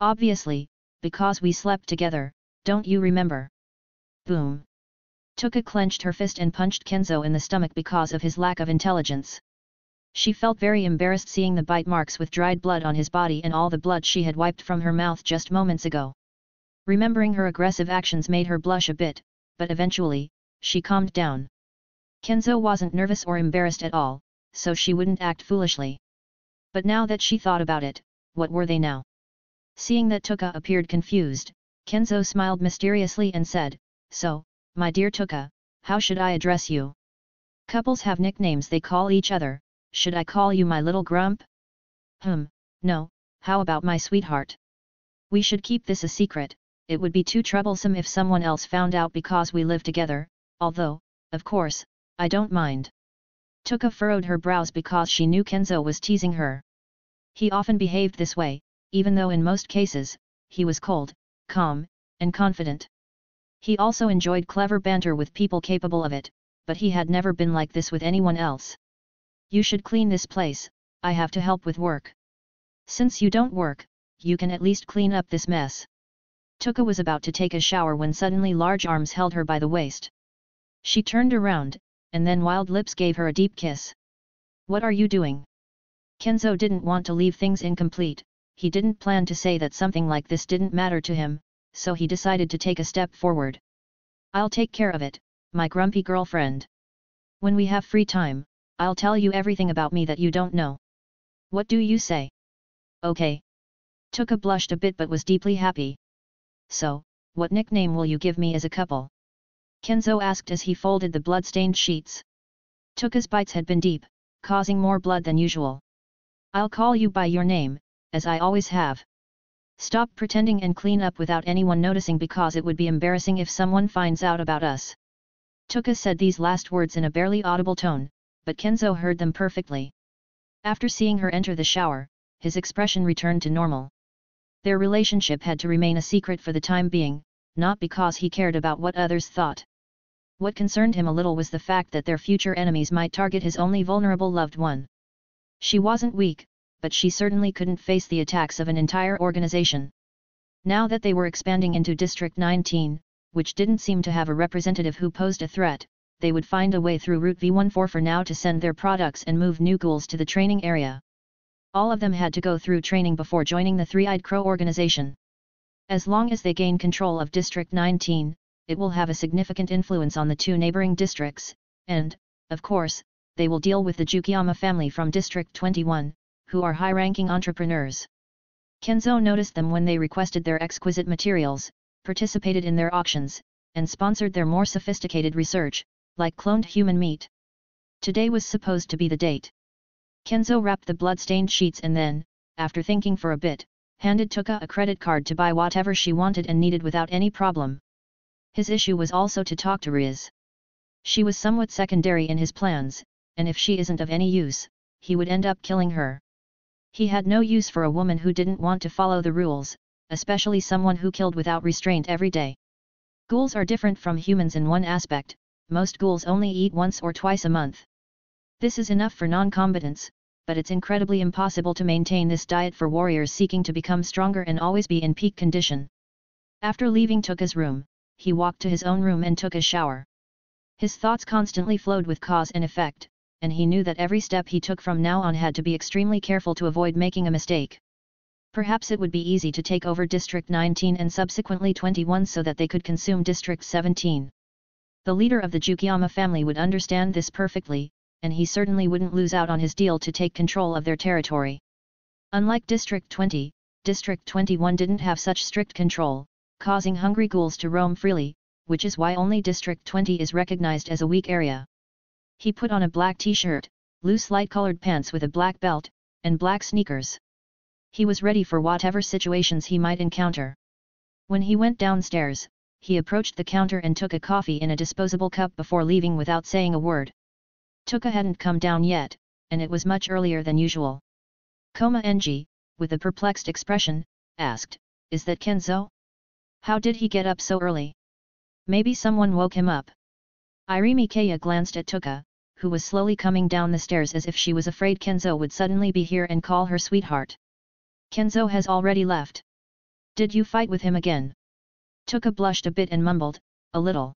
Obviously, because we slept together, don't you remember? Boom. Touka clenched her fist and punched Kenzo in the stomach because of his lack of intelligence. She felt very embarrassed seeing the bite marks with dried blood on his body and all the blood she had wiped from her mouth just moments ago. Remembering her aggressive actions made her blush a bit, but eventually, she calmed down. Kenzo wasn't nervous or embarrassed at all, so she wouldn't act foolishly. But now that she thought about it, what were they now? Seeing that Touka appeared confused, Kenzo smiled mysteriously and said, So, my dear Touka, how should I address you? Couples have nicknames they call each other, should I call you my little grump? Hmm, no, how about my sweetheart? We should keep this a secret, it would be too troublesome if someone else found out because we live together, although, of course, I don't mind. Touka furrowed her brows because she knew Kenzo was teasing her. He often behaved this way, even though in most cases, he was cold, calm, and confident. He also enjoyed clever banter with people capable of it, but he had never been like this with anyone else. You should clean this place, I have to help with work. Since you don't work, you can at least clean up this mess. Touka was about to take a shower when suddenly large arms held her by the waist. She turned around, and then wild lips gave her a deep kiss. What are you doing? Kenzo didn't want to leave things incomplete, he didn't plan to say that something like this didn't matter to him, so he decided to take a step forward. I'll take care of it, my grumpy girlfriend. When we have free time, I'll tell you everything about me that you don't know. What do you say? Okay. Touka blushed a bit but was deeply happy. So, what nickname will you give me as a couple? Kenzo asked as he folded the blood-stained sheets. Touka's bites had been deep, causing more blood than usual. I'll call you by your name, as I always have. Stop pretending and clean up without anyone noticing because it would be embarrassing if someone finds out about us. Touka said these last words in a barely audible tone, but Kenzo heard them perfectly. After seeing her enter the shower, his expression returned to normal. Their relationship had to remain a secret for the time being, not because he cared about what others thought. What concerned him a little was the fact that their future enemies might target his only vulnerable loved one. She wasn't weak, but she certainly couldn't face the attacks of an entire organization. Now that they were expanding into District 19, which didn't seem to have a representative who posed a threat, they would find a way through Route V14 for now to send their products and move new ghouls to the training area. All of them had to go through training before joining the Three-Eyed Crow organization. As long as they gain control of District 19, it will have a significant influence on the two neighboring districts, and, of course, they will deal with the Jukiyama family from District 21, who are high-ranking entrepreneurs. Kenzo noticed them when they requested their exquisite materials, participated in their auctions, and sponsored their more sophisticated research, like cloned human meat. Today was supposed to be the date. Kenzo wrapped the blood-stained sheets and then, after thinking for a bit, handed Touka a credit card to buy whatever she wanted and needed without any problem. His issue was also to talk to Rize. She was somewhat secondary in his plans, and if she isn't of any use, he would end up killing her. He had no use for a woman who didn't want to follow the rules, especially someone who killed without restraint every day. Ghouls are different from humans in one aspect, most ghouls only eat once or twice a month. This is enough for non-combatants, but it's incredibly impossible to maintain this diet for warriors seeking to become stronger and always be in peak condition. After leaving Touka's room, he walked to his own room and took a shower. His thoughts constantly flowed with cause and effect, and he knew that every step he took from now on had to be extremely careful to avoid making a mistake. Perhaps it would be easy to take over District 19 and subsequently 21 so that they could consume District 17. The leader of the Jukiyama family would understand this perfectly, and he certainly wouldn't lose out on his deal to take control of their territory. Unlike District 20, District 21 didn't have such strict control, causing hungry ghouls to roam freely, which is why only District 20 is recognized as a weak area. He put on a black t-shirt, loose light-colored pants with a black belt, and black sneakers. He was ready for whatever situations he might encounter. When he went downstairs, he approached the counter and took a coffee in a disposable cup before leaving without saying a word. Touka hadn't come down yet, and it was much earlier than usual. Koma Enji, with a perplexed expression, asked, Is that Kenzo? How did he get up so early? Maybe someone woke him up. Irimi Kaya glanced at Touka, who was slowly coming down the stairs as if she was afraid Kenzo would suddenly be here and call her sweetheart. Kenzo has already left. Did you fight with him again? Touka blushed a bit and mumbled, a little.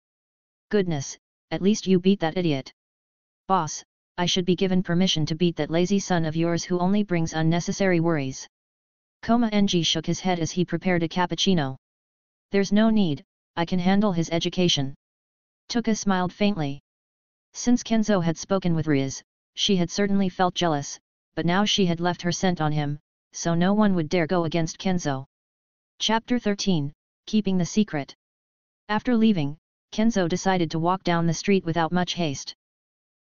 Goodness, at least you beat that idiot. Boss, I should be given permission to beat that lazy son of yours who only brings unnecessary worries. Koma Enji shook his head as he prepared a cappuccino. There's no need, I can handle his education. Touka smiled faintly. Since Kenzo had spoken with Rize, she had certainly felt jealous, but now she had left her scent on him, so no one would dare go against Kenzo. Chapter 13, keeping the secret. After leaving, Kenzo decided to walk down the street without much haste.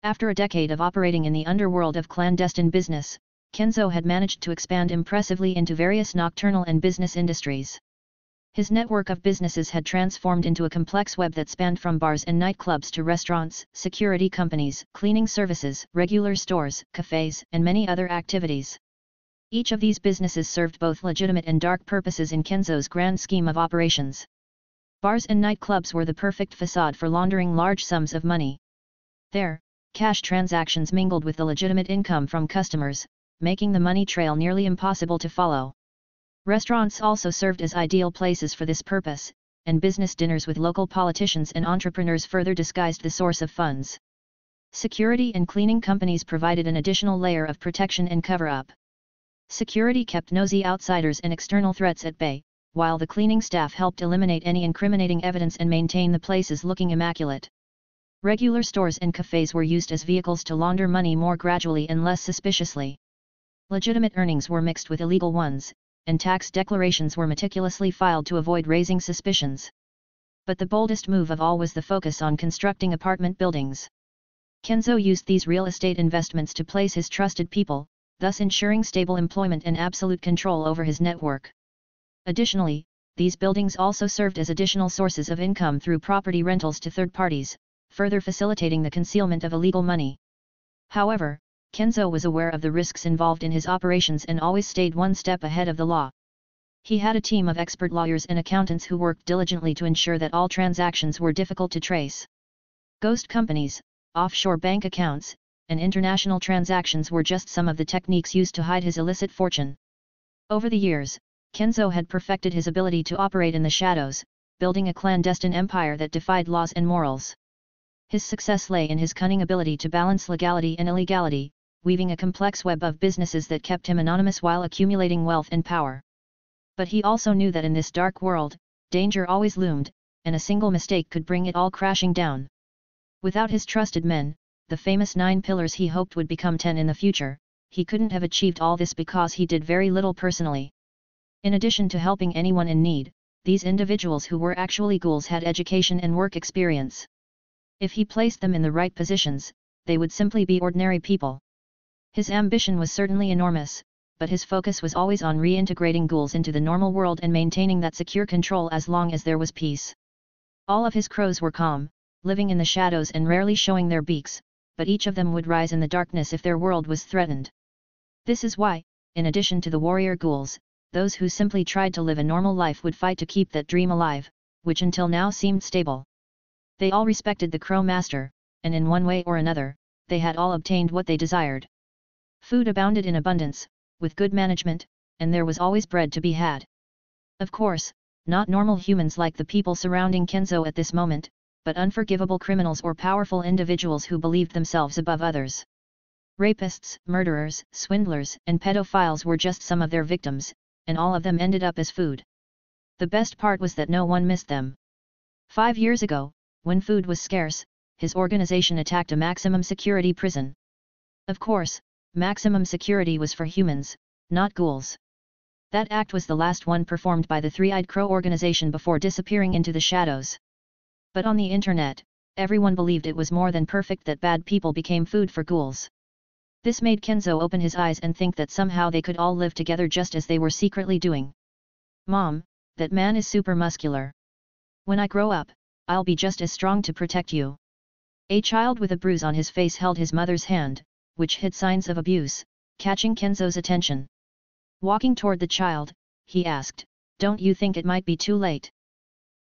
After a decade of operating in the underworld of clandestine business, Kenzo had managed to expand impressively into various nocturnal and business industries. His network of businesses had transformed into a complex web that spanned from bars and nightclubs to restaurants, security companies, cleaning services, regular stores, cafes, and many other activities. Each of these businesses served both legitimate and dark purposes in Kenzo's grand scheme of operations. Bars and nightclubs were the perfect facade for laundering large sums of money. There, cash transactions mingled with the legitimate income from customers, making the money trail nearly impossible to follow. Restaurants also served as ideal places for this purpose, and business dinners with local politicians and entrepreneurs further disguised the source of funds. Security and cleaning companies provided an additional layer of protection and cover-up. Security kept nosy outsiders and external threats at bay, while the cleaning staff helped eliminate any incriminating evidence and maintain the places looking immaculate. Regular stores and cafes were used as vehicles to launder money more gradually and less suspiciously. Legitimate earnings were mixed with illegal ones, and tax declarations were meticulously filed to avoid raising suspicions. But the boldest move of all was the focus on constructing apartment buildings. Kenzo used these real estate investments to place his trusted people, thus ensuring stable employment and absolute control over his network. Additionally, these buildings also served as additional sources of income through property rentals to third parties, further facilitating the concealment of illegal money. However, Kenzo was aware of the risks involved in his operations and always stayed one step ahead of the law. He had a team of expert lawyers and accountants who worked diligently to ensure that all transactions were difficult to trace. Ghost companies, offshore bank accounts, and international transactions were just some of the techniques used to hide his illicit fortune. Over the years, Kenzo had perfected his ability to operate in the shadows, building a clandestine empire that defied laws and morals. His success lay in his cunning ability to balance legality and illegality, weaving a complex web of businesses that kept him anonymous while accumulating wealth and power. But he also knew that in this dark world, danger always loomed, and a single mistake could bring it all crashing down. Without his trusted men, the famous nine pillars he hoped would become ten in the future, he couldn't have achieved all this because he did very little personally. In addition to helping anyone in need, these individuals who were actually ghouls had education and work experience. If he placed them in the right positions, they would simply be ordinary people. His ambition was certainly enormous, but his focus was always on reintegrating ghouls into the normal world and maintaining that secure control as long as there was peace. All of his crows were calm, living in the shadows and rarely showing their beaks, but each of them would rise in the darkness if their world was threatened. This is why, in addition to the warrior ghouls, those who simply tried to live a normal life would fight to keep that dream alive, which until now seemed stable. They all respected the Crow Master, and in one way or another, they had all obtained what they desired. Food abounded in abundance, with good management, and there was always bread to be had. Of course, not normal humans like the people surrounding Kenzo at this moment, but unforgivable criminals or powerful individuals who believed themselves above others. Rapists, murderers, swindlers, and pedophiles were just some of their victims, and all of them ended up as food. The best part was that no one missed them. Five years ago, when food was scarce, his organization attacked a maximum security prison. Of course, maximum security was for humans, not ghouls. That act was the last one performed by the Three-Eyed Crow organization before disappearing into the shadows. But on the internet, everyone believed it was more than perfect that bad people became food for ghouls. This made Kenzo open his eyes and think that somehow they could all live together just as they were secretly doing. Mom, that man is super muscular. When I grow up, I'll be just as strong to protect you. A child with a bruise on his face held his mother's hand, which hid signs of abuse, catching Kenzo's attention. Walking toward the child, he asked, Don't you think it might be too late?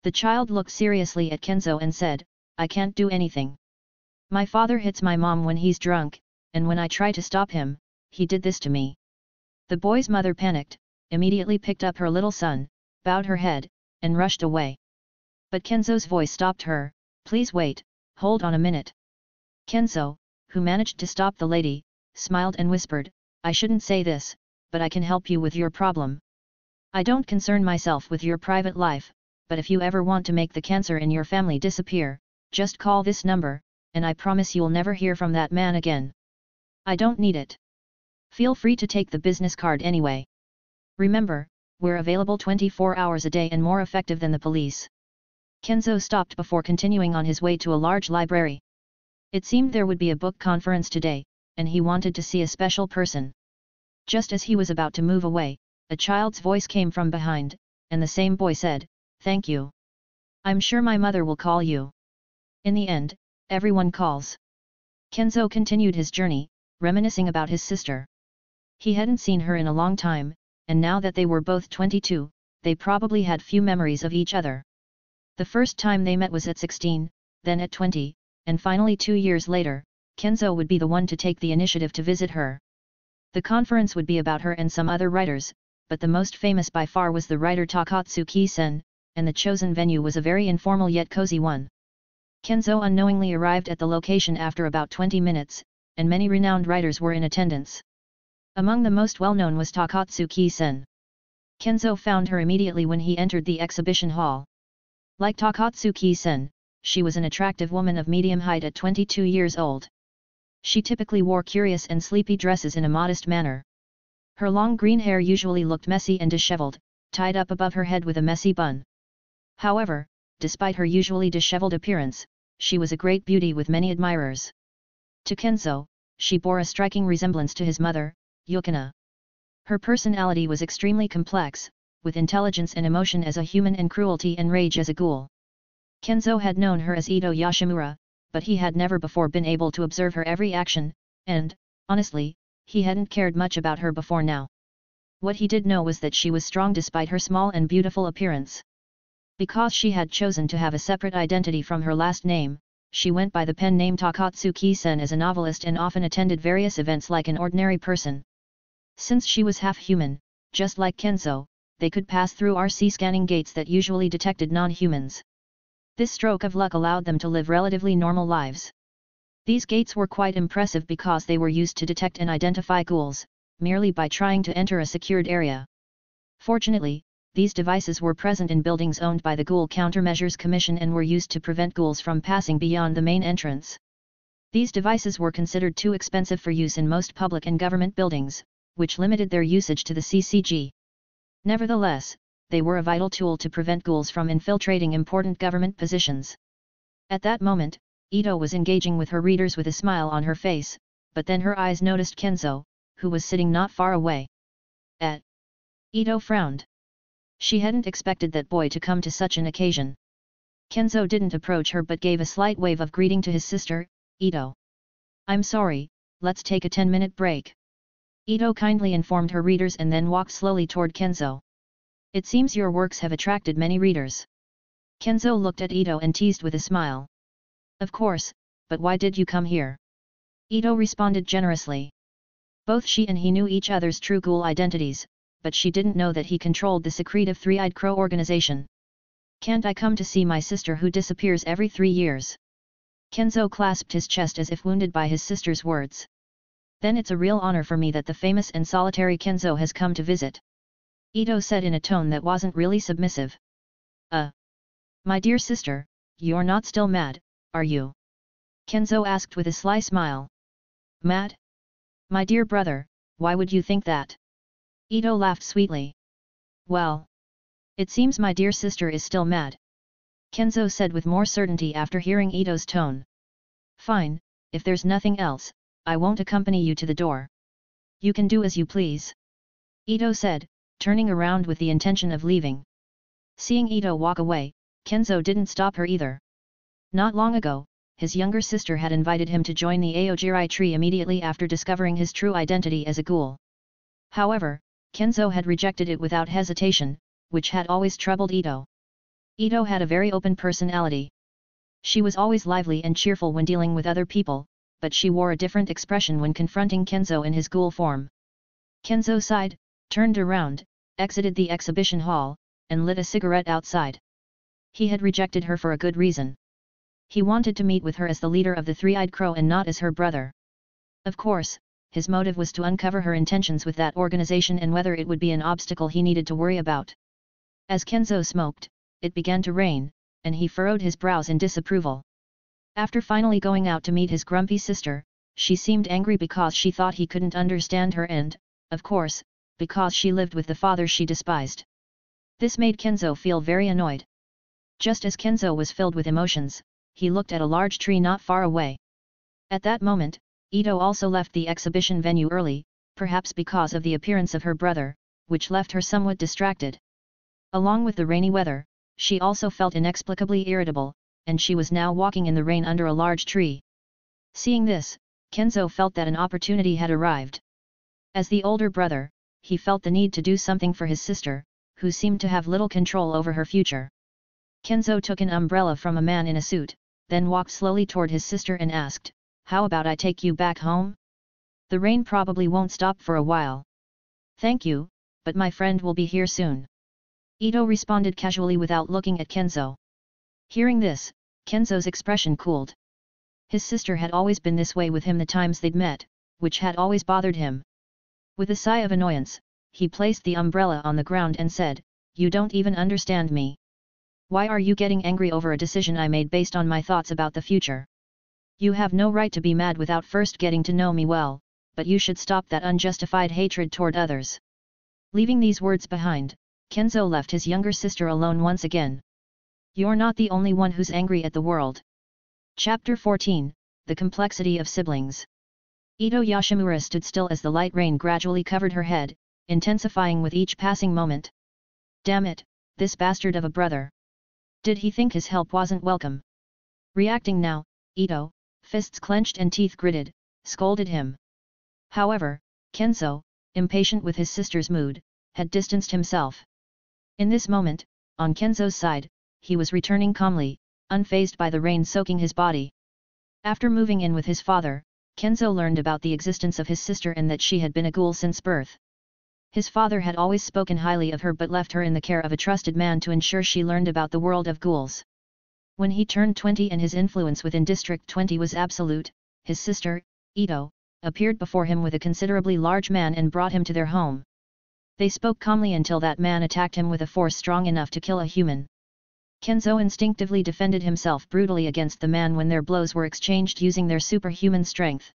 The child looked seriously at Kenzo and said, I can't do anything. My father hits my mom when he's drunk, and when I try to stop him, he did this to me. The boy's mother panicked, immediately picked up her little son, bowed her head, and rushed away. But Kenzo's voice stopped her, please wait, hold on a minute. Kenzo, who managed to stop the lady, smiled and whispered, I shouldn't say this, but I can help you with your problem. I don't concern myself with your private life, but if you ever want to make the cancer in your family disappear, just call this number, and I promise you'll never hear from that man again. I don't need it. Feel free to take the business card anyway. Remember, we're available 24 hours a day and more effective than the police. Kenzo stopped before continuing on his way to a large library. It seemed there would be a book conference today, and he wanted to see a special person. Just as he was about to move away, a child's voice came from behind, and the same boy said, Thank you. I'm sure my mother will call you. In the end, everyone calls. Kenzo continued his journey, reminiscing about his sister. He hadn't seen her in a long time, and now that they were both 22, they probably had few memories of each other. The first time they met was at 16, then at 20, and finally two years later, Kenzo would be the one to take the initiative to visit her. The conference would be about her and some other writers, but the most famous by far was the writer Takatsuki Sen, and the chosen venue was a very informal yet cozy one. Kenzo unknowingly arrived at the location after about 20 minutes, and many renowned writers were in attendance. Among the most well-known was Takatsuki Sen. Kenzo found her immediately when he entered the exhibition hall. Like Takatsuki Sen, she was an attractive woman of medium height at 22 years old. She typically wore curious and sleepy dresses in a modest manner. Her long green hair usually looked messy and disheveled, tied up above her head with a messy bun. However, despite her usually disheveled appearance, she was a great beauty with many admirers. To Kenzo, she bore a striking resemblance to his mother, Yukina. Her personality was extremely complex, with intelligence and emotion as a human and cruelty and rage as a ghoul. Kenzo had known her as Ito Yoshimura, but he had never before been able to observe her every action, and, honestly, he hadn't cared much about her before now. What he did know was that she was strong despite her small and beautiful appearance. Because she had chosen to have a separate identity from her last name, she went by the pen name Takatsuki Sen as a novelist and often attended various events like an ordinary person. Since she was half human, just like Kenzo, they could pass through RC scanning gates that usually detected non-humans. This stroke of luck allowed them to live relatively normal lives. These gates were quite impressive because they were used to detect and identify ghouls, merely by trying to enter a secured area. Fortunately, these devices were present in buildings owned by the Ghoul Countermeasures Commission and were used to prevent ghouls from passing beyond the main entrance. These devices were considered too expensive for use in most public and government buildings, which limited their usage to the CCG. Nevertheless, they were a vital tool to prevent ghouls from infiltrating important government positions. At that moment, Ito was engaging with her readers with a smile on her face, but then her eyes noticed Kenzo, who was sitting not far away. At Ito frowned. She hadn't expected that boy to come to such an occasion. Kenzo didn't approach her but gave a slight wave of greeting to his sister, Ito. I'm sorry, let's take a 10-minute break. Ito kindly informed her readers and then walked slowly toward Kenzo. It seems your works have attracted many readers. Kenzo looked at Ito and teased with a smile. Of course, but why did you come here? Ito responded generously. Both she and he knew each other's true ghoul identities, but she didn't know that he controlled the secretive Three-Eyed Crow organization. Can't I come to see my sister who disappears every three years? Kenzo clasped his chest as if wounded by his sister's words. Then it's a real honor for me that the famous and solitary Kenzo has come to visit. Ito said in a tone that wasn't really submissive. Uh. My dear sister, you're not still mad, are you? Kenzo asked with a sly smile. Mad? My dear brother, why would you think that? Ito laughed sweetly. Well. It seems my dear sister is still mad. Kenzo said with more certainty after hearing Ito's tone. Fine, if there's nothing else, I won't accompany you to the door. You can do as you please. Ito said, turning around with the intention of leaving. Seeing Ito walk away, Kenzo didn't stop her either. Not long ago, his younger sister had invited him to join the Aogiri tree immediately after discovering his true identity as a ghoul. However, Kenzo had rejected it without hesitation, which had always troubled Ito. Ito had a very open personality. She was always lively and cheerful when dealing with other people, but she wore a different expression when confronting Kenzo in his ghoul form. Kenzo sighed, turned around, exited the exhibition hall, and lit a cigarette outside. He had rejected her for a good reason. He wanted to meet with her as the leader of the Three-Eyed Crow and not as her brother. Of course, his motive was to uncover her intentions with that organization and whether it would be an obstacle he needed to worry about. As Kenzo smoked, it began to rain, and he furrowed his brows in disapproval. After finally going out to meet his grumpy sister, she seemed angry because she thought he couldn't understand her and, of course, because she lived with the father she despised. This made Kenzo feel very annoyed. Just as Kenzo was filled with emotions, he looked at a large tree not far away. At that moment, Ito also left the exhibition venue early, perhaps because of the appearance of her brother, which left her somewhat distracted. Along with the rainy weather, she also felt inexplicably irritable, and she was now walking in the rain under a large tree. Seeing this, Kenzo felt that an opportunity had arrived. As the older brother, he felt the need to do something for his sister, who seemed to have little control over her future. Kenzo took an umbrella from a man in a suit, then walked slowly toward his sister and asked, How about I take you back home? The rain probably won't stop for a while. Thank you, but my friend will be here soon. Ito responded casually without looking at Kenzo. Hearing this, Kenzo's expression cooled. His sister had always been this way with him the times they'd met, which had always bothered him. With a sigh of annoyance, he placed the umbrella on the ground and said, You don't even understand me. Why are you getting angry over a decision I made based on my thoughts about the future? You have no right to be mad without first getting to know me well, but you should stop that unjustified hatred toward others. Leaving these words behind, Kenzo left his younger sister alone once again. You're not the only one who's angry at the world. Chapter 14 The Complexity of Siblings Ito Yoshimura stood still as the light rain gradually covered her head, intensifying with each passing moment. Damn it, this bastard of a brother. Did he think his help wasn't welcome? Reacting now, Ito, fists clenched and teeth gritted, scolded him. However, Kenzo, impatient with his sister's mood, had distanced himself. In this moment, on Kenzo's side, he was returning calmly, unfazed by the rain soaking his body. After moving in with his father, Kenzo learned about the existence of his sister and that she had been a ghoul since birth. His father had always spoken highly of her but left her in the care of a trusted man to ensure she learned about the world of ghouls. When he turned 20 and his influence within District 20 was absolute, his sister, Ito, appeared before him with a considerably large man and brought him to their home. They spoke calmly until that man attacked him with a force strong enough to kill a human. Kenzo instinctively defended himself brutally against the man when their blows were exchanged using their superhuman strength.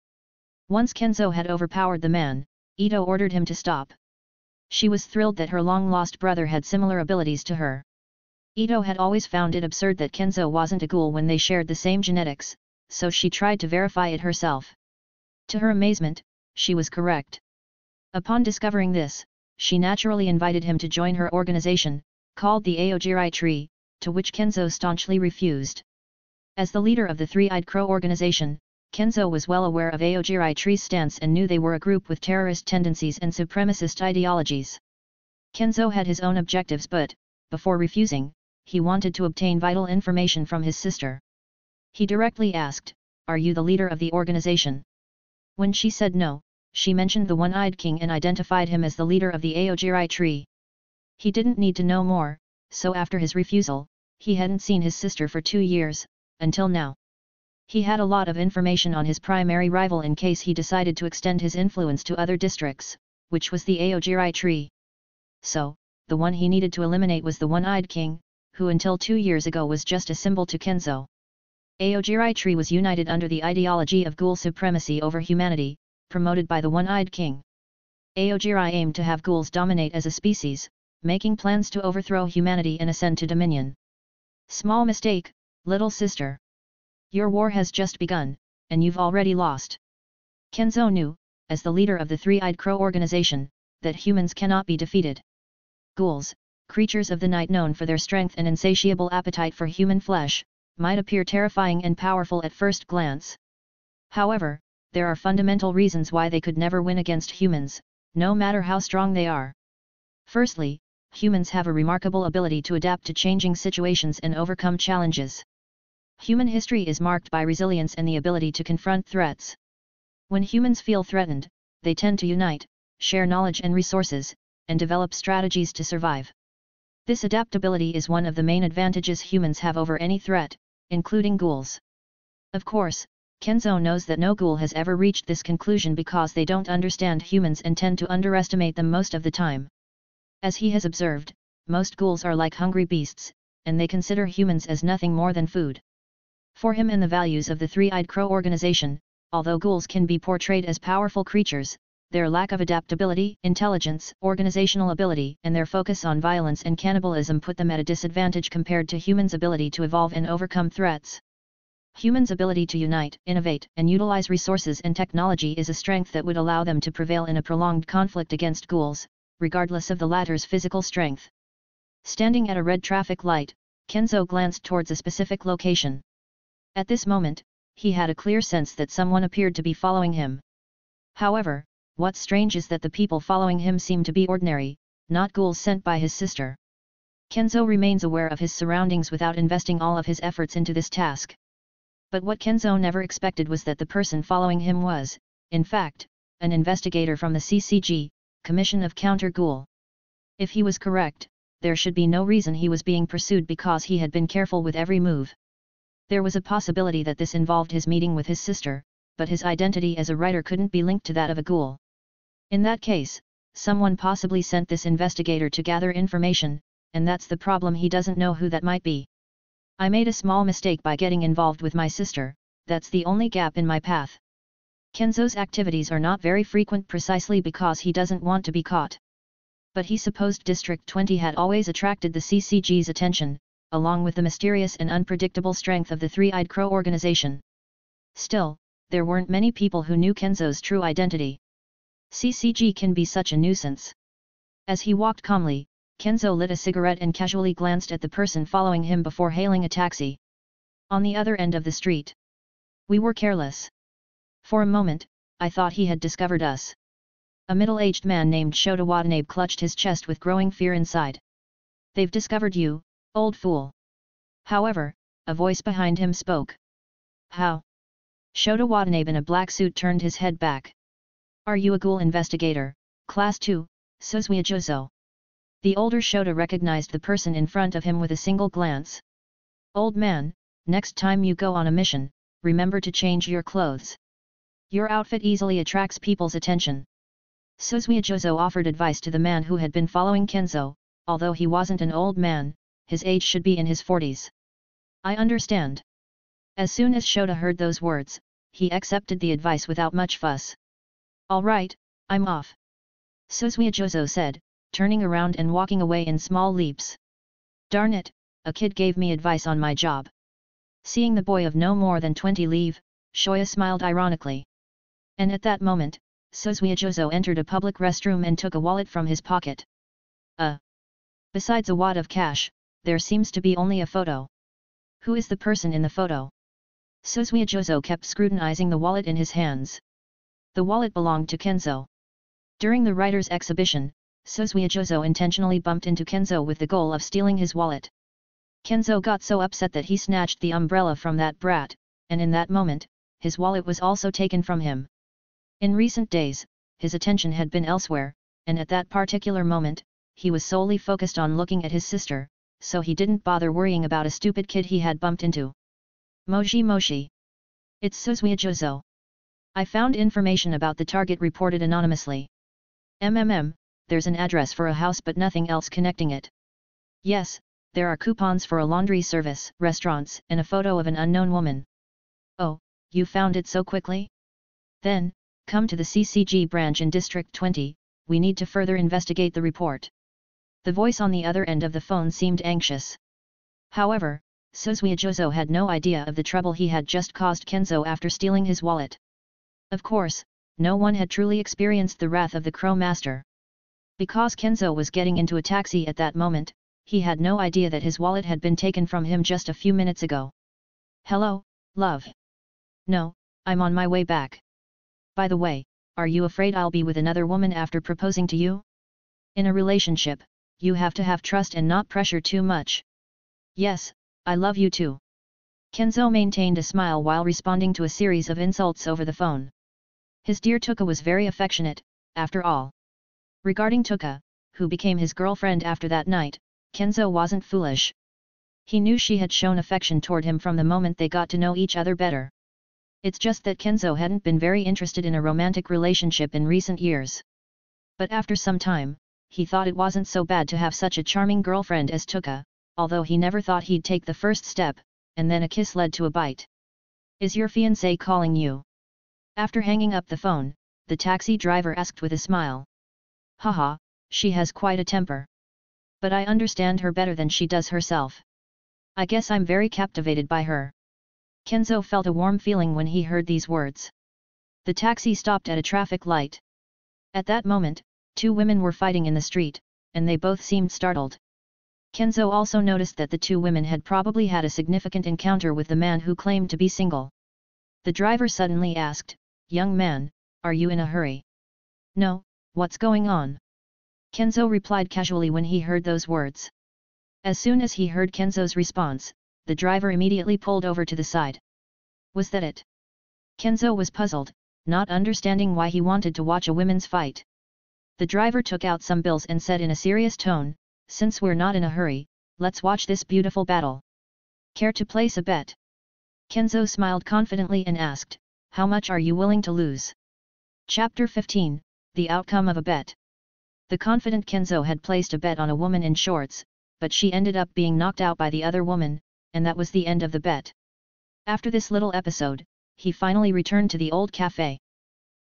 Once Kenzo had overpowered the man, Ito ordered him to stop. She was thrilled that her long-lost brother had similar abilities to her. Ito had always found it absurd that Kenzo wasn't a ghoul when they shared the same genetics, so she tried to verify it herself. To her amazement, she was correct. Upon discovering this, she naturally invited him to join her organization, called the Aogiri Tree, to which Kenzo staunchly refused. As the leader of the Three-Eyed Crow organization, Kenzo was well aware of Aogiri Tree's stance and knew they were a group with terrorist tendencies and supremacist ideologies. Kenzo had his own objectives but, before refusing, he wanted to obtain vital information from his sister. He directly asked, Are you the leader of the organization? When she said no, she mentioned the One-Eyed King and identified him as the leader of the Aogiri tree. He didn't need to know more, so after his refusal, he hadn't seen his sister for two years, until now. He had a lot of information on his primary rival in case he decided to extend his influence to other districts, which was the Aogiri tree. So, the one he needed to eliminate was the One-Eyed King, who until two years ago was just a symbol to Kenzo. Aogiri tree was united under the ideology of ghoul supremacy over humanity, promoted by the One-Eyed King. Aogiri aimed to have ghouls dominate as a species, making plans to overthrow humanity and ascend to dominion. Small mistake, little sister. Your war has just begun, and you've already lost. Kenzo knew, as the leader of the Three-Eyed Crow organization, that humans cannot be defeated. Ghouls, creatures of the night known for their strength and insatiable appetite for human flesh, might appear terrifying and powerful at first glance. However, there are fundamental reasons why they could never win against humans, no matter how strong they are. Firstly, humans have a remarkable ability to adapt to changing situations and overcome challenges. Human history is marked by resilience and the ability to confront threats. When humans feel threatened, they tend to unite, share knowledge and resources, and develop strategies to survive. This adaptability is one of the main advantages humans have over any threat, including ghouls. Of course, Kenzo knows that no ghoul has ever reached this conclusion because they don't understand humans and tend to underestimate them most of the time. As he has observed, most ghouls are like hungry beasts, and they consider humans as nothing more than food. For him and the values of the Three-Eyed Crow organization, although ghouls can be portrayed as powerful creatures, their lack of adaptability, intelligence, organizational ability, and their focus on violence and cannibalism put them at a disadvantage compared to humans' ability to evolve and overcome threats. Humans' ability to unite, innovate, and utilize resources and technology is a strength that would allow them to prevail in a prolonged conflict against ghouls, regardless of the latter's physical strength. Standing at a red traffic light, Kenzo glanced towards a specific location. At this moment, he had a clear sense that someone appeared to be following him. However, what's strange is that the people following him seem to be ordinary, not ghouls sent by his sister. Kenzo remains aware of his surroundings without investing all of his efforts into this task. But what Kenzo never expected was that the person following him was, in fact, an investigator from the CCG, Commission of Counter Ghoul. If he was correct, there should be no reason he was being pursued because he had been careful with every move. There was a possibility that this involved his meeting with his sister, but his identity as a writer couldn't be linked to that of a ghoul. In that case, someone possibly sent this investigator to gather information, and that's the problem he doesn't know who that might be. I made a small mistake by getting involved with my sister, that's the only gap in my path. Kenzo's activities are not very frequent precisely because he doesn't want to be caught. But he supposed District 20 had always attracted the CCG's attention, along with the mysterious and unpredictable strength of the Three-Eyed Crow organization. Still, there weren't many people who knew Kenzo's true identity. CCG can be such a nuisance. As he walked calmly, Kenzo lit a cigarette and casually glanced at the person following him before hailing a taxi. On the other end of the street. We were careless. For a moment, I thought he had discovered us. A middle-aged man named Shota Watanabe clutched his chest with growing fear inside. They've discovered you, old fool. However, a voice behind him spoke. How? Shota Watanabe in a black suit turned his head back. Are you a ghoul investigator, Class 2, Suzuya Jozo? The older Shota recognized the person in front of him with a single glance. Old man, next time you go on a mission, remember to change your clothes. Your outfit easily attracts people's attention. Suzuya Jozo offered advice to the man who had been following Kenzo, although he wasn't an old man, his age should be in his forties. I understand. As soon as Shota heard those words, he accepted the advice without much fuss. All right, I'm off. Suzuya Jozo said, turning around and walking away in small leaps. Darn it, a kid gave me advice on my job. Seeing the boy of no more than 20 leave, Shoya smiled ironically. And at that moment, Suzuya Jozo entered a public restroom and took a wallet from his pocket. Uh. Besides a wad of cash, there seems to be only a photo. Who is the person in the photo? Suzuya Jozo kept scrutinizing the wallet in his hands. The wallet belonged to Kenzo. During the writer's exhibition, Suzuya Jozo intentionally bumped into Kenzo with the goal of stealing his wallet. Kenzo got so upset that he snatched the umbrella from that brat, and in that moment, his wallet was also taken from him. In recent days, his attention had been elsewhere, and at that particular moment, he was solely focused on looking at his sister, so he didn't bother worrying about a stupid kid he had bumped into. Moshi Moshi. It's Suzuya Jozo. I found information about the target reported anonymously. MMM, there's an address for a house but nothing else connecting it. Yes, there are coupons for a laundry service, restaurants, and a photo of an unknown woman. Oh, you found it so quickly? Then, come to the CCG branch in District 20, we need to further investigate the report. The voice on the other end of the phone seemed anxious. However, Suzuya Jozo had no idea of the trouble he had just caused Kenzo after stealing his wallet. Of course, no one had truly experienced the wrath of the Crow Master. Because Kenzo was getting into a taxi at that moment, he had no idea that his wallet had been taken from him just a few minutes ago. Hello, love. No, I'm on my way back. By the way, are you afraid I'll be with another woman after proposing to you? In a relationship, you have to have trust and not pressure too much. Yes, I love you too. Kenzo maintained a smile while responding to a series of insults over the phone. His dear Touka was very affectionate, after all. Regarding Touka, who became his girlfriend after that night, Kenzo wasn't foolish. He knew she had shown affection toward him from the moment they got to know each other better. It's just that Kenzo hadn't been very interested in a romantic relationship in recent years. But after some time, he thought it wasn't so bad to have such a charming girlfriend as Touka, although he never thought he'd take the first step, and then a kiss led to a bite. Is your fiancé calling you? After hanging up the phone, the taxi driver asked with a smile. Haha, she has quite a temper. But I understand her better than she does herself. I guess I'm very captivated by her. Kenzo felt a warm feeling when he heard these words. The taxi stopped at a traffic light. At that moment, two women were fighting in the street, and they both seemed startled. Kenzo also noticed that the two women had probably had a significant encounter with the man who claimed to be single. The driver suddenly asked, Young man, are you in a hurry? No, what's going on? Kenzo replied casually when he heard those words. As soon as he heard Kenzo's response, the driver immediately pulled over to the side. Was that it? Kenzo was puzzled, not understanding why he wanted to watch a women's fight. The driver took out some bills and said in a serious tone, since we're not in a hurry, let's watch this beautiful battle. Care to place a bet? Kenzo smiled confidently and asked, how much are you willing to lose? Chapter 15, The Outcome of a Bet The confident Kenzo had placed a bet on a woman in shorts, but she ended up being knocked out by the other woman, and that was the end of the bet. After this little episode, he finally returned to the old cafe.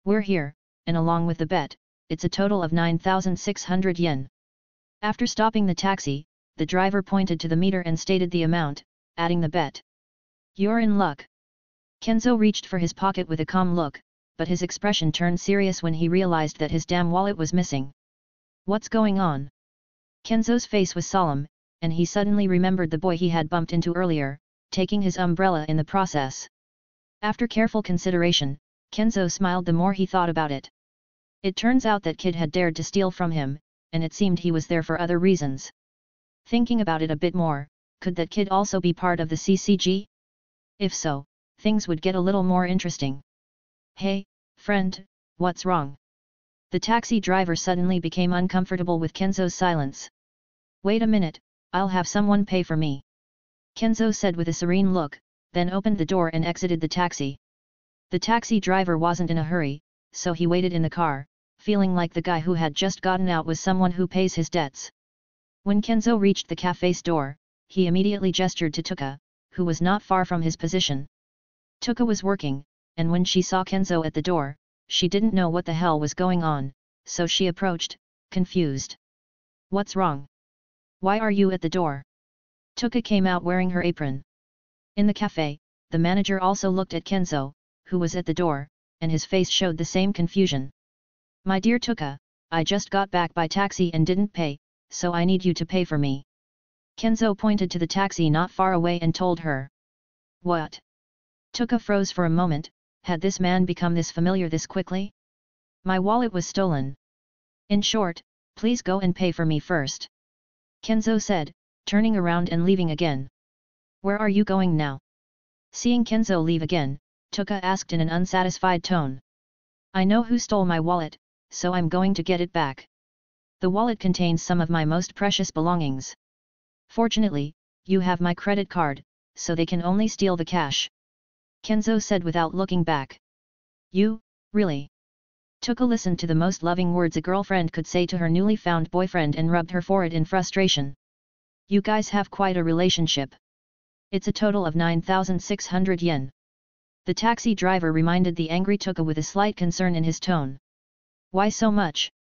We're here, and along with the bet, it's a total of 9,600 yen. After stopping the taxi, the driver pointed to the meter and stated the amount, adding the bet. You're in luck. Kenzo reached for his pocket with a calm look, but his expression turned serious when he realized that his damn wallet was missing. What's going on? Kenzo's face was solemn, and he suddenly remembered the boy he had bumped into earlier, taking his umbrella in the process. After careful consideration, Kenzo smiled the more he thought about it. It turns out that kid had dared to steal from him, and it seemed he was there for other reasons. Thinking about it a bit more, could that kid also be part of the CCG? If so, things would get a little more interesting. Hey, friend, what's wrong? The taxi driver suddenly became uncomfortable with Kenzo's silence. Wait a minute, I'll have someone pay for me. Kenzo said with a serene look, then opened the door and exited the taxi. The taxi driver wasn't in a hurry, so he waited in the car, feeling like the guy who had just gotten out was someone who pays his debts. When Kenzo reached the cafe's door, he immediately gestured to Touka, who was not far from his position. Touka was working, and when she saw Kenzo at the door, she didn't know what the hell was going on, so she approached, confused. What's wrong? Why are you at the door? Touka came out wearing her apron. In the cafe, the manager also looked at Kenzo, who was at the door, and his face showed the same confusion. My dear Touka, I just got back by taxi and didn't pay, so I need you to pay for me. Kenzo pointed to the taxi not far away and told her. What? Touka froze for a moment, had this man become this familiar this quickly? My wallet was stolen. In short, please go and pay for me first. Kenzo said, turning around and leaving again. Where are you going now? Seeing Kenzo leave again, Touka asked in an unsatisfied tone. I know who stole my wallet, so I'm going to get it back. The wallet contains some of my most precious belongings. Fortunately, you have my credit card, so they can only steal the cash. Kenzo said without looking back. You, really? Touka listened to the most loving words a girlfriend could say to her newly found boyfriend and rubbed her forehead in frustration. You guys have quite a relationship. It's a total of 9,600 yen. The taxi driver reminded the angry Touka with a slight concern in his tone. Why so much?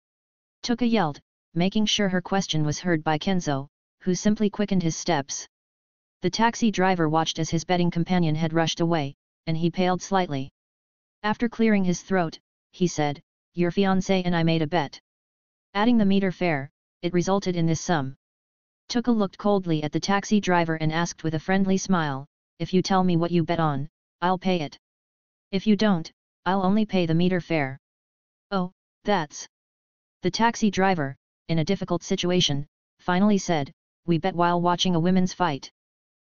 Touka yelled, making sure her question was heard by Kenzo, who simply quickened his steps. The taxi driver watched as his betting companion had rushed away, and he paled slightly. After clearing his throat, he said, Your fiancé and I made a bet. Adding the meter fare, it resulted in this sum. Touka looked coldly at the taxi driver and asked with a friendly smile, If you tell me what you bet on, I'll pay it. If you don't, I'll only pay the meter fare. Oh, that's... The taxi driver, in a difficult situation, finally said, we bet while watching a women's fight.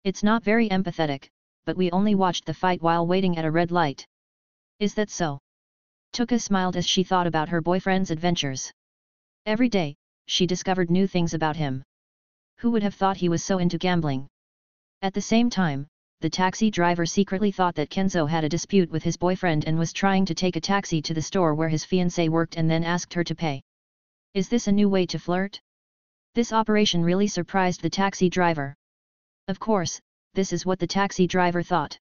It's not very empathetic, but we only watched the fight while waiting at a red light. Is that so? Touka smiled as she thought about her boyfriend's adventures. Every day, she discovered new things about him. Who would have thought he was so into gambling? At the same time, the taxi driver secretly thought that Kenzo had a dispute with his boyfriend and was trying to take a taxi to the store where his fiancée worked and then asked her to pay. Is this a new way to flirt? This operation really surprised the taxi driver. Of course, this is what the taxi driver thought.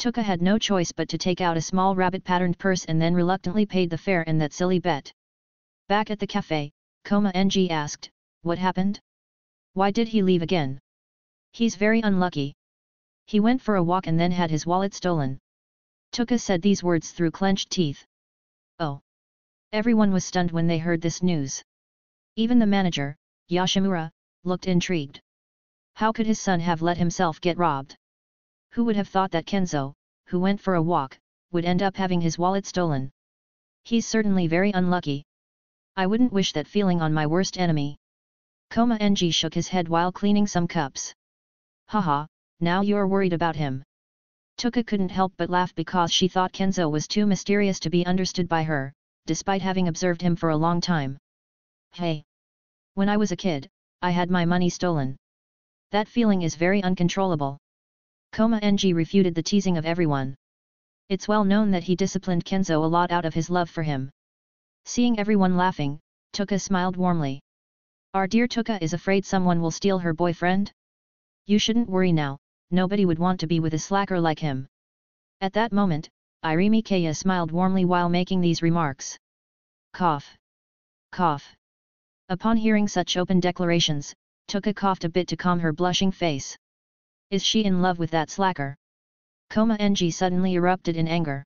Touka had no choice but to take out a small rabbit-patterned purse and then reluctantly paid the fare in that silly bet. Back at the cafe, Koma Enji asked, what happened? Why did he leave again? He's very unlucky. He went for a walk and then had his wallet stolen. Touka said these words through clenched teeth. Oh! Everyone was stunned when they heard this news. Even the manager, Yoshimura, looked intrigued. How could his son have let himself get robbed? Who would have thought that Kenzo, who went for a walk, would end up having his wallet stolen? He's certainly very unlucky. I wouldn't wish that feeling on my worst enemy. Koma Enji shook his head while cleaning some cups. Haha, now you're worried about him. Touka couldn't help but laugh because she thought Kenzo was too mysterious to be understood by her, despite having observed him for a long time. Hey! When I was a kid, I had my money stolen. That feeling is very uncontrollable. Koma Enji refuted the teasing of everyone. It's well known that he disciplined Kenzo a lot out of his love for him. Seeing everyone laughing, Touka smiled warmly. Our dear Touka is afraid someone will steal her boyfriend? You shouldn't worry now, nobody would want to be with a slacker like him. At that moment, Irimi Kaya smiled warmly while making these remarks. Cough. Cough. Upon hearing such open declarations, Touka coughed a bit to calm her blushing face. Is she in love with that slacker? Koma Enji suddenly erupted in anger.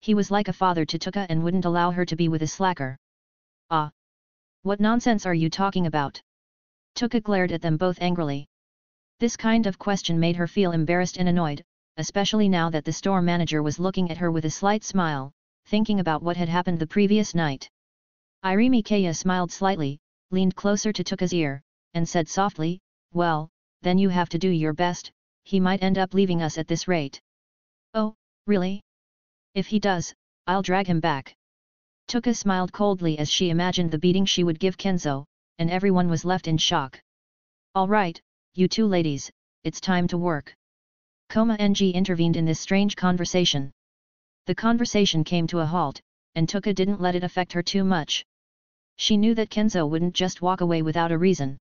He was like a father to Touka and wouldn't allow her to be with a slacker. Ah! What nonsense are you talking about? Touka glared at them both angrily. This kind of question made her feel embarrassed and annoyed, especially now that the store manager was looking at her with a slight smile, thinking about what had happened the previous night. Irimi Kaya smiled slightly, leaned closer to Touka's ear, and said softly, Well, then you have to do your best, he might end up leaving us at this rate. Oh, really? If he does, I'll drag him back. Touka smiled coldly as she imagined the beating she would give Kenzo, and everyone was left in shock. Alright, you two ladies, it's time to work. Koma Enji intervened in this strange conversation. The conversation came to a halt, and Touka didn't let it affect her too much. She knew that Kenzo wouldn't just walk away without a reason.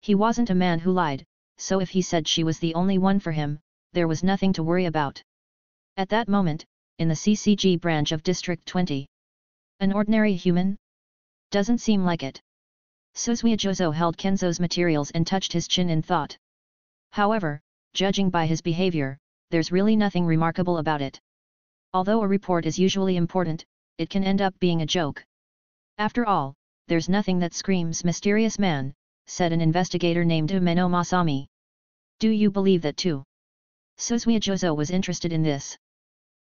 He wasn't a man who lied, so if he said she was the only one for him, there was nothing to worry about. At that moment, in the CCG branch of District 20. An ordinary human? Doesn't seem like it. Suzuya Jozo held Kenzo's materials and touched his chin in thought. However, judging by his behavior, there's really nothing remarkable about it. Although a report is usually important, it can end up being a joke. After all, there's nothing that screams mysterious man, said an investigator named Umeno Masami. Do you believe that too? Suzuya Jozo was interested in this.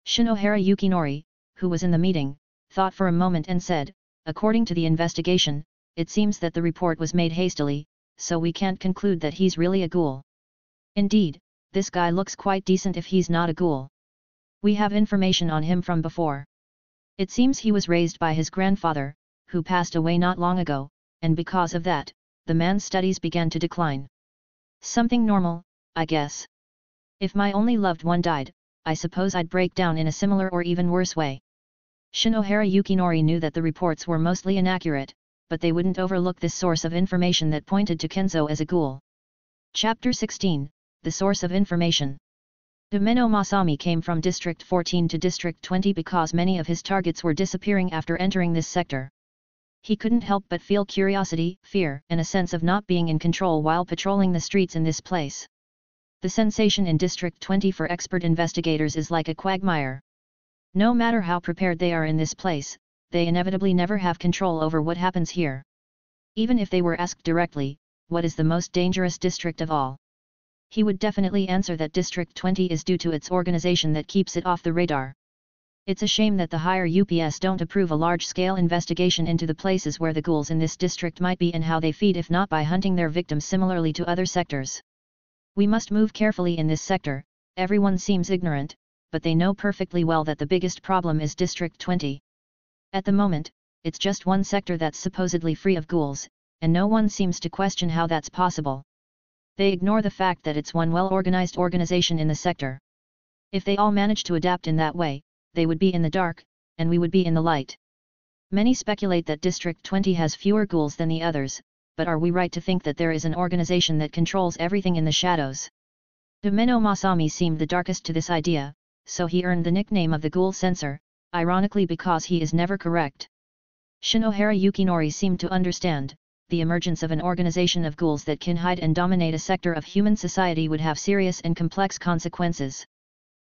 Shinohara Yukinori, who was in the meeting, thought for a moment and said, according to the investigation, it seems that the report was made hastily, so we can't conclude that he's really a ghoul. Indeed, this guy looks quite decent if he's not a ghoul. We have information on him from before. It seems he was raised by his grandfather, who passed away not long ago, and because of that, the man's studies began to decline. Something normal, I guess. If my only loved one died, I suppose I'd break down in a similar or even worse way. Shinohara Yukinori knew that the reports were mostly inaccurate, but they wouldn't overlook this source of information that pointed to Kenzo as a ghoul. Chapter 16 The Source of Information Umeno Masami came from District 14 to District 20 because many of his targets were disappearing after entering this sector. He couldn't help but feel curiosity, fear, and a sense of not being in control while patrolling the streets in this place. The sensation in District 20 for expert investigators is like a quagmire. No matter how prepared they are in this place, they inevitably never have control over what happens here. Even if they were asked directly, what is the most dangerous district of all? He would definitely answer that District 20 is due to its organization that keeps it off the radar. It's a shame that the higher UPS don't approve a large-scale investigation into the places where the ghouls in this district might be and how they feed if not by hunting their victims similarly to other sectors. We must move carefully in this sector, everyone seems ignorant, but they know perfectly well that the biggest problem is District 20. At the moment, it's just one sector that's supposedly free of ghouls, and no one seems to question how that's possible. They ignore the fact that it's one well-organized organization in the sector. If they all manage to adapt in that way, they would be in the dark, and we would be in the light. Many speculate that District 20 has fewer ghouls than the others, but are we right to think that there is an organization that controls everything in the shadows? Umeno Masami seemed the darkest to this idea, so he earned the nickname of the Ghoul Censor, ironically because he is never correct. Shinohara Yukinori seemed to understand, the emergence of an organization of ghouls that can hide and dominate a sector of human society would have serious and complex consequences.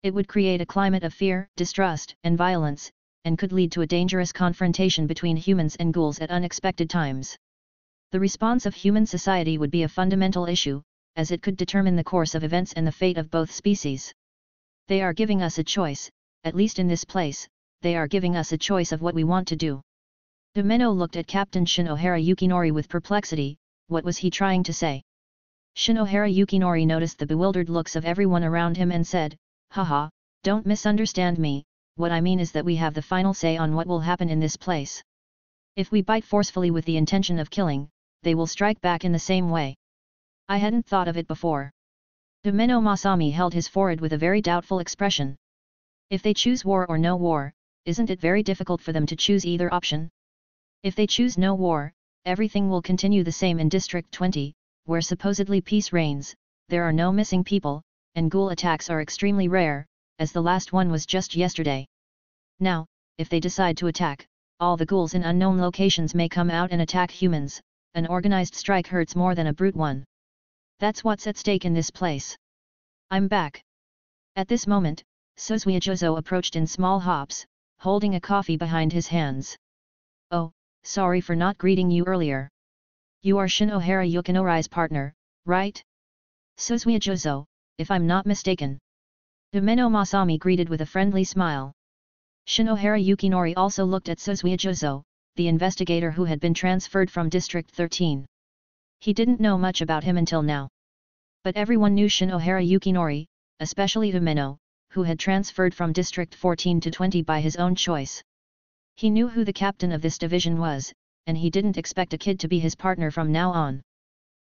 It would create a climate of fear, distrust, and violence, and could lead to a dangerous confrontation between humans and ghouls at unexpected times. The response of human society would be a fundamental issue, as it could determine the course of events and the fate of both species. They are giving us a choice, at least in this place, they are giving us a choice of what we want to do. Domeno looked at Captain Shinohara Yukinori with perplexity, what was he trying to say? Shinohara Yukinori noticed the bewildered looks of everyone around him and said, Haha, don't misunderstand me, what I mean is that we have the final say on what will happen in this place. If we bite forcefully with the intention of killing, they will strike back in the same way. I hadn't thought of it before. Domeno Masami held his forehead with a very doubtful expression. If they choose war or no war, isn't it very difficult for them to choose either option? If they choose no war, everything will continue the same in District 20, where supposedly peace reigns, there are no missing people, and ghoul attacks are extremely rare, as the last one was just yesterday. Now, if they decide to attack, all the ghouls in unknown locations may come out and attack humans, an organized strike hurts more than a brute one. That's what's at stake in this place. I'm back. At this moment, Suzuya Jozo approached in small hops, holding a coffee behind his hands. Oh, sorry for not greeting you earlier. You are Shinohara Yukinori's partner, right? Suzuya Jozo, if I'm not mistaken. Domeno Masami greeted with a friendly smile. Shinohara Yukinori also looked at Suzuya Jozo, the investigator who had been transferred from District 13. He didn't know much about him until now. But everyone knew Shinohara Yukinori, especially Domeno, who had transferred from District 14 to 20 by his own choice. He knew who the captain of this division was, and he didn't expect a kid to be his partner from now on.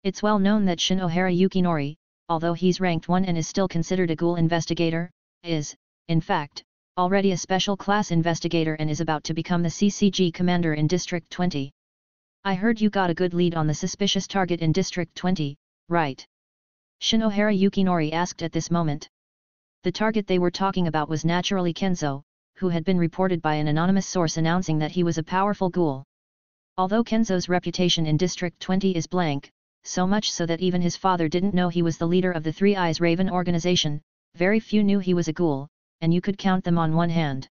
It's well known that Shinohara Yukinori, although he's ranked 1 and is still considered a ghoul investigator, is, in fact, already a special class investigator and is about to become the CCG commander in District 20. I heard you got a good lead on the suspicious target in District 20, right? Shinohara Yukinori asked at this moment. The target they were talking about was naturally Kenzo, who had been reported by an anonymous source announcing that he was a powerful ghoul. Although Kenzo's reputation in District 20 is blank, so much so that even his father didn't know he was the leader of the Three Eyes Raven organization, very few knew he was a ghoul, and you could count them on one hand.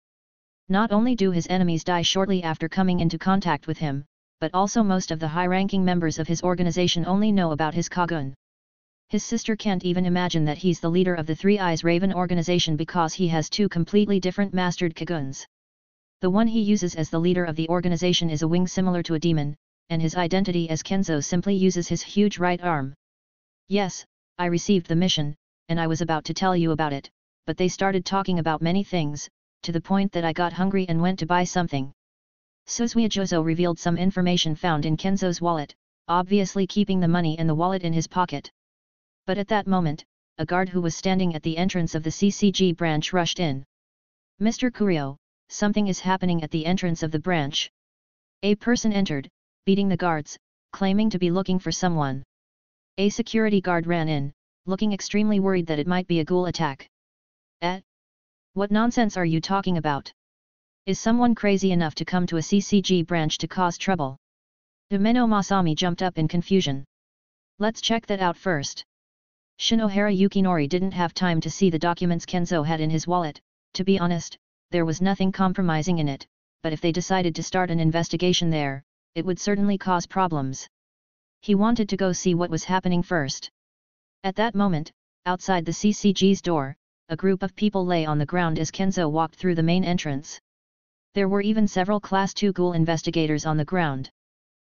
Not only do his enemies die shortly after coming into contact with him, but also most of the high-ranking members of his organization only know about his Kagune. His sister can't even imagine that he's the leader of the Three Eyes Raven organization because he has two completely different mastered Kagunes. The one he uses as the leader of the organization is a wing similar to a demon, and his identity as Kenzo simply uses his huge right arm. Yes, I received the mission, and I was about to tell you about it, but they started talking about many things, to the point that I got hungry and went to buy something. Suzuya Jozo revealed some information found in Kenzo's wallet, obviously keeping the money and the wallet in his pocket. But at that moment, a guard who was standing at the entrance of the CCG branch rushed in. Mr. Kurio, something is happening at the entrance of the branch. A person entered, beating the guards, claiming to be looking for someone. A security guard ran in, looking extremely worried that it might be a ghoul attack. Eh? What nonsense are you talking about? Is someone crazy enough to come to a CCG branch to cause trouble? Domeno Masami jumped up in confusion. Let's check that out first. Shinohara Yukinori didn't have time to see the documents Kenzo had in his wallet, to be honest, there was nothing compromising in it, but if they decided to start an investigation there, it would certainly cause problems. He wanted to go see what was happening first. At that moment, outside the CCG's door, a group of people lay on the ground as Kenzo walked through the main entrance. There were even several Class 2 ghoul investigators on the ground.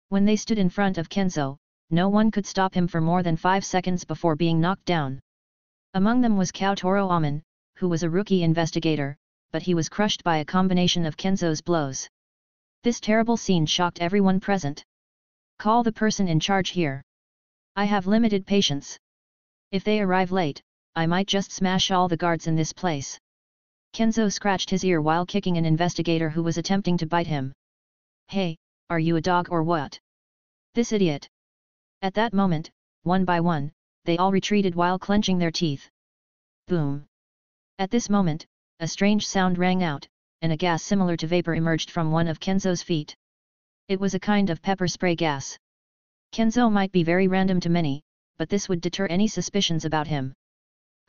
When they stood in front of Kenzo, no one could stop him for more than five seconds before being knocked down. Among them was Koutarou Amon, who was a rookie investigator, but he was crushed by a combination of Kenzo's blows. This terrible scene shocked everyone present. Call the person in charge here. I have limited patience. If they arrive late, I might just smash all the guards in this place. Kenzo scratched his ear while kicking an investigator who was attempting to bite him. Hey, are you a dog or what? This idiot. At that moment, one by one, they all retreated while clenching their teeth. Boom! At this moment, a strange sound rang out, and a gas similar to vapor emerged from one of Kenzo's feet. It was a kind of pepper spray gas. Kenzo might be very random to many, but this would deter any suspicions about him.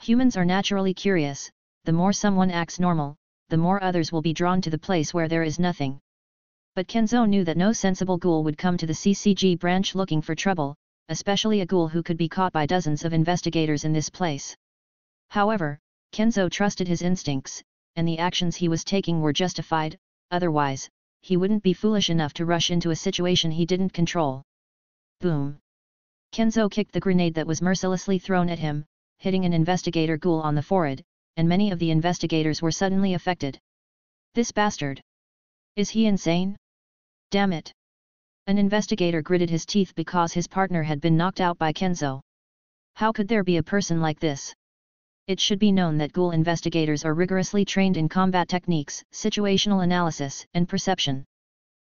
Humans are naturally curious, the more someone acts normal, the more others will be drawn to the place where there is nothing. But Kenzo knew that no sensible ghoul would come to the CCG branch looking for trouble, especially a ghoul who could be caught by dozens of investigators in this place. However, Kenzo trusted his instincts, and the actions he was taking were justified, otherwise, he wouldn't be foolish enough to rush into a situation he didn't control. Boom! Kenzo kicked the grenade that was mercilessly thrown at him, hitting an investigator ghoul on the forehead, and many of the investigators were suddenly affected. This bastard! Is he insane? Damn it! An investigator gritted his teeth because his partner had been knocked out by Kenzo. How could there be a person like this? It should be known that ghoul investigators are rigorously trained in combat techniques, situational analysis, and perception.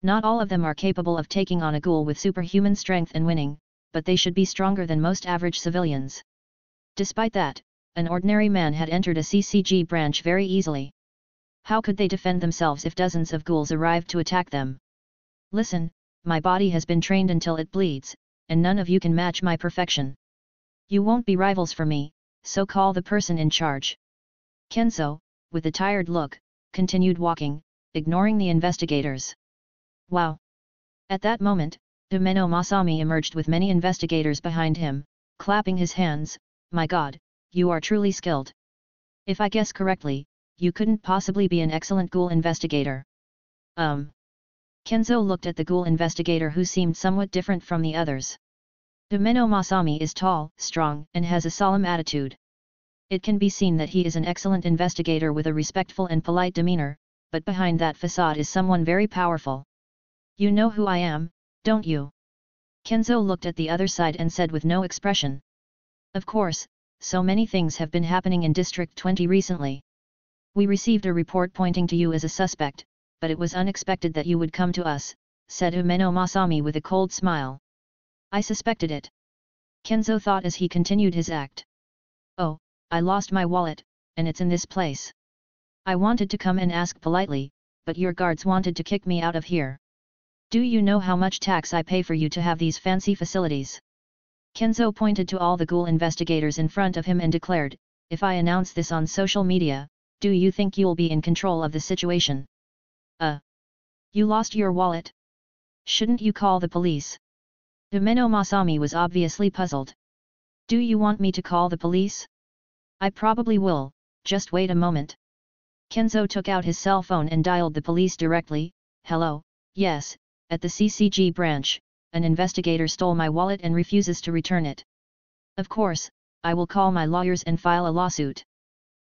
Not all of them are capable of taking on a ghoul with superhuman strength and winning, but they should be stronger than most average civilians. Despite that, an ordinary man had entered a CCG branch very easily. How could they defend themselves if dozens of ghouls arrived to attack them? Listen, my body has been trained until it bleeds, and none of you can match my perfection. You won't be rivals for me, so call the person in charge. Kenzo, with a tired look, continued walking, ignoring the investigators. Wow! At that moment, Umeno Masami emerged with many investigators behind him, clapping his hands, my god, you are truly skilled. If I guess correctly, you couldn't possibly be an excellent ghoul investigator. Um. Kenzo looked at the ghoul investigator who seemed somewhat different from the others. Umeno Masami is tall, strong, and has a solemn attitude. It can be seen that he is an excellent investigator with a respectful and polite demeanor, but behind that facade is someone very powerful. You know who I am, don't you? Kenzo looked at the other side and said with no expression. Of course, so many things have been happening in District 20 recently. We received a report pointing to you as a suspect, but it was unexpected that you would come to us, said Umeno Masami with a cold smile. I suspected it. Kenzo thought as he continued his act. Oh, I lost my wallet, and it's in this place. I wanted to come and ask politely, but your guards wanted to kick me out of here. Do you know how much tax I pay for you to have these fancy facilities? Kenzo pointed to all the ghoul investigators in front of him and declared, if I announce this on social media, do you think you'll be in control of the situation? Uh. You lost your wallet? Shouldn't you call the police? Umeno Masami was obviously puzzled. Do you want me to call the police? I probably will, just wait a moment. Kenzo took out his cell phone and dialed the police directly, hello, yes, at the CCG branch, an investigator stole my wallet and refuses to return it. Of course, I will call my lawyers and file a lawsuit.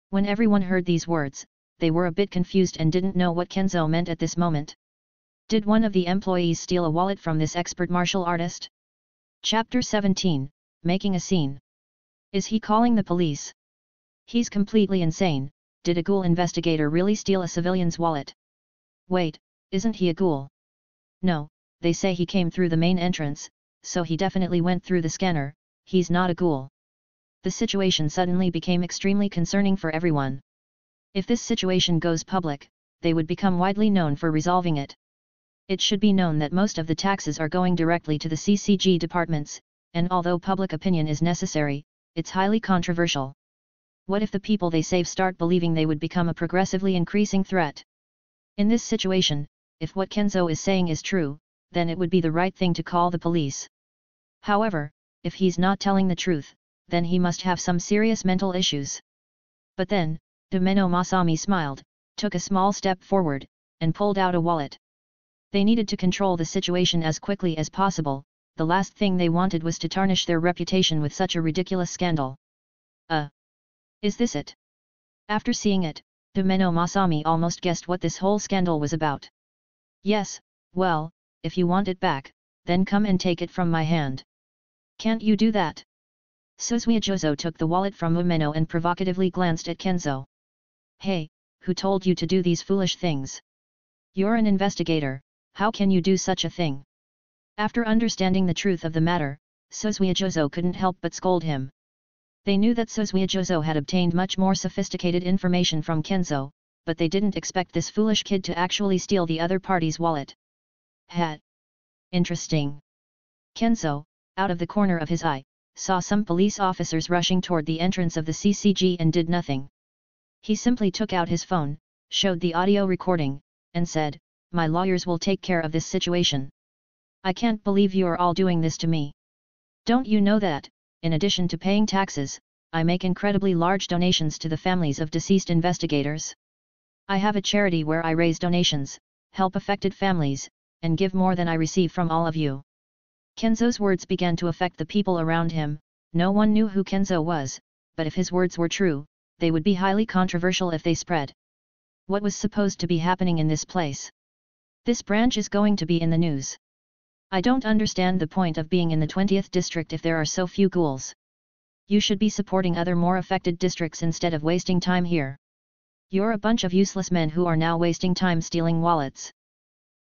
When everyone heard these words, they were a bit confused and didn't know what Kenzo meant at this moment. Did one of the employees steal a wallet from this expert martial artist? Chapter 17 Making a Scene. Is he calling the police? He's completely insane, did a ghoul investigator really steal a civilian's wallet? Wait, isn't he a ghoul? No, they say he came through the main entrance, so he definitely went through the scanner, he's not a ghoul. The situation suddenly became extremely concerning for everyone. If this situation goes public, they would become widely known for resolving it. It should be known that most of the taxes are going directly to the CCG departments, and although public opinion is necessary, it's highly controversial. What if the people they save start believing they would become a progressively increasing threat? In this situation, if what Kenzo is saying is true, then it would be the right thing to call the police. However, if he's not telling the truth, then he must have some serious mental issues. But then, Umeno Masami smiled, took a small step forward, and pulled out a wallet. They needed to control the situation as quickly as possible, the last thing they wanted was to tarnish their reputation with such a ridiculous scandal. Uh. Is this it? After seeing it, Umeno Masami almost guessed what this whole scandal was about. Yes, well, if you want it back, then come and take it from my hand. Can't you do that? Suzuya Jozo took the wallet from Umeno and provocatively glanced at Kenzo. Hey, who told you to do these foolish things? You're an investigator, how can you do such a thing? After understanding the truth of the matter, Suzuya Jozo couldn't help but scold him. They knew that Suzuya Jozo had obtained much more sophisticated information from Kenzo, but they didn't expect this foolish kid to actually steal the other party's wallet. Hat. Interesting. Kenzo, out of the corner of his eye, saw some police officers rushing toward the entrance of the CCG and did nothing. He simply took out his phone, showed the audio recording, and said, My lawyers will take care of this situation. I can't believe you are all doing this to me. Don't you know that, in addition to paying taxes, I make incredibly large donations to the families of deceased investigators? I have a charity where I raise donations, help affected families, and give more than I receive from all of you. Kenzo's words began to affect the people around him, no one knew who Kenzo was, but if his words were true, they would be highly controversial if they spread. What was supposed to be happening in this place? This branch is going to be in the news. I don't understand the point of being in the 20th district if there are so few ghouls. You should be supporting other more affected districts instead of wasting time here. You're a bunch of useless men who are now wasting time stealing wallets.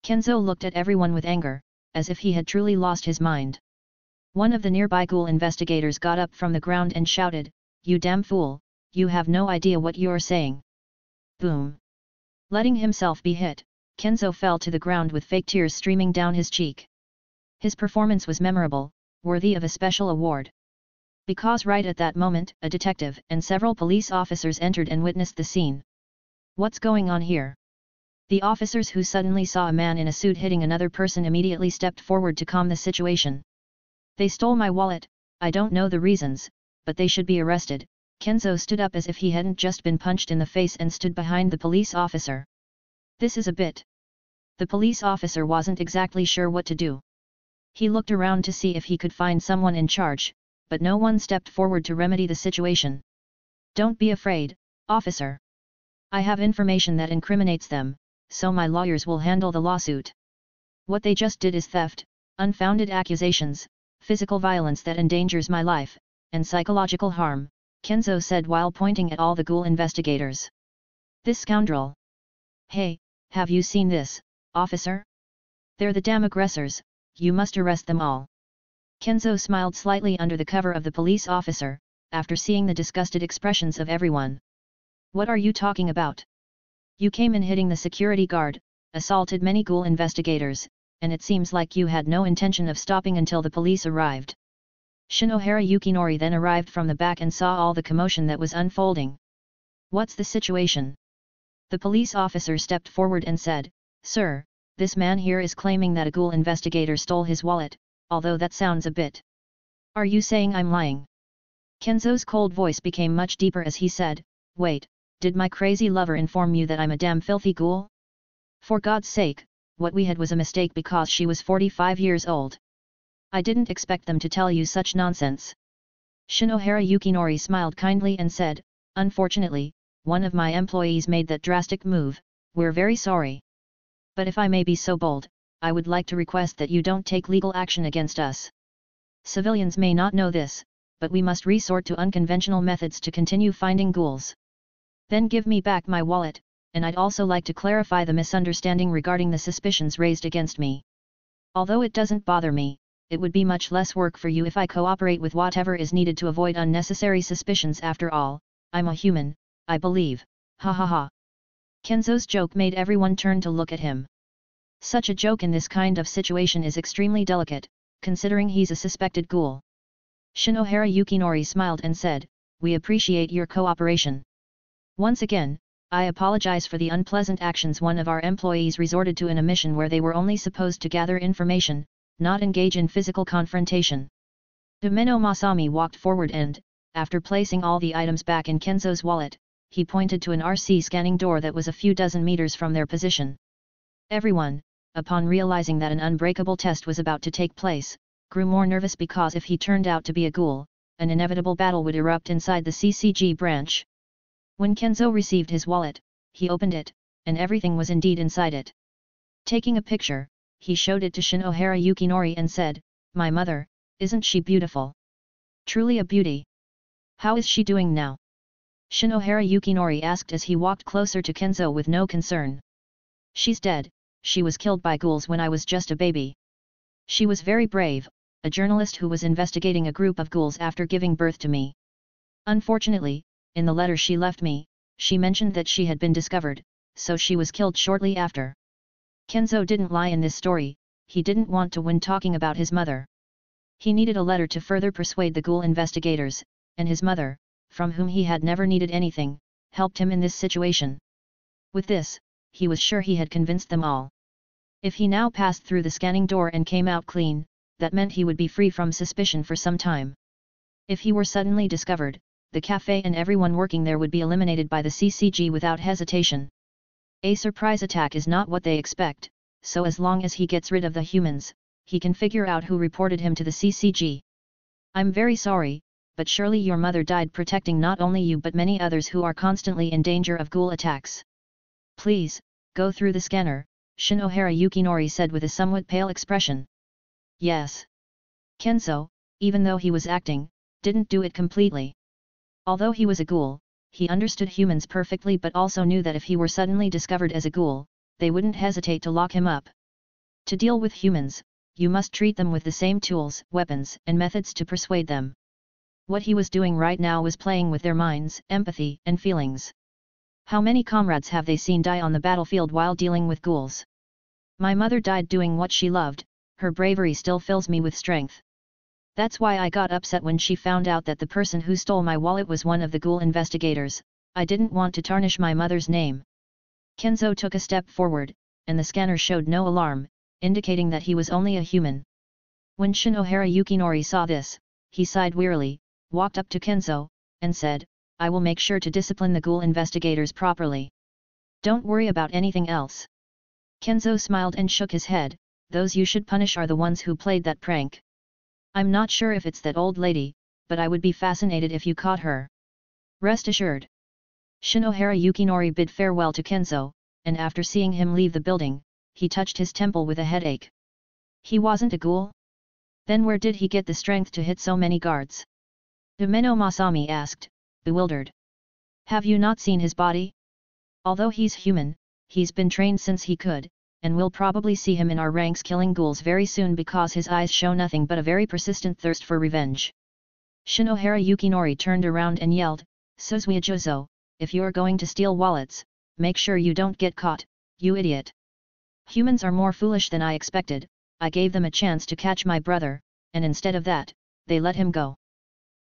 Kenzo looked at everyone with anger, as if he had truly lost his mind. One of the nearby ghoul investigators got up from the ground and shouted, You damn fool, you have no idea what you're saying. Boom. Letting himself be hit, Kenzo fell to the ground with fake tears streaming down his cheek. His performance was memorable, worthy of a special award. Because right at that moment, a detective and several police officers entered and witnessed the scene. What's going on here? The officers who suddenly saw a man in a suit hitting another person immediately stepped forward to calm the situation. They stole my wallet, I don't know the reasons, but they should be arrested. Kenzo stood up as if he hadn't just been punched in the face and stood behind the police officer. This is a bit. The police officer wasn't exactly sure what to do. He looked around to see if he could find someone in charge, but no one stepped forward to remedy the situation. Don't be afraid, officer. I have information that incriminates them, so my lawyers will handle the lawsuit. What they just did is theft, unfounded accusations, physical violence that endangers my life, and psychological harm, Kenzo said while pointing at all the ghoul investigators. This scoundrel. Hey, have you seen this, officer? They're the damn aggressors, you must arrest them all. Kenzo smiled slightly under the cover of the police officer, after seeing the disgusted expressions of everyone. What are you talking about? You came in hitting the security guard, assaulted many ghoul investigators, and it seems like you had no intention of stopping until the police arrived. Shinohara Yukinori then arrived from the back and saw all the commotion that was unfolding. What's the situation? The police officer stepped forward and said, Sir, this man here is claiming that a ghoul investigator stole his wallet, although that sounds a bit. Are you saying I'm lying? Kenzo's cold voice became much deeper as he said, Wait, did my crazy lover inform you that I'm a damn filthy ghoul? For God's sake, what we had was a mistake because she was 45 years old. I didn't expect them to tell you such nonsense. Shinohara Yukinori smiled kindly and said, Unfortunately, one of my employees made that drastic move, we're very sorry but if I may be so bold, I would like to request that you don't take legal action against us. Civilians may not know this, but we must resort to unconventional methods to continue finding ghouls. Then give me back my wallet, and I'd also like to clarify the misunderstanding regarding the suspicions raised against me. Although it doesn't bother me, it would be much less work for you if I cooperate with whatever is needed to avoid unnecessary suspicions after all, I'm a human, I believe, ha ha ha. Kenzo's joke made everyone turn to look at him. Such a joke in this kind of situation is extremely delicate, considering he's a suspected ghoul. Shinohara Yukinori smiled and said, We appreciate your cooperation. Once again, I apologize for the unpleasant actions one of our employees resorted to in a mission where they were only supposed to gather information, not engage in physical confrontation. Umeno Masami walked forward and, after placing all the items back in Kenzo's wallet, he pointed to an RC scanning door that was a few dozen meters from their position. Everyone, upon realizing that an unbreakable test was about to take place, grew more nervous because if he turned out to be a ghoul, an inevitable battle would erupt inside the CCG branch. When Kenzo received his wallet, he opened it, and everything was indeed inside it. Taking a picture, he showed it to Shinohara Yukinori and said, My mother, isn't she beautiful? Truly a beauty. How is she doing now? Shinohara Yukinori asked as he walked closer to Kenzo with no concern. She's dead, she was killed by ghouls when I was just a baby. She was very brave, a journalist who was investigating a group of ghouls after giving birth to me. Unfortunately, in the letter she left me, she mentioned that she had been discovered, so she was killed shortly after. Kenzo didn't lie in this story, he didn't want to win talking about his mother. He needed a letter to further persuade the ghoul investigators, and his mother, from whom he had never needed anything, helped him in this situation. With this, he was sure he had convinced them all. If he now passed through the scanning door and came out clean, that meant he would be free from suspicion for some time. If he were suddenly discovered, the cafe and everyone working there would be eliminated by the CCG without hesitation. A surprise attack is not what they expect, so as long as he gets rid of the humans, he can figure out who reported him to the CCG. I'm very sorry, but surely your mother died protecting not only you but many others who are constantly in danger of ghoul attacks. Please, go through the scanner, Shinohara Yukinori said with a somewhat pale expression. Yes. Kenzo, even though he was acting, didn't do it completely. Although he was a ghoul, he understood humans perfectly but also knew that if he were suddenly discovered as a ghoul, they wouldn't hesitate to lock him up. To deal with humans, you must treat them with the same tools, weapons, and methods to persuade them. What he was doing right now was playing with their minds, empathy, and feelings. How many comrades have they seen die on the battlefield while dealing with ghouls? My mother died doing what she loved, her bravery still fills me with strength. That's why I got upset when she found out that the person who stole my wallet was one of the ghoul investigators, I didn't want to tarnish my mother's name. Kenzo took a step forward, and the scanner showed no alarm, indicating that he was only a human. When Shinohara Yukinori saw this, he sighed wearily, walked up to Kenzo, and said, I will make sure to discipline the ghoul investigators properly. Don't worry about anything else. Kenzo smiled and shook his head, those you should punish are the ones who played that prank. I'm not sure if it's that old lady, but I would be fascinated if you caught her. Rest assured. Shinohara Yukinori bid farewell to Kenzo, and after seeing him leave the building, he touched his temple with a headache. He wasn't a ghoul? Then where did he get the strength to hit so many guards? Umeno Masami asked, bewildered. Have you not seen his body? Although he's human, he's been trained since he could, and we'll probably see him in our ranks killing ghouls very soon because his eyes show nothing but a very persistent thirst for revenge. Shinohara Yukinori turned around and yelled, Suzuya Jozo, if you're going to steal wallets, make sure you don't get caught, you idiot. Humans are more foolish than I expected, I gave them a chance to catch my brother, and instead of that, they let him go.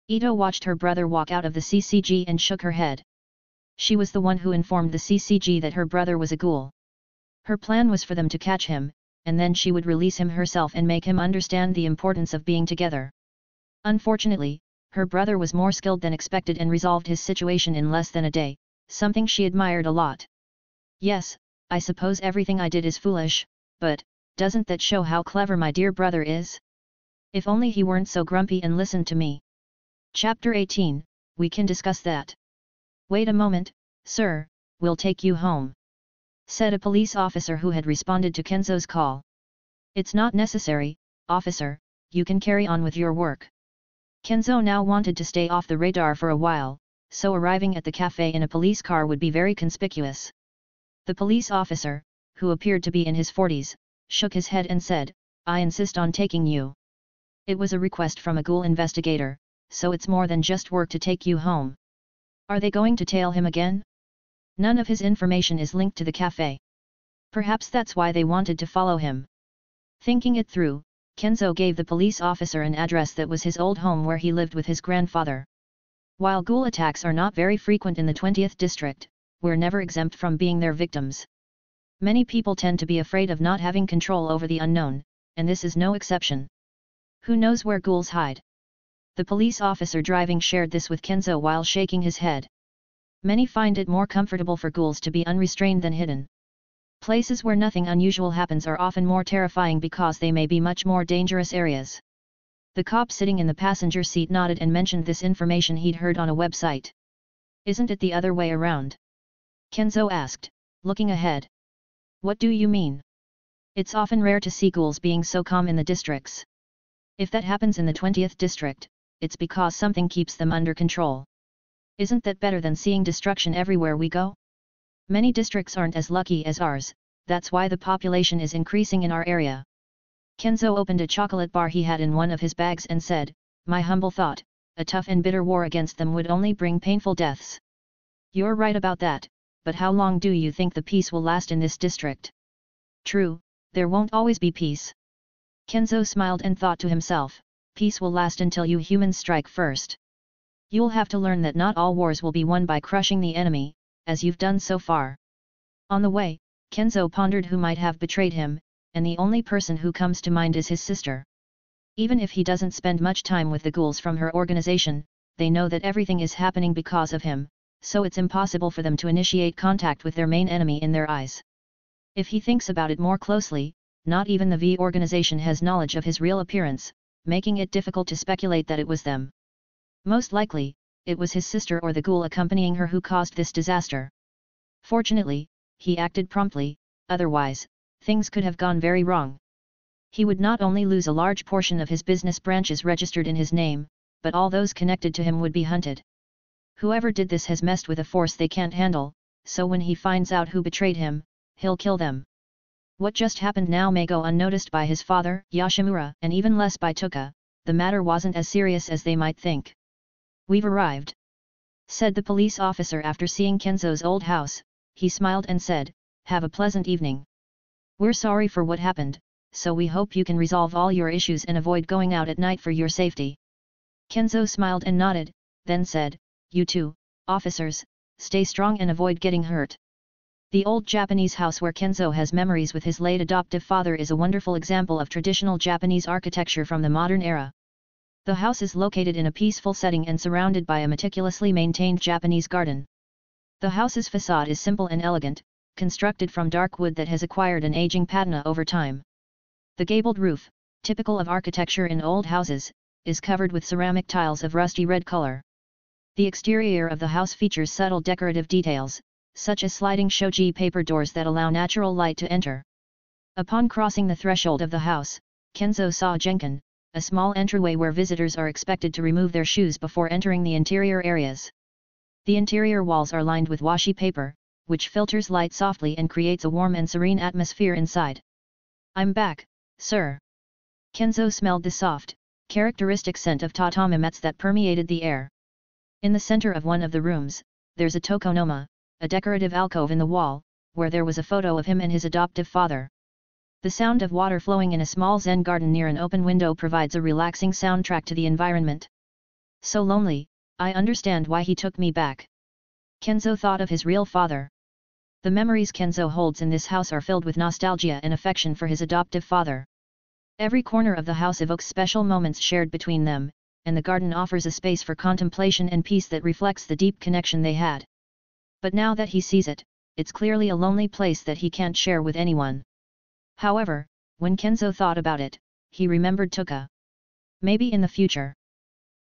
Ito watched her brother walk out of the CCG and shook her head. She was the one who informed the CCG that her brother was a ghoul. Her plan was for them to catch him, and then she would release him herself and make him understand the importance of being together. Unfortunately, her brother was more skilled than expected and resolved his situation in less than a day, something she admired a lot. Yes, I suppose everything I did is foolish, but, doesn't that show how clever my dear brother is? If only he weren't so grumpy and listened to me. Chapter 18, we can discuss that. Wait a moment, sir, we'll take you home said a police officer who had responded to Kenzo's call. It's not necessary, officer, you can carry on with your work. Kenzo now wanted to stay off the radar for a while, so arriving at the cafe in a police car would be very conspicuous. The police officer, who appeared to be in his 40s, shook his head and said, I insist on taking you. It was a request from a ghoul investigator, so it's more than just work to take you home. Are they going to tail him again? None of his information is linked to the cafe. Perhaps that's why they wanted to follow him. Thinking it through, Kenzo gave the police officer an address that was his old home where he lived with his grandfather. While ghoul attacks are not very frequent in the 20th district, we're never exempt from being their victims. Many people tend to be afraid of not having control over the unknown, and this is no exception. Who knows where ghouls hide? The police officer driving shared this with Kenzo while shaking his head. Many find it more comfortable for ghouls to be unrestrained than hidden. Places where nothing unusual happens are often more terrifying because they may be much more dangerous areas. The cop sitting in the passenger seat nodded and mentioned this information he'd heard on a website. Isn't it the other way around? Kenzo asked, looking ahead. What do you mean? It's often rare to see ghouls being so calm in the districts. If that happens in the 20th district, it's because something keeps them under control. Isn't that better than seeing destruction everywhere we go? Many districts aren't as lucky as ours, that's why the population is increasing in our area. Kenzo opened a chocolate bar he had in one of his bags and said, My humble thought, a tough and bitter war against them would only bring painful deaths. You're right about that, but how long do you think the peace will last in this district? True, there won't always be peace. Kenzo smiled and thought to himself, peace will last until you humans strike first. You'll have to learn that not all wars will be won by crushing the enemy, as you've done so far. On the way, Kenzo pondered who might have betrayed him, and the only person who comes to mind is his sister. Even if he doesn't spend much time with the ghouls from her organization, they know that everything is happening because of him, so it's impossible for them to initiate contact with their main enemy in their eyes. If he thinks about it more closely, not even the V organization has knowledge of his real appearance, making it difficult to speculate that it was them. Most likely, it was his sister or the ghoul accompanying her who caused this disaster. Fortunately, he acted promptly, otherwise, things could have gone very wrong. He would not only lose a large portion of his business branches registered in his name, but all those connected to him would be hunted. Whoever did this has messed with a force they can't handle, so when he finds out who betrayed him, he'll kill them. What just happened now may go unnoticed by his father, Yoshimura, and even less by Touka, the matter wasn't as serious as they might think. We've arrived. Said the police officer after seeing Kenzo's old house, he smiled and said, have a pleasant evening. We're sorry for what happened, so we hope you can resolve all your issues and avoid going out at night for your safety. Kenzo smiled and nodded, then said, You too, officers, stay strong and avoid getting hurt. The old Japanese house where Kenzo has memories with his late adoptive father is a wonderful example of traditional Japanese architecture from the modern era. The house is located in a peaceful setting and surrounded by a meticulously maintained Japanese garden. The house's facade is simple and elegant, constructed from dark wood that has acquired an aging patina over time. The gabled roof, typical of architecture in old houses, is covered with ceramic tiles of rusty red color. The exterior of the house features subtle decorative details, such as sliding shoji paper doors that allow natural light to enter. Upon crossing the threshold of the house, Kenzo saw a genkan, a small entryway where visitors are expected to remove their shoes before entering the interior areas. The interior walls are lined with washi paper, which filters light softly and creates a warm and serene atmosphere inside. I'm back, sir. Kenzo smelled the soft, characteristic scent of tatami mats that permeated the air. In the center of one of the rooms, there's a tokonoma, a decorative alcove in the wall, where there was a photo of him and his adoptive father. The sound of water flowing in a small zen garden near an open window provides a relaxing soundtrack to the environment. So lonely, I understand why he took me back. Kenzo thought of his real father. The memories Kenzo holds in this house are filled with nostalgia and affection for his adoptive father. Every corner of the house evokes special moments shared between them, and the garden offers a space for contemplation and peace that reflects the deep connection they had. But now that he sees it, it's clearly a lonely place that he can't share with anyone. However, when Kenzo thought about it, he remembered Touka. Maybe in the future.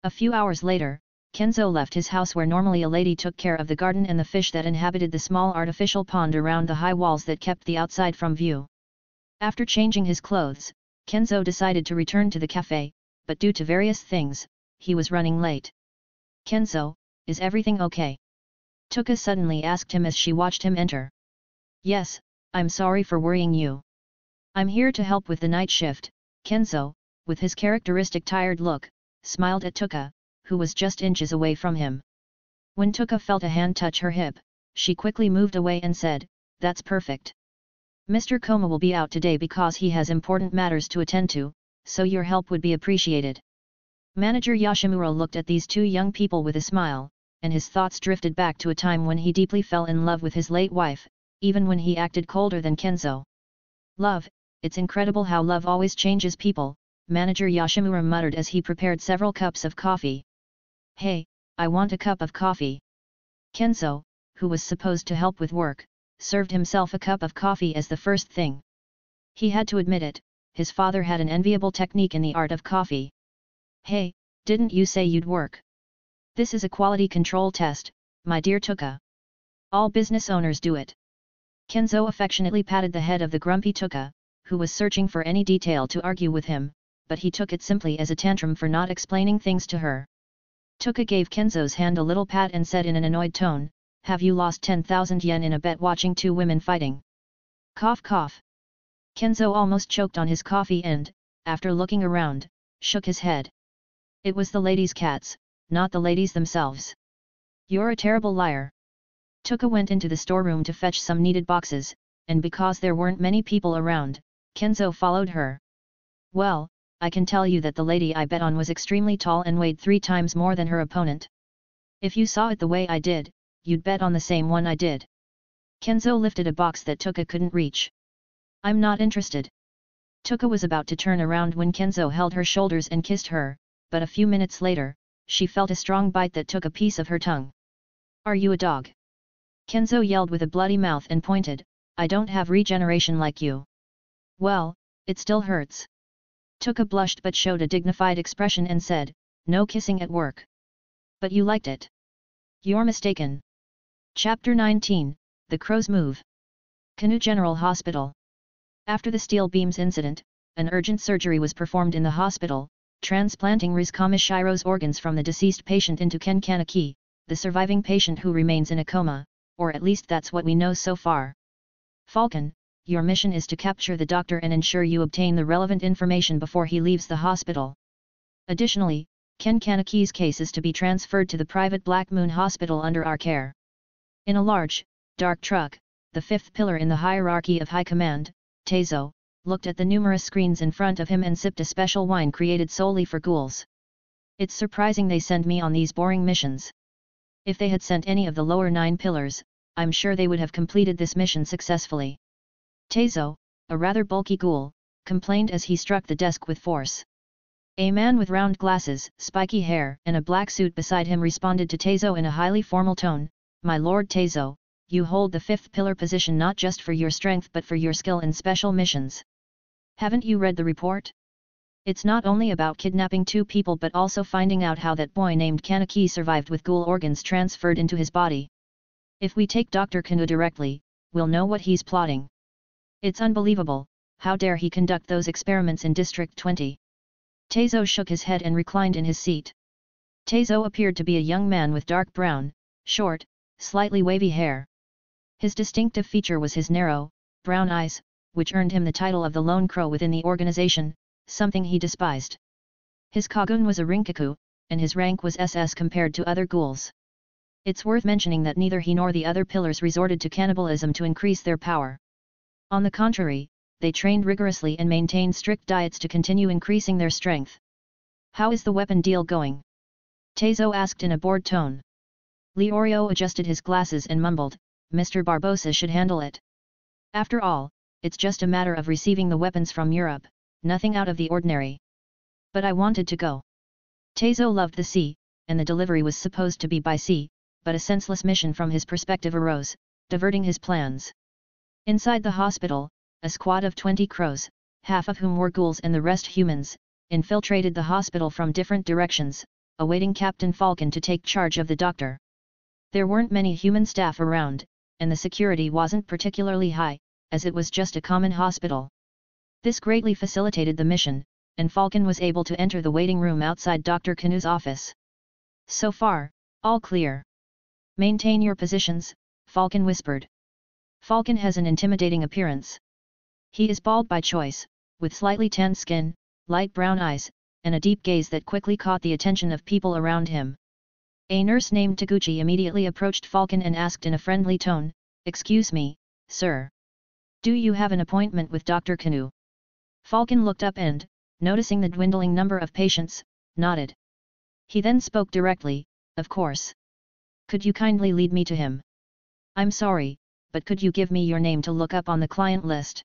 A few hours later, Kenzo left his house where normally a lady took care of the garden and the fish that inhabited the small artificial pond around the high walls that kept the outside from view. After changing his clothes, Kenzo decided to return to the cafe, but due to various things, he was running late. Kenzo, is everything okay? Touka suddenly asked him as she watched him enter. Yes, I'm sorry for worrying you. I'm here to help with the night shift, Kenzo, with his characteristic tired look, smiled at Touka, who was just inches away from him. When Touka felt a hand touch her hip, she quickly moved away and said, That's perfect. Mr. Koma will be out today because he has important matters to attend to, so your help would be appreciated. Manager Yoshimura looked at these two young people with a smile, and his thoughts drifted back to a time when he deeply fell in love with his late wife, even when he acted colder than Kenzo. Love, it's incredible how love always changes people, manager Yoshimura muttered as he prepared several cups of coffee. Hey, I want a cup of coffee. Kenzo, who was supposed to help with work, served himself a cup of coffee as the first thing. He had to admit it, his father had an enviable technique in the art of coffee. Hey, didn't you say you'd work? This is a quality control test, my dear Touka. All business owners do it. Kenzo affectionately patted the head of the grumpy Touka, who was searching for any detail to argue with him, but he took it simply as a tantrum for not explaining things to her. Touka gave Kenzo's hand a little pat and said in an annoyed tone, have you lost 10,000 yen in a bet watching two women fighting? Cough cough. Kenzo almost choked on his coffee and, after looking around, shook his head. It was the ladies' cats, not the ladies themselves. You're a terrible liar. Touka went into the storeroom to fetch some needed boxes, and because there weren't many people around, Kenzo followed her. Well, I can tell you that the lady I bet on was extremely tall and weighed three times more than her opponent. If you saw it the way I did, you'd bet on the same one I did. Kenzo lifted a box that Touka couldn't reach. I'm not interested. Touka was about to turn around when Kenzo held her shoulders and kissed her, but a few minutes later, she felt a strong bite that took a piece of her tongue. Are you a dog? Kenzo yelled with a bloody mouth and pointed, I don't have regeneration like you. Well, it still hurts. Touka blushed but showed a dignified expression and said, no kissing at work. But you liked it. You're mistaken. Chapter 19, The Crow's Move. Kanu General Hospital. After the steel beams incident, an urgent surgery was performed in the hospital, transplanting Rize Kamishiro's organs from the deceased patient into Ken Kaneki, the surviving patient who remains in a coma, or at least that's what we know so far. Falcon, your mission is to capture the doctor and ensure you obtain the relevant information before he leaves the hospital. Additionally, Ken Kaneki's case is to be transferred to the private Black Moon Hospital under our care. In a large, dark truck, the fifth pillar in the hierarchy of high command, Teizo, looked at the numerous screens in front of him and sipped a special wine created solely for ghouls. It's surprising they send me on these boring missions. If they had sent any of the lower nine pillars, I'm sure they would have completed this mission successfully. Teizo, a rather bulky ghoul, complained as he struck the desk with force. A man with round glasses, spiky hair, and a black suit beside him responded to Teizo in a highly formal tone, My lord Teizo, you hold the fifth pillar position not just for your strength but for your skill in special missions. Haven't you read the report? It's not only about kidnapping two people but also finding out how that boy named Kaneki survived with ghoul organs transferred into his body. If we take Dr. Kanu directly, we'll know what he's plotting. It's unbelievable, how dare he conduct those experiments in District 20. Teizo shook his head and reclined in his seat. Teizo appeared to be a young man with dark brown, short, slightly wavy hair. His distinctive feature was his narrow, brown eyes, which earned him the title of the lone crow within the organization, something he despised. His Kagune was a Rinkaku, and his rank was SS compared to other ghouls. It's worth mentioning that neither he nor the other pillars resorted to cannibalism to increase their power. On the contrary, they trained rigorously and maintained strict diets to continue increasing their strength. How is the weapon deal going? Teizo asked in a bored tone. Leorio adjusted his glasses and mumbled, Mr. Barbosa should handle it. After all, it's just a matter of receiving the weapons from Europe, nothing out of the ordinary. But I wanted to go. Teizo loved the sea, and the delivery was supposed to be by sea, but a senseless mission from his perspective arose, diverting his plans. Inside the hospital, a squad of 20 crows, half of whom were ghouls and the rest humans, infiltrated the hospital from different directions, awaiting Captain Falcon to take charge of the doctor. There weren't many human staff around, and the security wasn't particularly high, as it was just a common hospital. This greatly facilitated the mission, and Falcon was able to enter the waiting room outside Dr. Kanu's office. So far, all clear. Maintain your positions, Falcon whispered. Falcon has an intimidating appearance. He is bald by choice, with slightly tanned skin, light brown eyes, and a deep gaze that quickly caught the attention of people around him. A nurse named Taguchi immediately approached Falcon and asked in a friendly tone, Excuse me, sir. Do you have an appointment with Dr. Kanu? Falcon looked up and, noticing the dwindling number of patients, nodded. He then spoke directly, of course. Could you kindly lead me to him? I'm sorry, but could you give me your name to look up on the client list?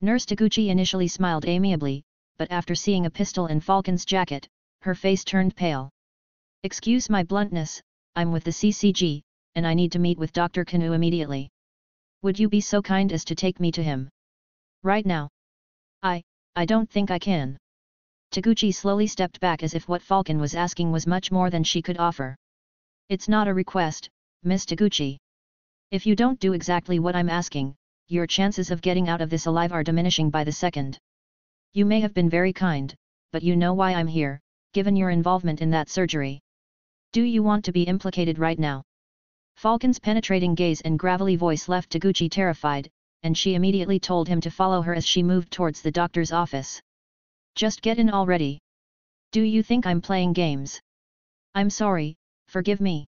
Nurse Taguchi initially smiled amiably, but after seeing a pistol in Falcon's jacket, her face turned pale. Excuse my bluntness, I'm with the CCG, and I need to meet with Dr. Kanu immediately. Would you be so kind as to take me to him? Right now? I, I don't think I can. Taguchi slowly stepped back as if what Falcon was asking was much more than she could offer. It's not a request, Miss Taguchi. If you don't do exactly what I'm asking, your chances of getting out of this alive are diminishing by the second. You may have been very kind, but you know why I'm here, given your involvement in that surgery. Do you want to be implicated right now? Falcon's penetrating gaze and gravelly voice left Taguchi terrified, and she immediately told him to follow her as she moved towards the doctor's office. Just get in already. Do you think I'm playing games? I'm sorry, forgive me.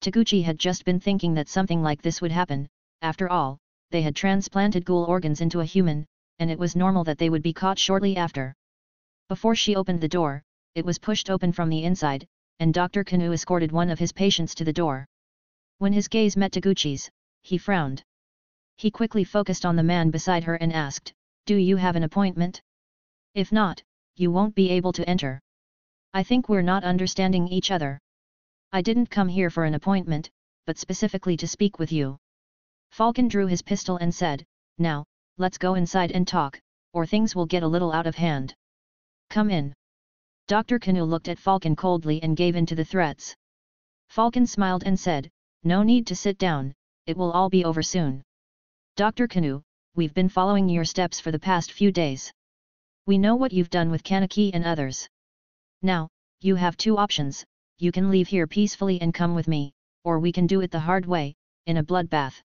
Taguchi had just been thinking that something like this would happen, after all, they had transplanted ghoul organs into a human, and it was normal that they would be caught shortly after. Before she opened the door, it was pushed open from the inside, and Dr. Kanu escorted one of his patients to the door. When his gaze met Taguchi's, he frowned. He quickly focused on the man beside her and asked, Do you have an appointment? If not, you won't be able to enter. I think we're not understanding each other. I didn't come here for an appointment, but specifically to speak with you. Falcon drew his pistol and said, Now, let's go inside and talk, or things will get a little out of hand. Come in. Dr. Kanu looked at Falcon coldly and gave in to the threats. Falcon smiled and said, No need to sit down, it will all be over soon. Dr. Kanu, we've been following your steps for the past few days. We know what you've done with Kaneki and others. Now, you have two options, you can leave here peacefully and come with me, or we can do it the hard way, in a bloodbath.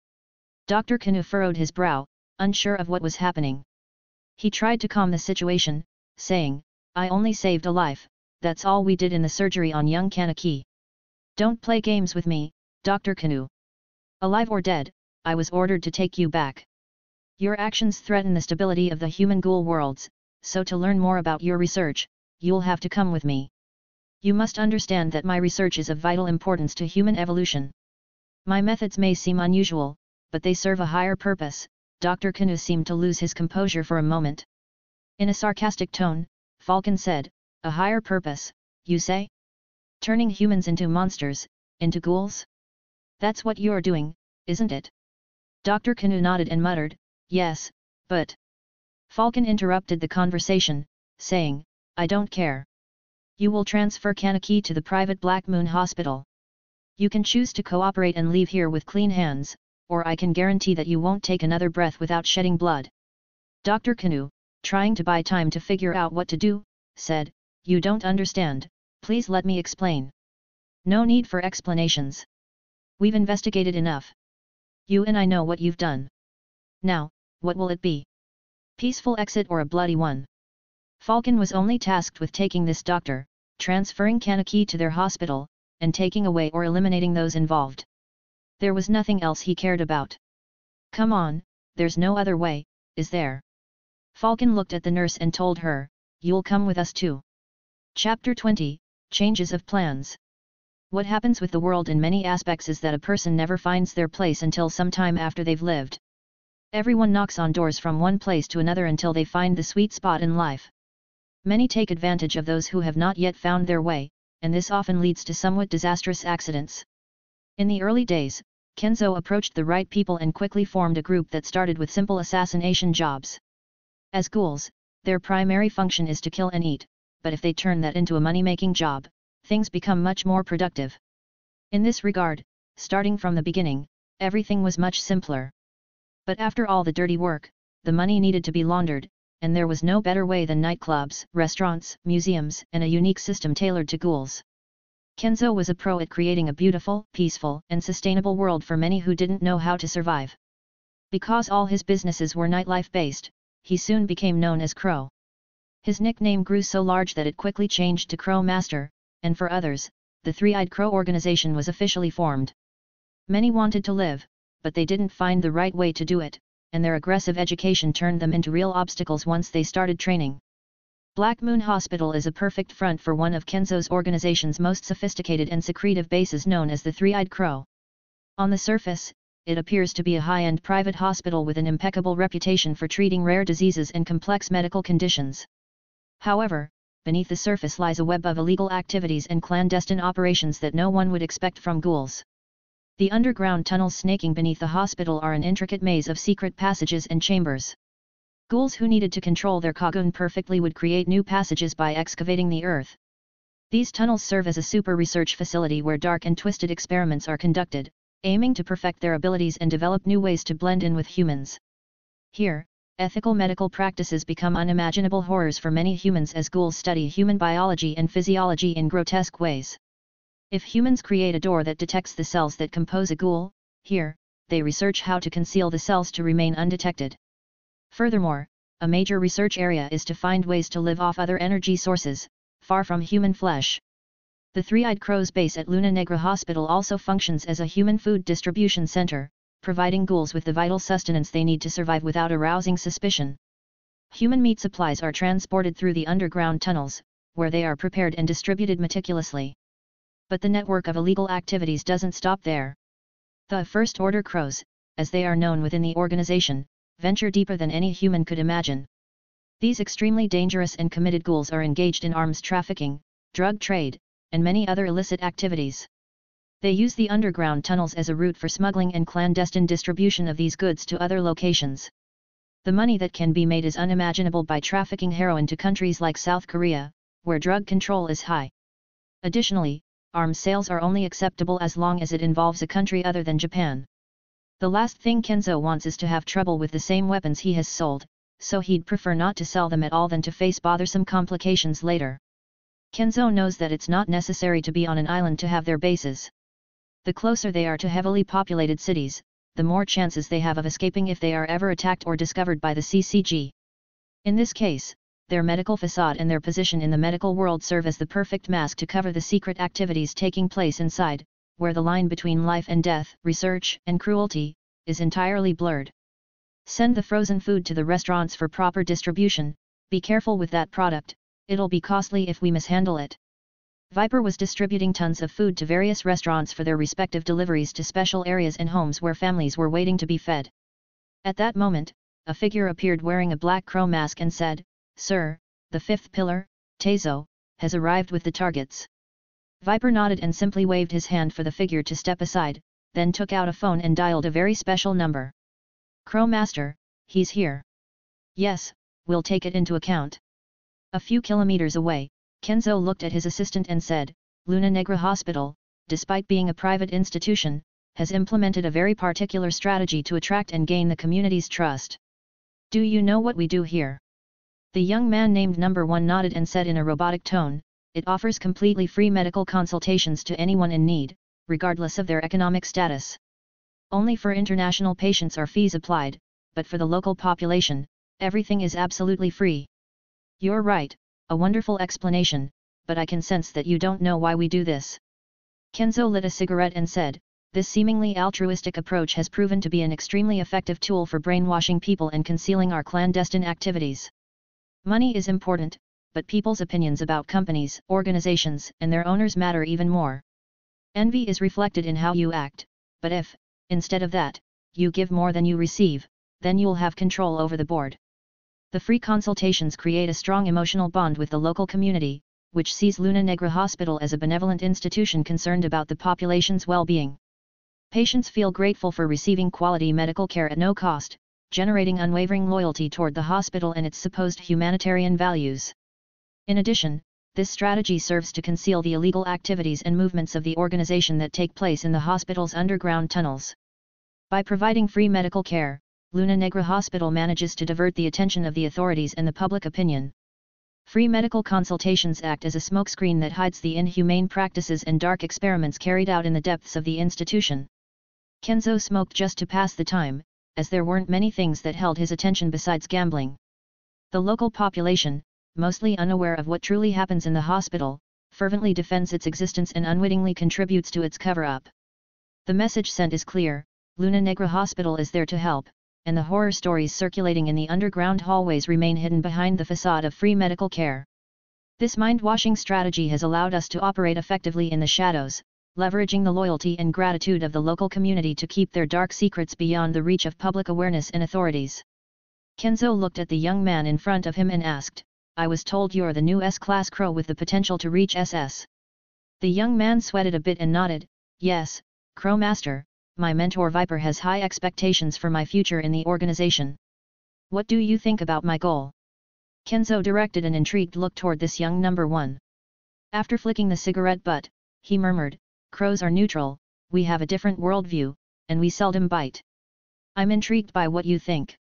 Dr. Kanu furrowed his brow, unsure of what was happening. He tried to calm the situation, saying, I only saved a life, that's all we did in the surgery on young Kaneki. Don't play games with me, Dr. Kanu. Alive or dead, I was ordered to take you back. Your actions threaten the stability of the human ghoul worlds, so to learn more about your research, you'll have to come with me. You must understand that my research is of vital importance to human evolution. My methods may seem unusual, but they serve a higher purpose, Dr. Kanu seemed to lose his composure for a moment. In a sarcastic tone, Falcon said, A higher purpose, you say? Turning humans into monsters, into ghouls? That's what you're doing, isn't it? Dr. Kanu nodded and muttered, Yes, but... Falcon interrupted the conversation, saying, I don't care. You will transfer Kaneki to the private Black Moon Hospital. You can choose to cooperate and leave here with clean hands, or I can guarantee that you won't take another breath without shedding blood. Dr. Kanu, trying to buy time to figure out what to do, said, You don't understand, please let me explain. No need for explanations. We've investigated enough. You and I know what you've done. Now, what will it be? Peaceful exit or a bloody one? Falcon was only tasked with taking this doctor, transferring Kaneki to their hospital, and taking away or eliminating those involved. There was nothing else he cared about. Come on, there's no other way, is there? Falcon looked at the nurse and told her, You'll come with us too. Chapter 20 Changes of Plans what happens with the world in many aspects is that a person never finds their place until some time after they've lived. Everyone knocks on doors from one place to another until they find the sweet spot in life. Many take advantage of those who have not yet found their way, and this often leads to somewhat disastrous accidents. In the early days, Kenzo approached the right people and quickly formed a group that started with simple assassination jobs. As ghouls, their primary function is to kill and eat, but if they turn that into a money-making job, things become much more productive. In this regard, starting from the beginning, everything was much simpler. But after all the dirty work, the money needed to be laundered, and there was no better way than nightclubs, restaurants, museums, and a unique system tailored to ghouls. Kenzo was a pro at creating a beautiful, peaceful, and sustainable world for many who didn't know how to survive. Because all his businesses were nightlife based, he soon became known as Crow. His nickname grew so large that it quickly changed to Crow Master, and for others, the Three-Eyed Crow organization was officially formed. Many wanted to live, but they didn't find the right way to do it, and their aggressive education turned them into real obstacles once they started training. Black Moon Hospital is a perfect front for one of Kenzo's organization's most sophisticated and secretive bases known as the Three-Eyed Crow. On the surface, it appears to be a high-end private hospital with an impeccable reputation for treating rare diseases and complex medical conditions. However, beneath the surface lies a web of illegal activities and clandestine operations that no one would expect from ghouls. The underground tunnels snaking beneath the hospital are an intricate maze of secret passages and chambers. Ghouls who needed to control their Kagune perfectly would create new passages by excavating the earth. These tunnels serve as a super research facility where dark and twisted experiments are conducted, aiming to perfect their abilities and develop new ways to blend in with humans. Here, ethical medical practices become unimaginable horrors for many humans as ghouls study human biology and physiology in grotesque ways. If humans create a door that detects the cells that compose a ghoul, here, they research how to conceal the cells to remain undetected. Furthermore, a major research area is to find ways to live off other energy sources, far from human flesh. The Three-Eyed Crow's base at Luna Negra Hospital also functions as a human food distribution center, providing ghouls with the vital sustenance they need to survive without arousing suspicion. Human meat supplies are transported through the underground tunnels, where they are prepared and distributed meticulously. But the network of illegal activities doesn't stop there. The First Order Crows, as they are known within the organization, venture deeper than any human could imagine. These extremely dangerous and committed ghouls are engaged in arms trafficking, drug trade, and many other illicit activities. They use the underground tunnels as a route for smuggling and clandestine distribution of these goods to other locations. The money that can be made is unimaginable by trafficking heroin to countries like South Korea, where drug control is high. Additionally, arms sales are only acceptable as long as it involves a country other than Japan. The last thing Kenzo wants is to have trouble with the same weapons he has sold, so he'd prefer not to sell them at all than to face bothersome complications later. Kenzo knows that it's not necessary to be on an island to have their bases. The closer they are to heavily populated cities, the more chances they have of escaping if they are ever attacked or discovered by the CCG. In this case, their medical facade and their position in the medical world serve as the perfect mask to cover the secret activities taking place inside, where the line between life and death, research, and cruelty, is entirely blurred. Send the frozen food to the restaurants for proper distribution, be careful with that product, it'll be costly if we mishandle it. Viper was distributing tons of food to various restaurants for their respective deliveries to special areas and homes where families were waiting to be fed. At that moment, a figure appeared wearing a black crow mask and said, Sir, the fifth pillar, Tezo, has arrived with the targets. Viper nodded and simply waved his hand for the figure to step aside, then took out a phone and dialed a very special number. Crow Master, he's here. Yes, we'll take it into account. A few kilometers away, Kenzo looked at his assistant and said, Luna Negra Hospital, despite being a private institution, has implemented a very particular strategy to attract and gain the community's trust. Do you know what we do here? The young man named number one nodded and said in a robotic tone, it offers completely free medical consultations to anyone in need, regardless of their economic status. Only for international patients are fees applied, but for the local population, everything is absolutely free. You're right, a wonderful explanation, but I can sense that you don't know why we do this. Kenzo lit a cigarette and said, this seemingly altruistic approach has proven to be an extremely effective tool for brainwashing people and concealing our clandestine activities. Money is important, but people's opinions about companies, organizations, and their owners matter even more. Envy is reflected in how you act, but if, instead of that, you give more than you receive, then you'll have control over the board. The free consultations create a strong emotional bond with the local community, which sees Luna Negra Hospital as a benevolent institution concerned about the population's well-being. Patients feel grateful for receiving quality medical care at no cost, generating unwavering loyalty toward the hospital and its supposed humanitarian values. In addition, this strategy serves to conceal the illegal activities and movements of the organization that take place in the hospital's underground tunnels. By providing free medical care, Luna Negra Hospital manages to divert the attention of the authorities and the public opinion. Free medical consultations act as a smokescreen that hides the inhumane practices and dark experiments carried out in the depths of the institution. Kenzo smoked just to pass the time, as there weren't many things that held his attention besides gambling. The local population, mostly unaware of what truly happens in the hospital, fervently defends its existence and unwittingly contributes to its cover-up. The message sent is clear, Luna Negra Hospital is there to help, and the horror stories circulating in the underground hallways remain hidden behind the facade of free medical care. This mind-washing strategy has allowed us to operate effectively in the shadows, leveraging the loyalty and gratitude of the local community to keep their dark secrets beyond the reach of public awareness and authorities. Kenzo looked at the young man in front of him and asked, I was told you're the new S-Class Crow with the potential to reach SS. The young man sweated a bit and nodded, yes, Crow Master, my mentor Viper has high expectations for my future in the organization. What do you think about my goal? Kenzo directed an intrigued look toward this young number one. After flicking the cigarette butt, he murmured, Crows are neutral, we have a different worldview, and we seldom bite. I'm intrigued by what you think.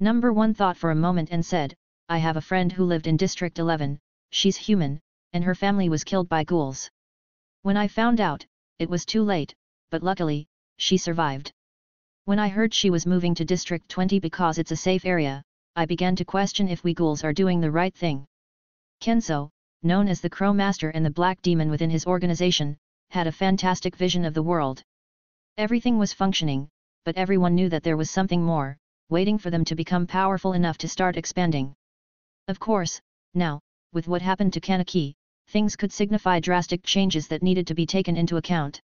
Number one thought for a moment and said, I have a friend who lived in District 11, she's human, and her family was killed by ghouls. When I found out, it was too late, but luckily, she survived. When I heard she was moving to District 20 because it's a safe area, I began to question if we ghouls are doing the right thing. Kenzo, known as the Crow Master and the Black Demon within his organization, had a fantastic vision of the world. Everything was functioning, but everyone knew that there was something more, waiting for them to become powerful enough to start expanding. Of course, now, with what happened to Kaneki, things could signify drastic changes that needed to be taken into account.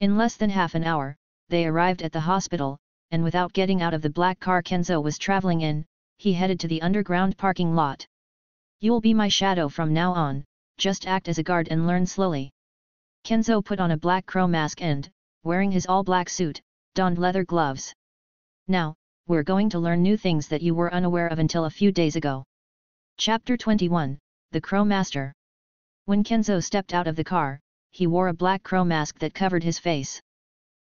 In less than half an hour, they arrived at the hospital, and without getting out of the black car Kenzo was traveling in, he headed to the underground parking lot. You'll be my shadow from now on, just act as a guard and learn slowly. Kenzo put on a black crow mask and, wearing his all-black suit, donned leather gloves. Now, we're going to learn new things that you were unaware of until a few days ago. Chapter 21, The Crow Master When Kenzo stepped out of the car, he wore a black crow mask that covered his face.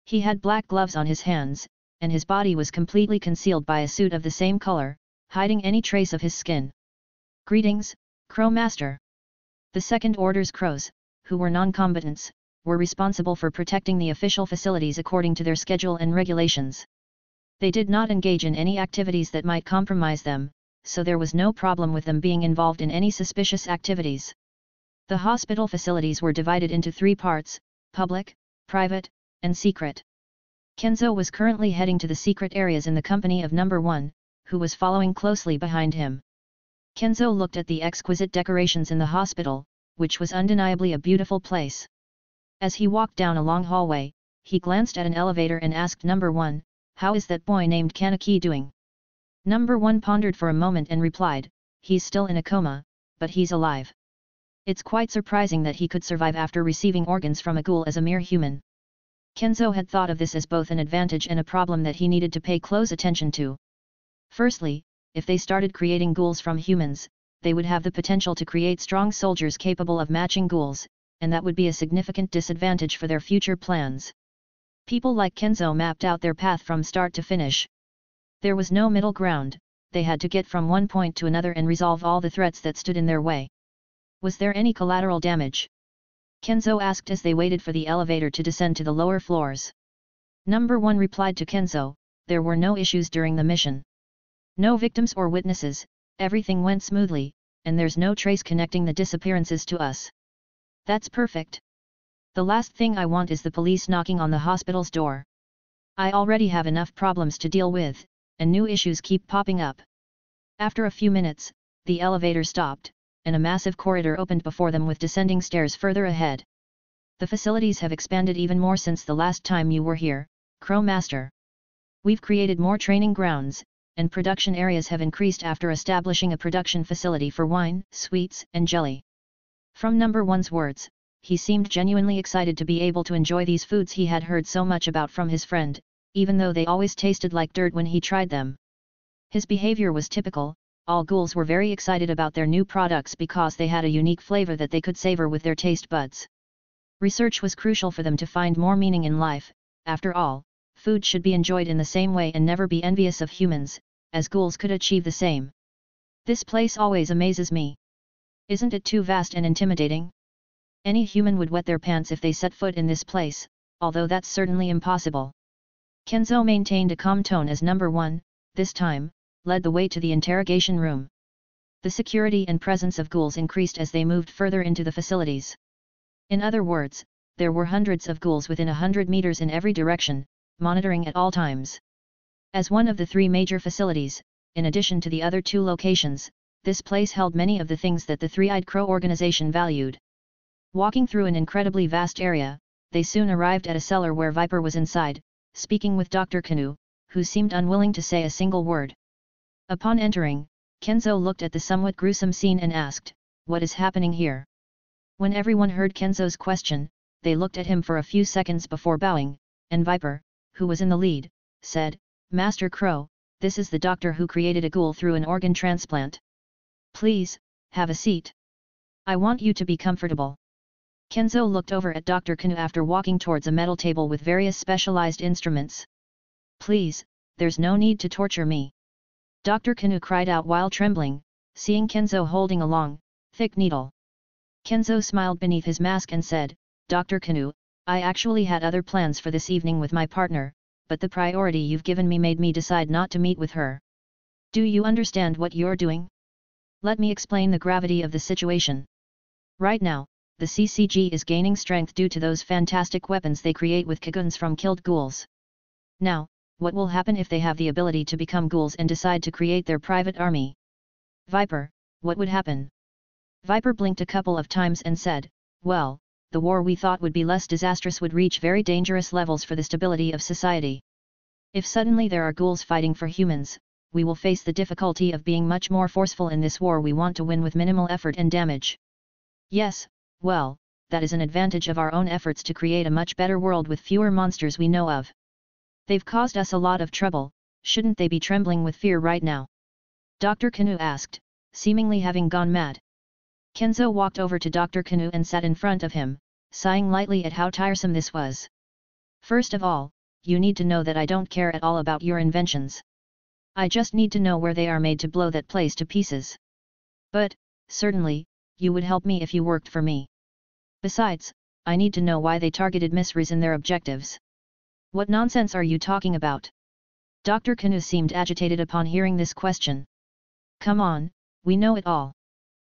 He had black gloves on his hands, and his body was completely concealed by a suit of the same color, hiding any trace of his skin. Greetings, Crow Master. The Second Order's crows, who were non-combatants, were responsible for protecting the official facilities according to their schedule and regulations. They did not engage in any activities that might compromise them, so there was no problem with them being involved in any suspicious activities. The hospital facilities were divided into three parts, public, private, and secret. Kenzo was currently heading to the secret areas in the company of number one, who was following closely behind him. Kenzo looked at the exquisite decorations in the hospital, which was undeniably a beautiful place. As he walked down a long hallway, he glanced at an elevator and asked number one, how is that boy named Kaneki doing? Number one pondered for a moment and replied, he's still in a coma, but he's alive. It's quite surprising that he could survive after receiving organs from a ghoul as a mere human. Kenzo had thought of this as both an advantage and a problem that he needed to pay close attention to. Firstly, if they started creating ghouls from humans, they would have the potential to create strong soldiers capable of matching ghouls, and that would be a significant disadvantage for their future plans. People like Kenzo mapped out their path from start to finish. There was no middle ground, they had to get from one point to another and resolve all the threats that stood in their way. Was there any collateral damage? Kenzo asked as they waited for the elevator to descend to the lower floors. Number 1 replied to Kenzo, there were no issues during the mission. No victims or witnesses, everything went smoothly, and there's no trace connecting the disappearances to us. That's perfect. The last thing I want is the police knocking on the hospital's door. I already have enough problems to deal with, and new issues keep popping up. After a few minutes, the elevator stopped, and a massive corridor opened before them with descending stairs further ahead. The facilities have expanded even more since the last time you were here, Crow Master. We've created more training grounds, and production areas have increased after establishing a production facility for wine, sweets, and jelly. From number one's words, he seemed genuinely excited to be able to enjoy these foods he had heard so much about from his friend, even though they always tasted like dirt when he tried them. His behavior was typical, all ghouls were very excited about their new products because they had a unique flavor that they could savor with their taste buds. Research was crucial for them to find more meaning in life, after all, food should be enjoyed in the same way and never be envious of humans, as ghouls could achieve the same. This place always amazes me. Isn't it too vast and intimidating? Any human would wet their pants if they set foot in this place, although that's certainly impossible. Kenzo maintained a calm tone as number one, this time, led the way to the interrogation room. The security and presence of ghouls increased as they moved further into the facilities. In other words, there were hundreds of ghouls within a hundred meters in every direction, monitoring at all times. As one of the three major facilities, in addition to the other two locations, this place held many of the things that the Three-Eyed Crow organization valued. Walking through an incredibly vast area, they soon arrived at a cellar where Viper was inside, speaking with Dr. Kanu, who seemed unwilling to say a single word. Upon entering, Kenzo looked at the somewhat gruesome scene and asked, what is happening here? When everyone heard Kenzo's question, they looked at him for a few seconds before bowing, and Viper, who was in the lead, said, Master Crow, this is the doctor who created a ghoul through an organ transplant. Please, have a seat. I want you to be comfortable. Kenzo looked over at Dr. Kanu after walking towards a metal table with various specialized instruments. Please, there's no need to torture me. Dr. Kanu cried out while trembling, seeing Kenzo holding a long, thick needle. Kenzo smiled beneath his mask and said, Dr. Kanu, I actually had other plans for this evening with my partner, but the priority you've given me made me decide not to meet with her. Do you understand what you're doing? Let me explain the gravity of the situation. Right now, the CCG is gaining strength due to those fantastic weapons they create with Kagunes from killed ghouls. Now, what will happen if they have the ability to become ghouls and decide to create their private army? Viper, what would happen? Viper blinked a couple of times and said, well, the war we thought would be less disastrous would reach very dangerous levels for the stability of society. If suddenly there are ghouls fighting for humans, we will face the difficulty of being much more forceful in this war we want to win with minimal effort and damage. Yes, well, that is an advantage of our own efforts to create a much better world with fewer monsters we know of. They've caused us a lot of trouble, shouldn't they be trembling with fear right now? Dr. Kanu asked, seemingly having gone mad. Kenzo walked over to Dr. Kanu and sat in front of him, sighing lightly at how tiresome this was. First of all, you need to know that I don't care at all about your inventions. I just need to know where they are made to blow that place to pieces. But, certainly, you would help me if you worked for me. Besides, I need to know why they targeted Miss Rize in their objectives. What nonsense are you talking about? Dr. Kanu seemed agitated upon hearing this question. Come on, we know it all.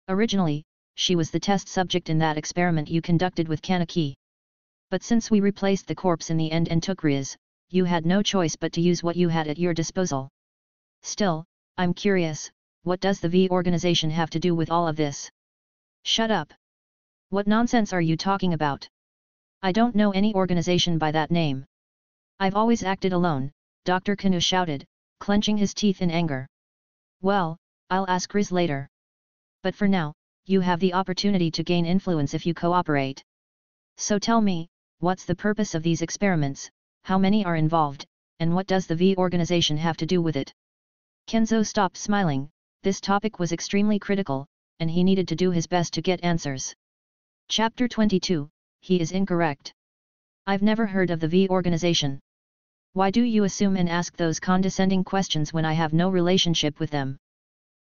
Originally, she was the test subject in that experiment you conducted with Kaneki. But since we replaced the corpse in the end and took Rize, you had no choice but to use what you had at your disposal. Still, I'm curious, what does the V organization have to do with all of this? Shut up! What nonsense are you talking about? I don't know any organization by that name. I've always acted alone, Dr. Kanu shouted, clenching his teeth in anger. Well, I'll ask Rize later. But for now, you have the opportunity to gain influence if you cooperate. So tell me, what's the purpose of these experiments, how many are involved, and what does the V organization have to do with it? Kenzo stopped smiling, this topic was extremely critical, and he needed to do his best to get answers. Chapter 22, He is incorrect. I've never heard of the V organization. Why do you assume and ask those condescending questions when I have no relationship with them?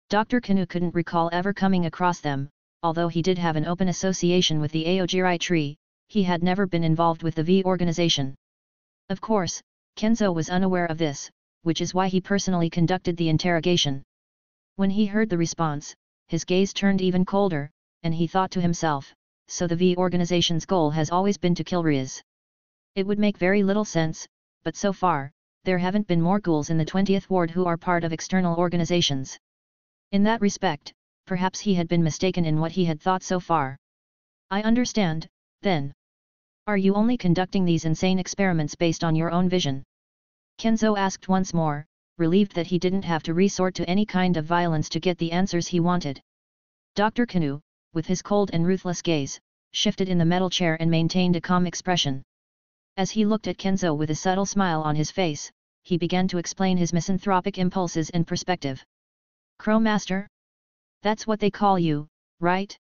Dr. Kanu couldn't recall ever coming across them, although he did have an open association with the Aogiri tree, he had never been involved with the V organization. Of course, Kenzo was unaware of this, which is why he personally conducted the interrogation. When he heard the response, his gaze turned even colder, and he thought to himself, so the V organization's goal has always been to kill Rize. It would make very little sense, but so far, there haven't been more ghouls in the 20th ward who are part of external organizations. In that respect, perhaps he had been mistaken in what he had thought so far. I understand, then. Are you only conducting these insane experiments based on your own vision? Kenzo asked once more, relieved that he didn't have to resort to any kind of violence to get the answers he wanted. Dr. Kanu, with his cold and ruthless gaze, shifted in the metal chair and maintained a calm expression. As he looked at Kenzo with a subtle smile on his face, he began to explain his misanthropic impulses and perspective. Crow Master? That's what they call you, right?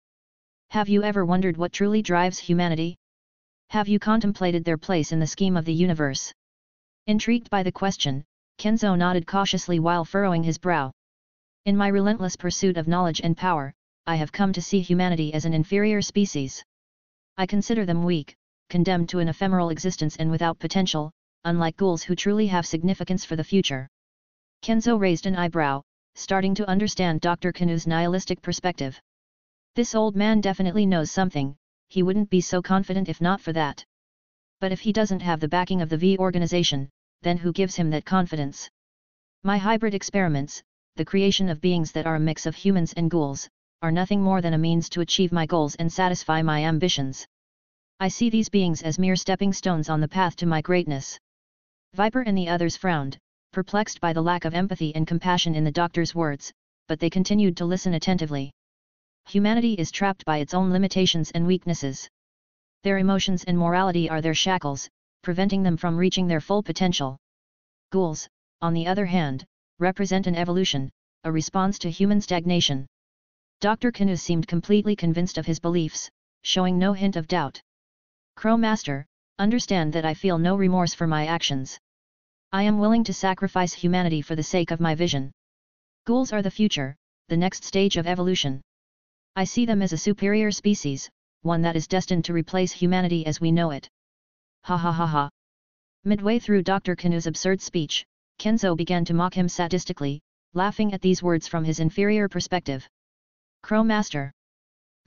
Have you ever wondered what truly drives humanity? Have you contemplated their place in the scheme of the universe? Intrigued by the question, Kenzo nodded cautiously while furrowing his brow. In my relentless pursuit of knowledge and power, I have come to see humanity as an inferior species. I consider them weak, condemned to an ephemeral existence and without potential, unlike ghouls who truly have significance for the future. Kenzo raised an eyebrow, starting to understand Dr. Kanu's nihilistic perspective. This old man definitely knows something, he wouldn't be so confident if not for that. But if he doesn't have the backing of the V organization, then who gives him that confidence? My hybrid experiments, the creation of beings that are a mix of humans and ghouls, are nothing more than a means to achieve my goals and satisfy my ambitions. I see these beings as mere stepping stones on the path to my greatness. Viper and the others frowned, perplexed by the lack of empathy and compassion in the doctor's words, but they continued to listen attentively. Humanity is trapped by its own limitations and weaknesses. Their emotions and morality are their shackles, preventing them from reaching their full potential. Ghouls, on the other hand, represent an evolution, a response to human stagnation. Dr. Kanu seemed completely convinced of his beliefs, showing no hint of doubt. Crow Master, understand that I feel no remorse for my actions. I am willing to sacrifice humanity for the sake of my vision. Ghouls are the future, the next stage of evolution. I see them as a superior species, one that is destined to replace humanity as we know it. Ha ha ha ha. Midway through Dr. Kanu's absurd speech, Kenzo began to mock him sadistically, laughing at these words from his inferior perspective. Crow Master.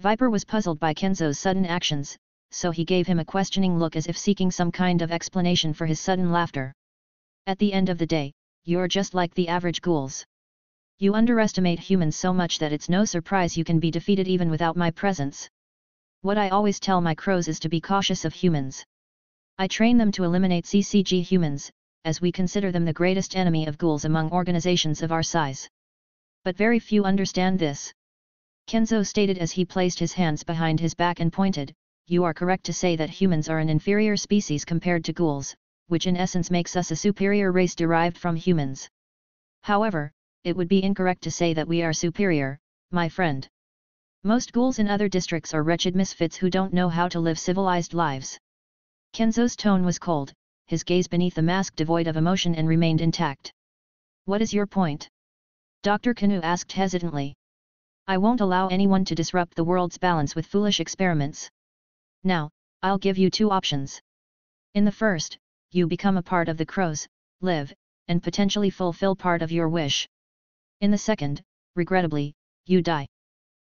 Viper was puzzled by Kenzo's sudden actions, so he gave him a questioning look as if seeking some kind of explanation for his sudden laughter. At the end of the day, you're just like the average ghouls. You underestimate humans so much that it's no surprise you can be defeated even without my presence. What I always tell my crows is to be cautious of humans. I train them to eliminate CCG humans, as we consider them the greatest enemy of ghouls among organizations of our size. But very few understand this. Kenzo stated as he placed his hands behind his back and pointed, you are correct to say that humans are an inferior species compared to ghouls, which in essence makes us a superior race derived from humans. However, it would be incorrect to say that we are superior, my friend. Most ghouls in other districts are wretched misfits who don't know how to live civilized lives. Kenzo's tone was cold, his gaze beneath the mask devoid of emotion and remained intact. What is your point? Dr. Kanu asked hesitantly. I won't allow anyone to disrupt the world's balance with foolish experiments. Now, I'll give you two options. In the first, you become a part of the crows, live, and potentially fulfill part of your wish. In the second, regrettably, you die.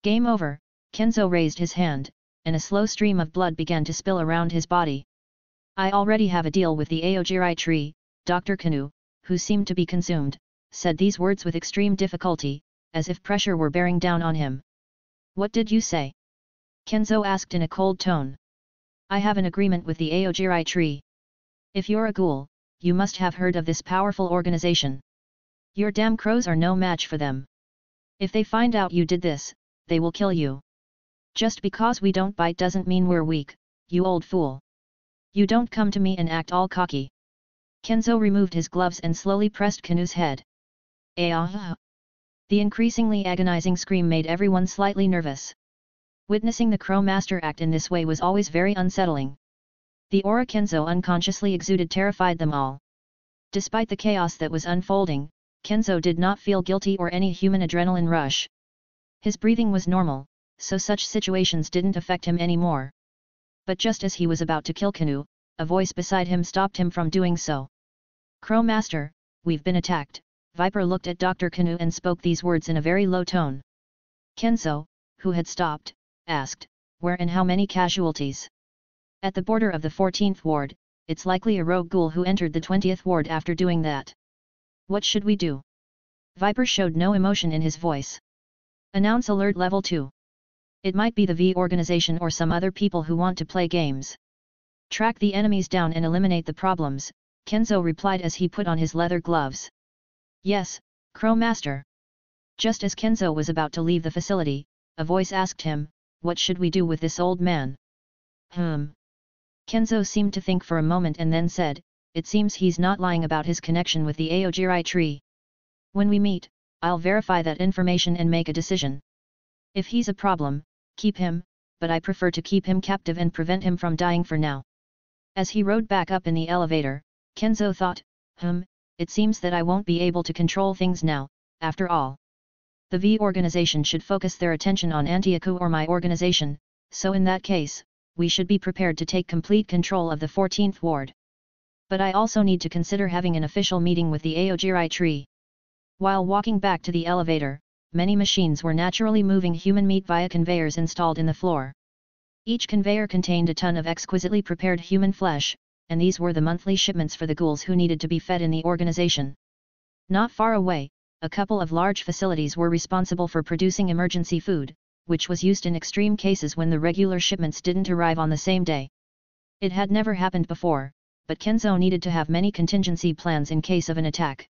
Game over, Kenzo raised his hand, and a slow stream of blood began to spill around his body. I already have a deal with the Aogiri tree, Dr. Kanu, who seemed to be consumed, said these words with extreme difficulty, as if pressure were bearing down on him. What did you say? Kenzo asked in a cold tone. I have an agreement with the Aogiri tree. If you're a ghoul, you must have heard of this powerful organization. Your damn crows are no match for them. If they find out you did this, they will kill you. Just because we don't bite doesn't mean we're weak, you old fool. You don't come to me and act all cocky. Kenzo removed his gloves and slowly pressed Kanu's head. Ah! The increasingly agonizing scream made everyone slightly nervous. Witnessing the Crow Master act in this way was always very unsettling. The aura Kenzo unconsciously exuded terrified them all. Despite the chaos that was unfolding, Kenzo did not feel guilty or any human adrenaline rush. His breathing was normal, so such situations didn't affect him anymore. But just as he was about to kill Kanu, a voice beside him stopped him from doing so. Crow Master, we've been attacked, Viper looked at Dr. Kanu and spoke these words in a very low tone. Kenzo, who had stopped, asked, where and how many casualties? At the border of the 14th ward, it's likely a rogue ghoul who entered the 20th ward after doing that. What should we do? Viper showed no emotion in his voice. Announce alert level 2. It might be the V organization or some other people who want to play games. Track the enemies down and eliminate the problems, Kenzo replied as he put on his leather gloves. Yes, Crow Master. Just as Kenzo was about to leave the facility, a voice asked him, what should we do with this old man? Hmm. Kenzo seemed to think for a moment and then said, it seems he's not lying about his connection with the Aogiri tree. When we meet, I'll verify that information and make a decision. If he's a problem, keep him, but I prefer to keep him captive and prevent him from dying for now. As he rode back up in the elevator, Kenzo thought, hmm, it seems that I won't be able to control things now, after all. The V organization should focus their attention on Anteiku or my organization, so in that case, we should be prepared to take complete control of the 14th ward. But I also need to consider having an official meeting with the Aogiri tree. While walking back to the elevator, many machines were naturally moving human meat via conveyors installed in the floor. Each conveyor contained a ton of exquisitely prepared human flesh, and these were the monthly shipments for the ghouls who needed to be fed in the organization. Not far away, a couple of large facilities were responsible for producing emergency food, which was used in extreme cases when the regular shipments didn't arrive on the same day. It had never happened before, but Kenzo needed to have many contingency plans in case of an attack.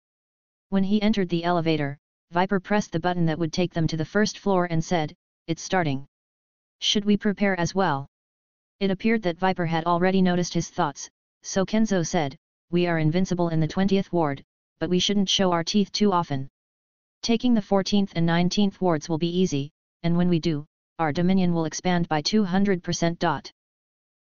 When he entered the elevator, Viper pressed the button that would take them to the first floor and said, It's starting. Should we prepare as well? It appeared that Viper had already noticed his thoughts, so Kenzo said, We are invincible in the 20th ward, but we shouldn't show our teeth too often. Taking the 14th and 19th wards will be easy, and when we do, our dominion will expand by 200%.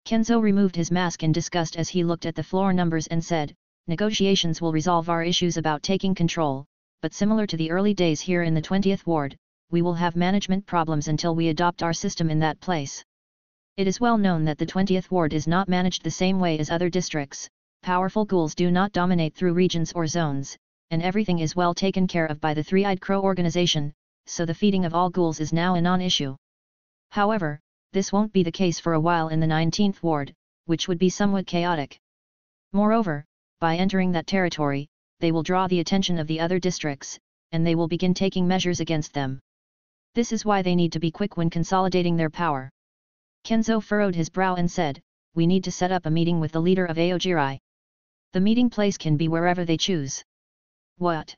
Kenzo removed his mask in disgust as he looked at the floor numbers and said, negotiations will resolve our issues about taking control, but similar to the early days here in the 20th ward, we will have management problems until we adopt our system in that place. It is well known that the 20th ward is not managed the same way as other districts, powerful ghouls do not dominate through regions or zones, and everything is well taken care of by the Three-Eyed Crow organization, so the feeding of all ghouls is now a non-issue. However, this won't be the case for a while in the 19th ward, which would be somewhat chaotic. Moreover, by entering that territory, they will draw the attention of the other districts, and they will begin taking measures against them. This is why they need to be quick when consolidating their power. Kenzo furrowed his brow and said, We need to set up a meeting with the leader of Aogiri. The meeting place can be wherever they choose. What?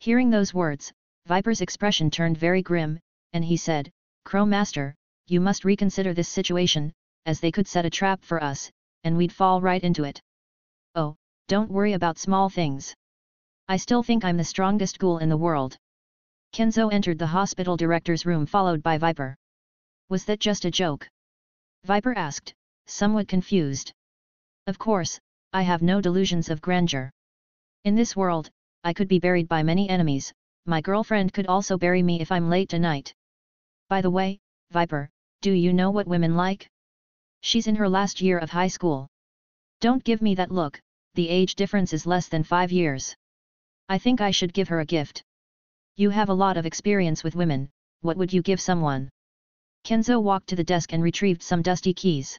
Hearing those words, Viper's expression turned very grim, and he said, Crow Master, you must reconsider this situation, as they could set a trap for us, and we'd fall right into it. Oh, don't worry about small things. I still think I'm the strongest ghoul in the world. Kenzo entered the hospital director's room followed by Viper. Was that just a joke? Viper asked, somewhat confused. Of course, I have no delusions of grandeur. In this world, I could be buried by many enemies, my girlfriend could also bury me if I'm late tonight. By the way, Viper, do you know what women like? She's in her last year of high school. Don't give me that look, the age difference is less than five years. I think I should give her a gift. You have a lot of experience with women, what would you give someone? Kenzo walked to the desk and retrieved some dusty keys.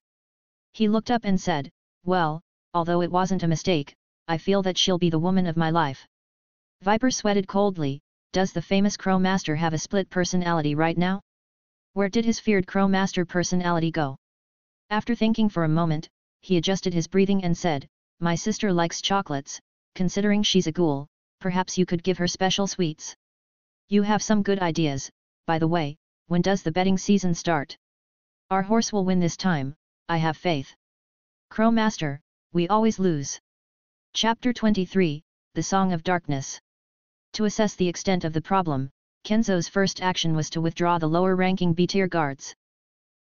He looked up and said, Well, although it wasn't a mistake, I feel that she'll be the woman of my life. Viper sweated coldly, does the famous Crow Master have a split personality right now? Where did his feared Crow Master personality go? After thinking for a moment, he adjusted his breathing and said, My sister likes chocolates, considering she's a ghoul, perhaps you could give her special sweets. You have some good ideas, by the way, when does the betting season start? Our horse will win this time, I have faith. Crow Master, we always lose. Chapter 23 The Song of Darkness To assess the extent of the problem, Kenzo's first action was to withdraw the lower-ranking B-tier guards.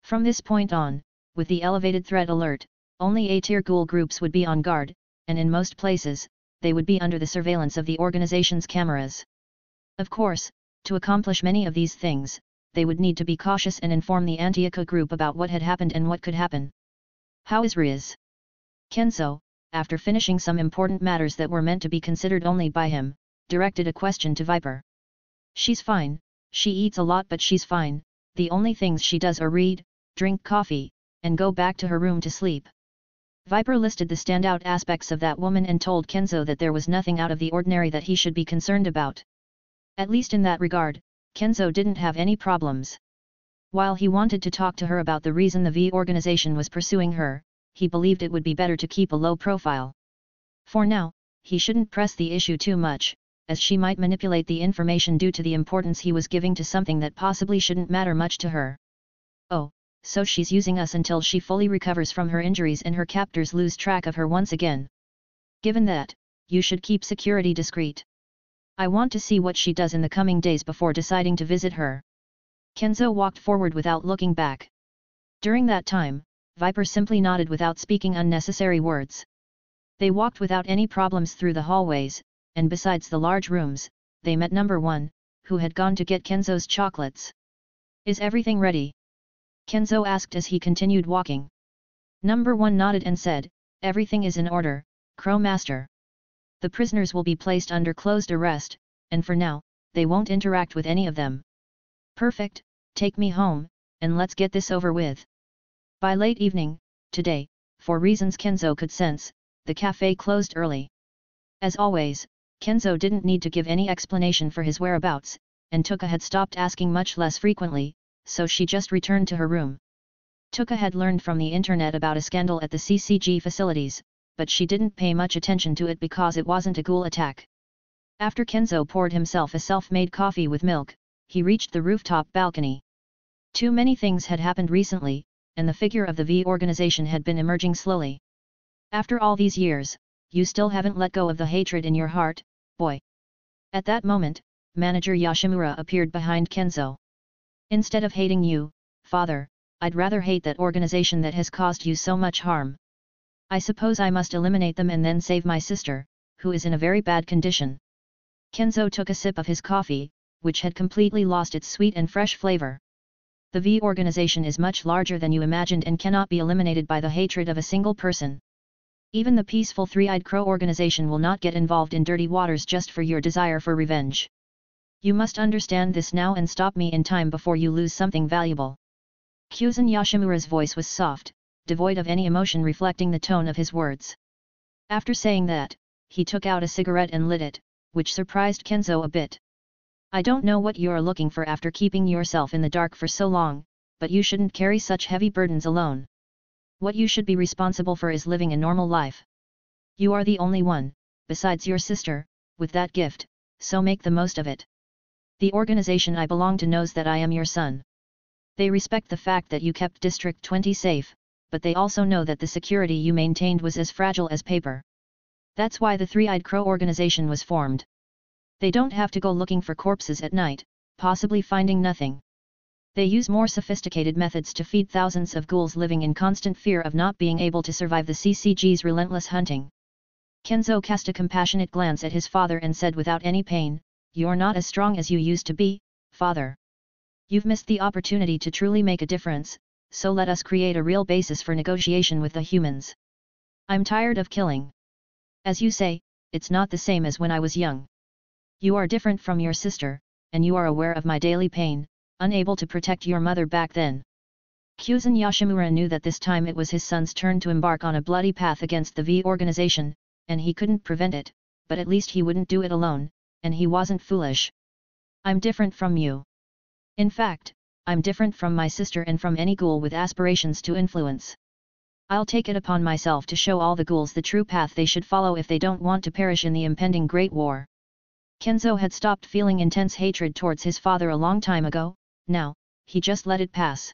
From this point on, with the elevated threat alert, only A-tier ghoul groups would be on guard, and in most places, they would be under the surveillance of the organization's cameras. Of course, to accomplish many of these things, they would need to be cautious and inform the Anteiku group about what had happened and what could happen. How is Rize? Kenzo, after finishing some important matters that were meant to be considered only by him, directed a question to Viper. She's fine, she eats a lot but she's fine, the only things she does are read, drink coffee, and go back to her room to sleep. Viper listed the standout aspects of that woman and told Kenzo that there was nothing out of the ordinary that he should be concerned about. At least in that regard, Kenzo didn't have any problems. While he wanted to talk to her about the reason the V organization was pursuing her, he believed it would be better to keep a low profile. For now, he shouldn't press the issue too much, as she might manipulate the information due to the importance he was giving to something that possibly shouldn't matter much to her. Oh, so she's using us until she fully recovers from her injuries and her captors lose track of her once again. Given that, you should keep security discreet. I want to see what she does in the coming days before deciding to visit her. Kenzo walked forward without looking back. During that time, Viper simply nodded without speaking unnecessary words. They walked without any problems through the hallways, and besides the large rooms, they met number one, who had gone to get Kenzo's chocolates. Is everything ready? Kenzo asked as he continued walking. Number one nodded and said, Everything is in order, Crow Master the prisoners will be placed under closed arrest, and for now, they won't interact with any of them. Perfect, take me home, and let's get this over with. By late evening, today, for reasons Kenzo could sense, the cafe closed early. As always, Kenzo didn't need to give any explanation for his whereabouts, and Touka had stopped asking much less frequently, so she just returned to her room. Touka had learned from the internet about a scandal at the CCG facilities, but she didn't pay much attention to it because it wasn't a ghoul attack. After Kenzo poured himself a self-made coffee with milk, he reached the rooftop balcony. Too many things had happened recently, and the figure of the V organization had been emerging slowly. After all these years, you still haven't let go of the hatred in your heart, boy. At that moment, manager Yoshimura appeared behind Kenzo. Instead of hating you, father, I'd rather hate that organization that has caused you so much harm. I suppose I must eliminate them and then save my sister, who is in a very bad condition. Kenzo took a sip of his coffee, which had completely lost its sweet and fresh flavor. The V organization is much larger than you imagined and cannot be eliminated by the hatred of a single person. Even the peaceful Three-Eyed Crow organization will not get involved in dirty waters just for your desire for revenge. You must understand this now and stop me in time before you lose something valuable. Kuzen Yoshimura's voice was soft, devoid of any emotion reflecting the tone of his words. After saying that, he took out a cigarette and lit it, which surprised Kenzo a bit. I don't know what you're looking for after keeping yourself in the dark for so long, but you shouldn't carry such heavy burdens alone. What you should be responsible for is living a normal life. You are the only one, besides your sister, with that gift, so make the most of it. The organization I belong to knows that I am your son. They respect the fact that you kept District 20 safe, but they also know that the security you maintained was as fragile as paper. That's why the Three-Eyed Crow organization was formed. They don't have to go looking for corpses at night, possibly finding nothing. They use more sophisticated methods to feed thousands of ghouls living in constant fear of not being able to survive the CCG's relentless hunting. Kenzo cast a compassionate glance at his father and said without any pain, You're not as strong as you used to be, father. You've missed the opportunity to truly make a difference, so let us create a real basis for negotiation with the humans. I'm tired of killing. As you say, it's not the same as when I was young. You are different from your sister, and you are aware of my daily pain, unable to protect your mother back then. Kuzen Yoshimura knew that this time it was his son's turn to embark on a bloody path against the V organization, and he couldn't prevent it, but at least he wouldn't do it alone, and he wasn't foolish. I'm different from you. In fact, I'm different from my sister and from any ghoul with aspirations to influence. I'll take it upon myself to show all the ghouls the true path they should follow if they don't want to perish in the impending Great War. Kenzo had stopped feeling intense hatred towards his father a long time ago, now, he just let it pass.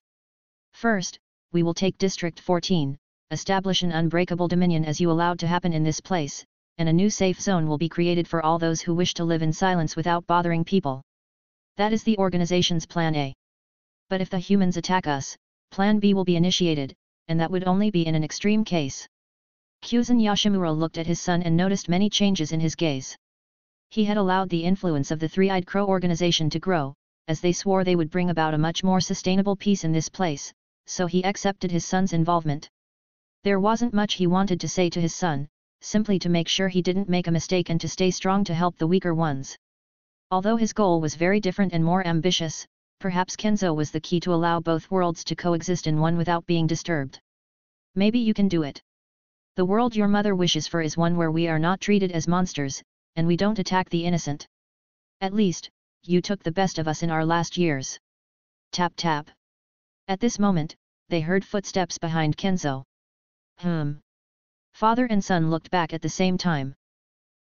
First, we will take District 14, establish an unbreakable dominion as you allowed to happen in this place, and a new safe zone will be created for all those who wish to live in silence without bothering people. That is the organization's Plan A but if the humans attack us, Plan B will be initiated, and that would only be in an extreme case. Kuzen Yoshimura looked at his son and noticed many changes in his gaze. He had allowed the influence of the Three-Eyed Crow organization to grow, as they swore they would bring about a much more sustainable peace in this place, so he accepted his son's involvement. There wasn't much he wanted to say to his son, simply to make sure he didn't make a mistake and to stay strong to help the weaker ones. Although his goal was very different and more ambitious, perhaps Kenzo was the key to allow both worlds to coexist in one without being disturbed. Maybe you can do it. The world your mother wishes for is one where we are not treated as monsters, and we don't attack the innocent. At least, you took the best of us in our last years. Tap tap. At this moment, they heard footsteps behind Kenzo. Hmm. Father and son looked back at the same time.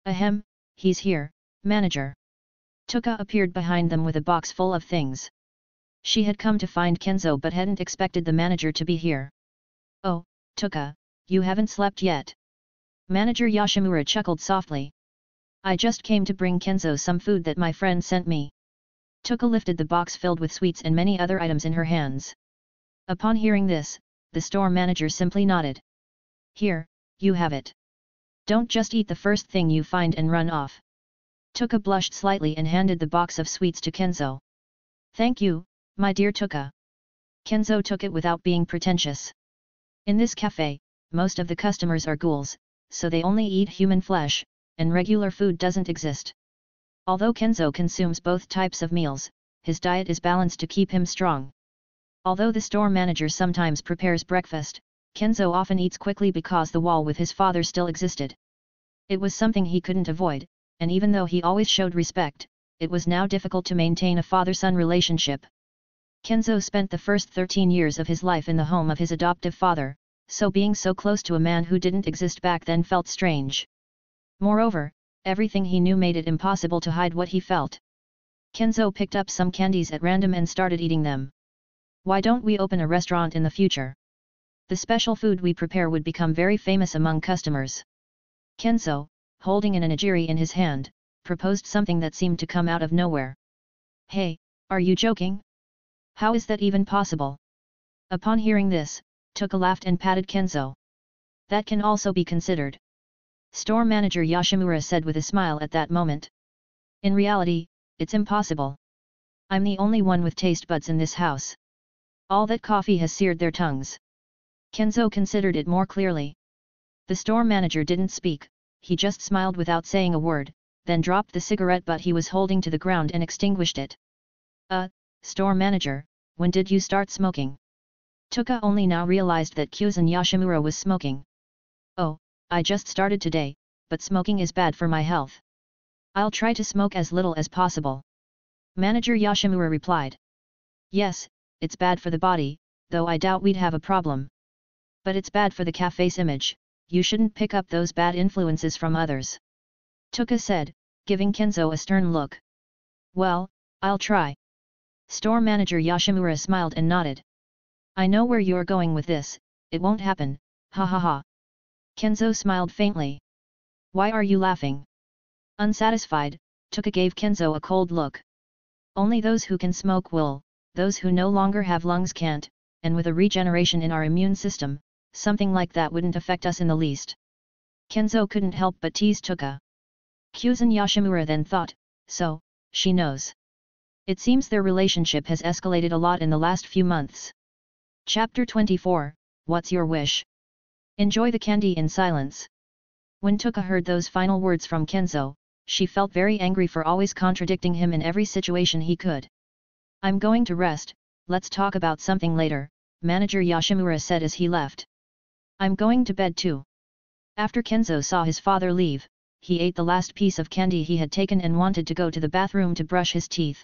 Ahem, he's here, manager. Touka appeared behind them with a box full of things. She had come to find Kenzo but hadn't expected the manager to be here. Oh, Touka, you haven't slept yet. Manager Yoshimura chuckled softly. I just came to bring Kenzo some food that my friend sent me. Touka lifted the box filled with sweets and many other items in her hands. Upon hearing this, the store manager simply nodded. Here, you have it. Don't just eat the first thing you find and run off. Touka blushed slightly and handed the box of sweets to Kenzo. Thank you, my dear Touka. Kenzo took it without being pretentious. In this cafe, most of the customers are ghouls, so they only eat human flesh, and regular food doesn't exist. Although Kenzo consumes both types of meals, his diet is balanced to keep him strong. Although the store manager sometimes prepares breakfast, Kenzo often eats quickly because the wall with his father still existed. It was something he couldn't avoid, and even though he always showed respect, it was now difficult to maintain a father-son relationship. Kenzo spent the first 13 years of his life in the home of his adoptive father, so being so close to a man who didn't exist back then felt strange. Moreover, everything he knew made it impossible to hide what he felt. Kenzo picked up some candies at random and started eating them. Why don't we open a restaurant in the future? The special food we prepare would become very famous among customers. Kenzo, holding an onigiri in his hand, proposed something that seemed to come out of nowhere. Hey, are you joking? How is that even possible? Upon hearing this, Touka laughed and patted Kenzo. That can also be considered. Store manager Yoshimura said with a smile at that moment. In reality, it's impossible. I'm the only one with taste buds in this house. All that coffee has seared their tongues. Kenzo considered it more clearly. The store manager didn't speak, he just smiled without saying a word, then dropped the cigarette butt he was holding to the ground and extinguished it. Uh, store manager, when did you start smoking? Touka only now realized that Kuzen Yoshimura was smoking. Oh, I just started today, but smoking is bad for my health. I'll try to smoke as little as possible. Manager Yoshimura replied. Yes, it's bad for the body, though I doubt we'd have a problem. But it's bad for the cafe's image, you shouldn't pick up those bad influences from others. Touka said, giving Kenzo a stern look. Well, I'll try. Store manager Yoshimura smiled and nodded. I know where you're going with this, it won't happen, ha ha ha. Kenzo smiled faintly. Why are you laughing? Unsatisfied, Touka gave Kenzo a cold look. Only those who can smoke will, those who no longer have lungs can't, and with a regeneration in our immune system, something like that wouldn't affect us in the least. Kenzo couldn't help but tease Touka. Kuzen Yoshimura then thought, so, she knows. It seems their relationship has escalated a lot in the last few months. Chapter 24, What's Your Wish? Enjoy the candy in silence. When Touka heard those final words from Kenzo, she felt very angry for always contradicting him in every situation he could. I'm going to rest, let's talk about something later, manager Yoshimura said as he left. I'm going to bed too. After Kenzo saw his father leave, he ate the last piece of candy he had taken and wanted to go to the bathroom to brush his teeth.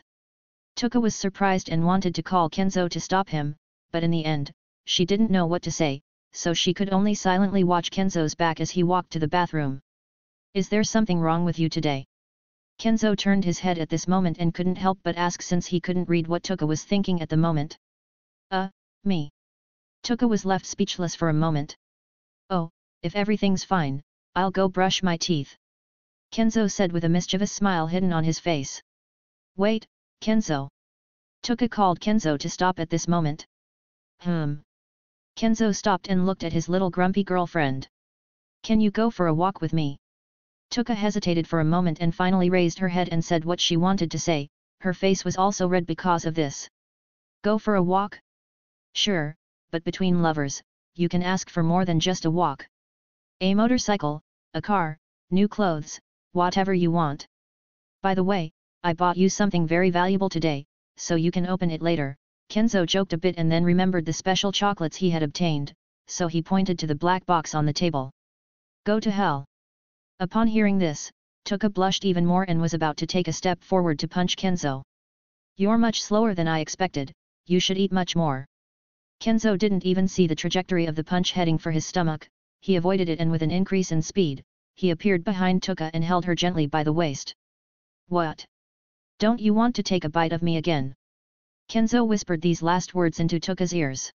Touka was surprised and wanted to call Kenzo to stop him, but in the end, she didn't know what to say, so she could only silently watch Kenzo's back as he walked to the bathroom. Is there something wrong with you today? Kenzo turned his head at this moment and couldn't help but ask since he couldn't read what Touka was thinking at the moment. Uh, me. Touka was left speechless for a moment. Oh, if everything's fine, I'll go brush my teeth. Kenzo said with a mischievous smile hidden on his face. Wait, Kenzo. Touka called Kenzo to stop at this moment. Hmm. Kenzo stopped and looked at his little grumpy girlfriend. Can you go for a walk with me? Touka hesitated for a moment and finally raised her head and said what she wanted to say, her face was also red because of this. Go for a walk? Sure, but between lovers, you can ask for more than just a walk. A motorcycle, a car, new clothes, whatever you want. By the way, I bought you something very valuable today, so you can open it later, Kenzo joked a bit and then remembered the special chocolates he had obtained, so he pointed to the black box on the table. Go to hell. Upon hearing this, Touka blushed even more and was about to take a step forward to punch Kenzo. You're much slower than I expected, you should eat much more. Kenzo didn't even see the trajectory of the punch heading for his stomach, he avoided it and with an increase in speed, he appeared behind Touka and held her gently by the waist. What? Don't you want to take a bite of me again? Kenzo whispered these last words into Touka's ears.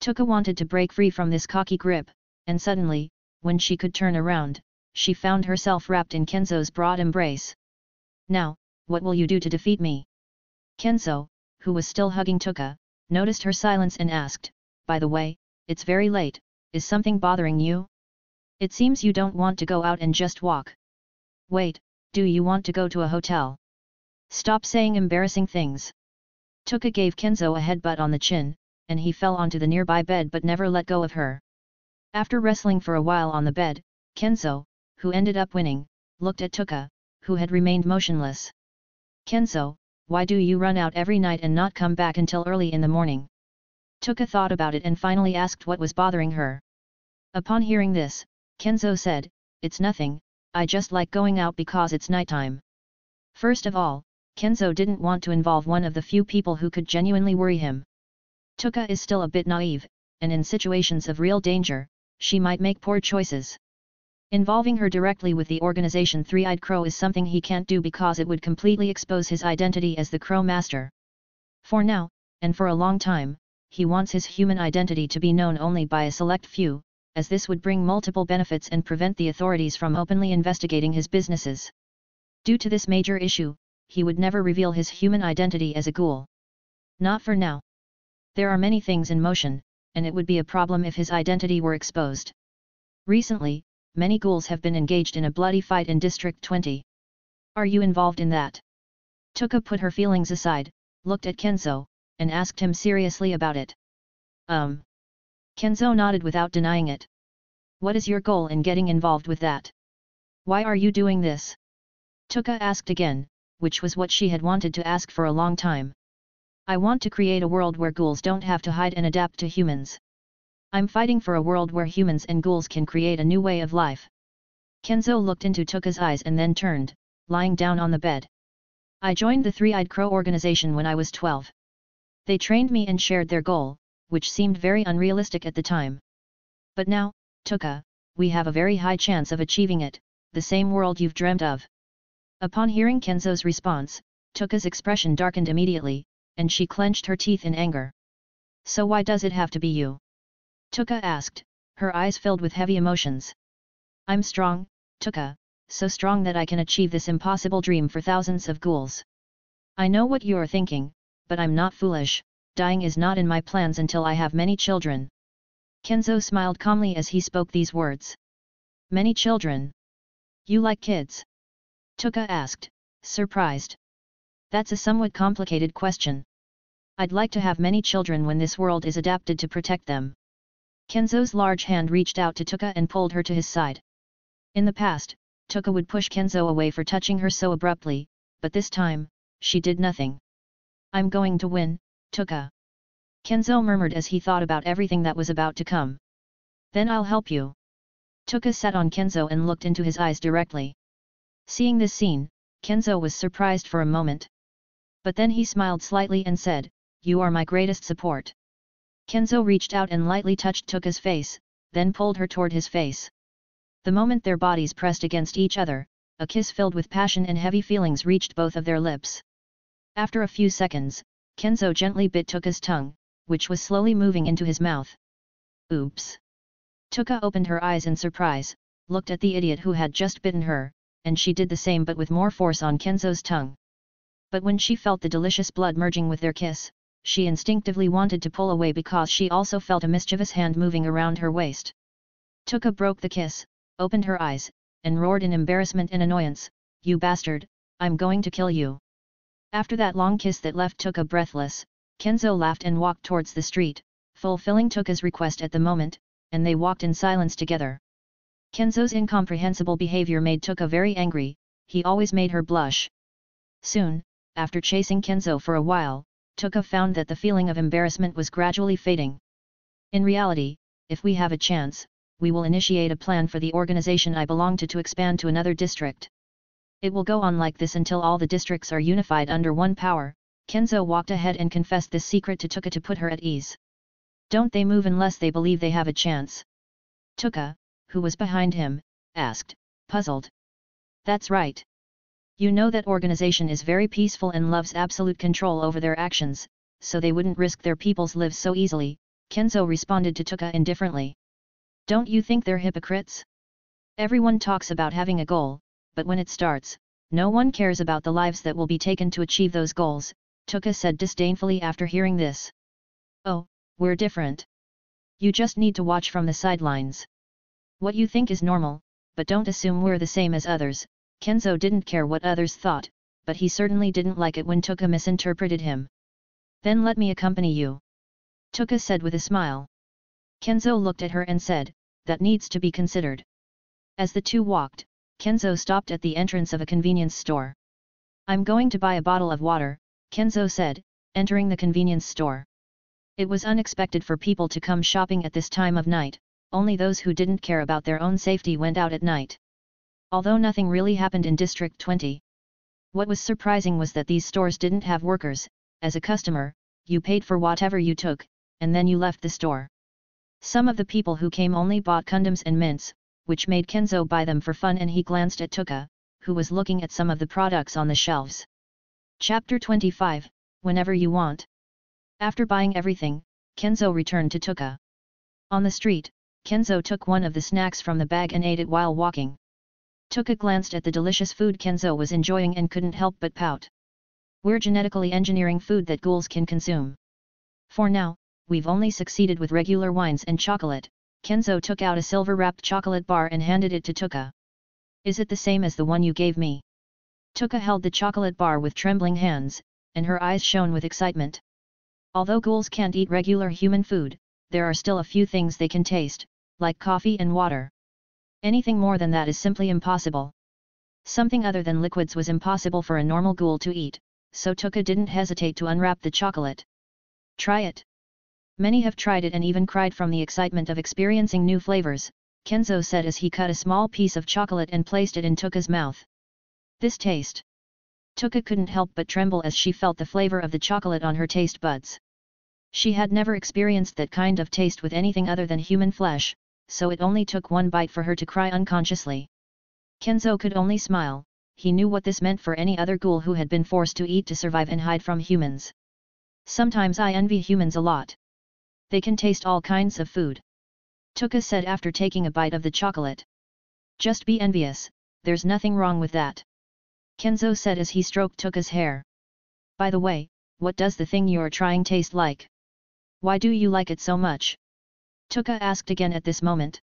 Touka wanted to break free from this cocky grip, and suddenly, when she could turn around, she found herself wrapped in Kenzo's broad embrace. Now, what will you do to defeat me? Kenzo, who was still hugging Touka, noticed her silence and asked, by the way, it's very late, is something bothering you? It seems you don't want to go out and just walk. Wait, do you want to go to a hotel? Stop saying embarrassing things. Touka gave Kenzo a headbutt on the chin, and he fell onto the nearby bed but never let go of her. After wrestling for a while on the bed, Kenzo, who ended up winning, looked at Touka, who had remained motionless. Kenzo, why do you run out every night and not come back until early in the morning? Touka thought about it and finally asked what was bothering her. Upon hearing this, Kenzo said, It's nothing, I just like going out because it's nighttime. First of all, Kenzo didn't want to involve one of the few people who could genuinely worry him. Touka is still a bit naive, and in situations of real danger, she might make poor choices. Involving her directly with the organization Three-Eyed Crow is something he can't do because it would completely expose his identity as the Crow Master. For now, and for a long time, he wants his human identity to be known only by a select few, as this would bring multiple benefits and prevent the authorities from openly investigating his businesses. Due to this major issue, he would never reveal his human identity as a ghoul. Not for now. There are many things in motion, and it would be a problem if his identity were exposed. Recently, many ghouls have been engaged in a bloody fight in District 20. Are you involved in that? Touka put her feelings aside, looked at Kenzo, and asked him seriously about it. Um. Kenzo nodded without denying it. What is your goal in getting involved with that? Why are you doing this? Touka asked again, which was what she had wanted to ask for a long time. I want to create a world where ghouls don't have to hide and adapt to humans. I'm fighting for a world where humans and ghouls can create a new way of life. Kenzo looked into Touka's eyes and then turned, lying down on the bed. I joined the Three-Eyed Crow organization when I was 12. They trained me and shared their goal, which seemed very unrealistic at the time. But now, Touka, we have a very high chance of achieving it, the same world you've dreamt of. Upon hearing Kenzo's response, Touka's expression darkened immediately, and she clenched her teeth in anger. So why does it have to be you? Touka asked, her eyes filled with heavy emotions. I'm strong, Touka, so strong that I can achieve this impossible dream for thousands of ghouls. I know what you're thinking, but I'm not foolish, dying is not in my plans until I have many children. Kenzo smiled calmly as he spoke these words. Many children. You like kids? Touka asked, surprised. That's a somewhat complicated question. I'd like to have many children when this world is adapted to protect them. Kenzo's large hand reached out to Touka and pulled her to his side. In the past, Touka would push Kenzo away for touching her so abruptly, but this time, she did nothing. I'm going to win, Touka. Kenzo murmured as he thought about everything that was about to come. Then I'll help you. Touka sat on Kenzo and looked into his eyes directly. Seeing this scene, Kenzo was surprised for a moment. But then he smiled slightly and said, You are my greatest support. Kenzo reached out and lightly touched Touka's face, then pulled her toward his face. The moment their bodies pressed against each other, a kiss filled with passion and heavy feelings reached both of their lips. After a few seconds, Kenzo gently bit Touka's tongue, which was slowly moving into his mouth. Oops! Touka opened her eyes in surprise, looked at the idiot who had just bitten her, and she did the same but with more force on Kenzo's tongue. But when she felt the delicious blood merging with their kiss, she instinctively wanted to pull away because she also felt a mischievous hand moving around her waist. Touka broke the kiss, opened her eyes, and roared in embarrassment and annoyance, You bastard, I'm going to kill you. After that long kiss that left Touka breathless, Kenzo laughed and walked towards the street, fulfilling Touka's request at the moment, and they walked in silence together. Kenzo's incomprehensible behavior made Touka very angry, he always made her blush. Soon, after chasing Kenzo for a while, Touka found that the feeling of embarrassment was gradually fading. In reality, if we have a chance, we will initiate a plan for the organization I belong to to expand to another district. It will go on like this until all the districts are unified under one power, Kenzo walked ahead and confessed this secret to Touka to put her at ease. Don't they move unless they believe they have a chance? Touka, who was behind him, asked, puzzled. That's right. You know that organization is very peaceful and loves absolute control over their actions, so they wouldn't risk their people's lives so easily, Kenzo responded to Touka indifferently. Don't you think they're hypocrites? Everyone talks about having a goal, but when it starts, no one cares about the lives that will be taken to achieve those goals, Touka said disdainfully after hearing this. Oh, we're different. You just need to watch from the sidelines. What you think is normal, but don't assume we're the same as others, Kenzo didn't care what others thought, but he certainly didn't like it when Touka misinterpreted him. Then let me accompany you. Touka said with a smile. Kenzo looked at her and said, that needs to be considered. As the two walked, Kenzo stopped at the entrance of a convenience store. I'm going to buy a bottle of water, Kenzo said, entering the convenience store. It was unexpected for people to come shopping at this time of night, only those who didn't care about their own safety went out at night although nothing really happened in District 20. What was surprising was that these stores didn't have workers, as a customer, you paid for whatever you took, and then you left the store. Some of the people who came only bought condoms and mints, which made Kenzo buy them for fun and he glanced at Touka, who was looking at some of the products on the shelves. Chapter 25, Whenever You Want After buying everything, Kenzo returned to Touka. On the street, Kenzo took one of the snacks from the bag and ate it while walking. Touka glanced at the delicious food Kenzo was enjoying and couldn't help but pout. We're genetically engineering food that ghouls can consume. For now, we've only succeeded with regular wines and chocolate, Kenzo took out a silver-wrapped chocolate bar and handed it to Touka. Is it the same as the one you gave me? Touka held the chocolate bar with trembling hands, and her eyes shone with excitement. Although ghouls can't eat regular human food, there are still a few things they can taste, like coffee and water. Anything more than that is simply impossible. Something other than liquids was impossible for a normal ghoul to eat, so Touka didn't hesitate to unwrap the chocolate. Try it. Many have tried it and even cried from the excitement of experiencing new flavors, Kenzo said as he cut a small piece of chocolate and placed it in Touka's mouth. This taste. Touka couldn't help but tremble as she felt the flavor of the chocolate on her taste buds. She had never experienced that kind of taste with anything other than human flesh, so it only took one bite for her to cry unconsciously. Kenzo could only smile, he knew what this meant for any other ghoul who had been forced to eat to survive and hide from humans. Sometimes I envy humans a lot. They can taste all kinds of food. Touka said after taking a bite of the chocolate. Just be envious, there's nothing wrong with that. Kenzo said as he stroked Touka's hair. By the way, what does the thing you're trying taste like? Why do you like it so much? Touka asked again at this moment.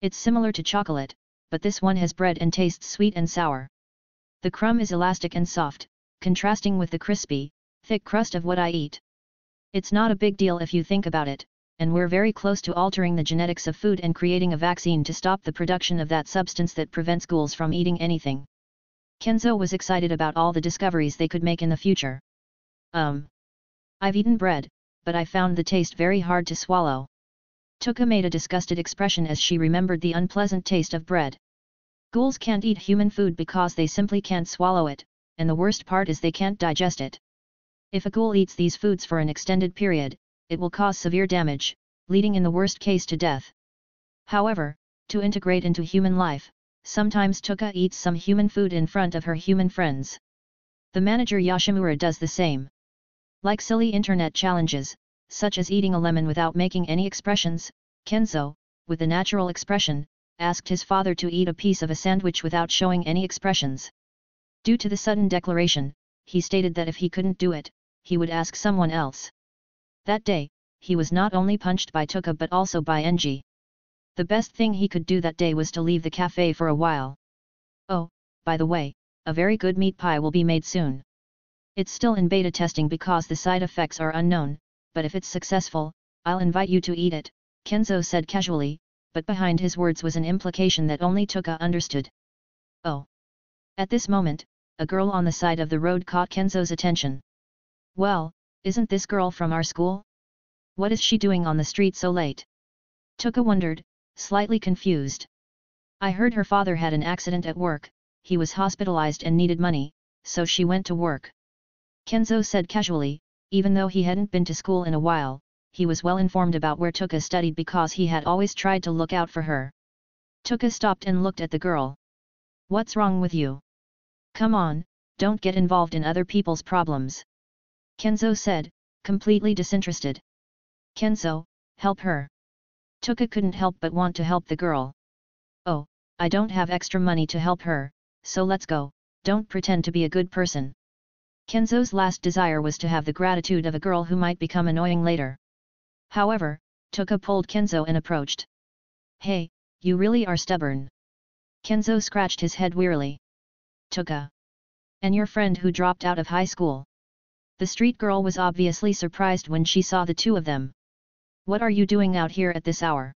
It's similar to chocolate, but this one has bread and tastes sweet and sour. The crumb is elastic and soft, contrasting with the crispy, thick crust of what I eat. It's not a big deal if you think about it, and we're very close to altering the genetics of food and creating a vaccine to stop the production of that substance that prevents ghouls from eating anything. Kenzo was excited about all the discoveries they could make in the future. Um. I've eaten bread, but I found the taste very hard to swallow. Touka made a disgusted expression as she remembered the unpleasant taste of bread. Ghouls can't eat human food because they simply can't swallow it, and the worst part is they can't digest it. If a ghoul eats these foods for an extended period, it will cause severe damage, leading in the worst case to death. However, to integrate into human life, sometimes Touka eats some human food in front of her human friends. The manager Yoshimura does the same. Like silly internet challenges, such as eating a lemon without making any expressions, Kenzo, with a natural expression, asked his father to eat a piece of a sandwich without showing any expressions. Due to the sudden declaration, he stated that if he couldn't do it, he would ask someone else. That day, he was not only punched by Touka but also by Enji. The best thing he could do that day was to leave the cafe for a while. Oh, by the way, a very good meat pie will be made soon. It's still in beta testing because the side effects are unknown, but if it's successful, I'll invite you to eat it, Kenzo said casually, but behind his words was an implication that only Touka understood. Oh! At this moment, a girl on the side of the road caught Kenzo's attention. Well, isn't this girl from our school? What is she doing on the street so late? Touka wondered, slightly confused. I heard her father had an accident at work, he was hospitalized and needed money, so she went to work. Kenzo said casually, even though he hadn't been to school in a while, he was well informed about where Touka studied because he had always tried to look out for her. Touka stopped and looked at the girl. What's wrong with you? Come on, don't get involved in other people's problems. Kenzo said, completely disinterested. Kenzo, help her. Touka couldn't help but want to help the girl. Oh, I don't have extra money to help her, so let's go, don't pretend to be a good person. Kenzo's last desire was to have the gratitude of a girl who might become annoying later. However, Touka pulled Kenzo and approached. Hey, you really are stubborn. Kenzo scratched his head wearily. Touka. And your friend who dropped out of high school. The street girl was obviously surprised when she saw the two of them. What are you doing out here at this hour?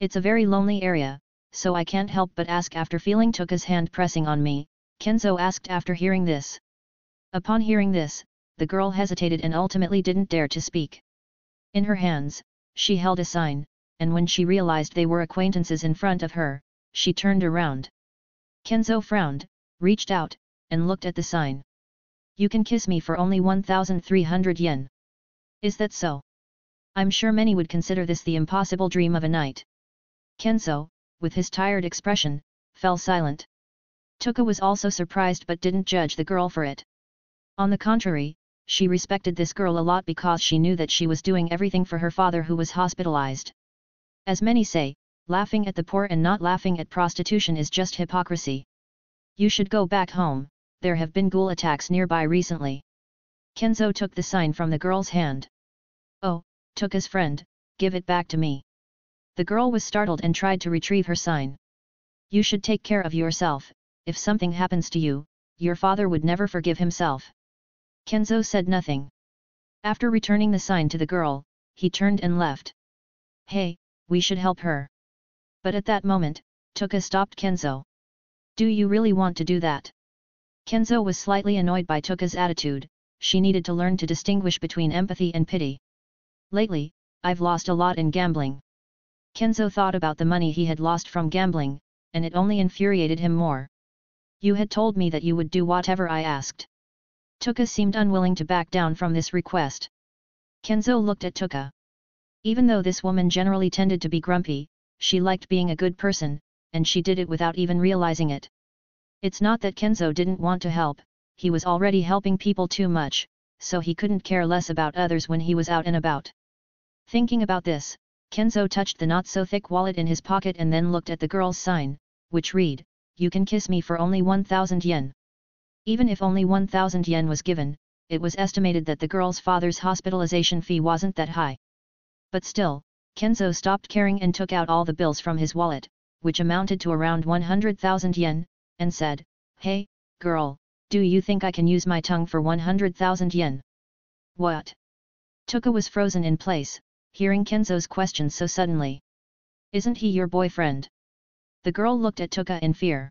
It's a very lonely area, so I can't help but ask after feeling Touka's hand pressing on me, Kenzo asked after hearing this. Upon hearing this, the girl hesitated and ultimately didn't dare to speak. In her hands, she held a sign, and when she realized they were acquaintances in front of her, she turned around. Kenzo frowned, reached out, and looked at the sign. You can kiss me for only 1,300 yen. Is that so? I'm sure many would consider this the impossible dream of a knight. Kenzo, with his tired expression, fell silent. Touka was also surprised but didn't judge the girl for it. On the contrary, she respected this girl a lot because she knew that she was doing everything for her father who was hospitalized. As many say, laughing at the poor and not laughing at prostitution is just hypocrisy. You should go back home, there have been ghoul attacks nearby recently. Kenzo took the sign from the girl's hand. Oh, took his friend, give it back to me. The girl was startled and tried to retrieve her sign. You should take care of yourself, if something happens to you, your father would never forgive himself. Kenzo said nothing. After returning the sign to the girl, he turned and left. Hey, we should help her. But at that moment, Touka stopped Kenzo. Do you really want to do that? Kenzo was slightly annoyed by Touka's attitude, she needed to learn to distinguish between empathy and pity. Lately, I've lost a lot in gambling. Kenzo thought about the money he had lost from gambling, and it only infuriated him more. You had told me that you would do whatever I asked. Touka seemed unwilling to back down from this request. Kenzo looked at Touka. Even though this woman generally tended to be grumpy, she liked being a good person, and she did it without even realizing it. It's not that Kenzo didn't want to help, he was already helping people too much, so he couldn't care less about others when he was out and about. Thinking about this, Kenzo touched the not-so-thick wallet in his pocket and then looked at the girl's sign, which read, You can kiss me for only 1000 yen. Even if only 1000 yen was given, it was estimated that the girl's father's hospitalization fee wasn't that high. But still, Kenzo stopped caring and took out all the bills from his wallet, which amounted to around 100,000 yen, and said, Hey, girl, do you think I can use my tongue for 100,000 yen? What? Touka was frozen in place, hearing Kenzo's question so suddenly. Isn't he your boyfriend? The girl looked at Touka in fear.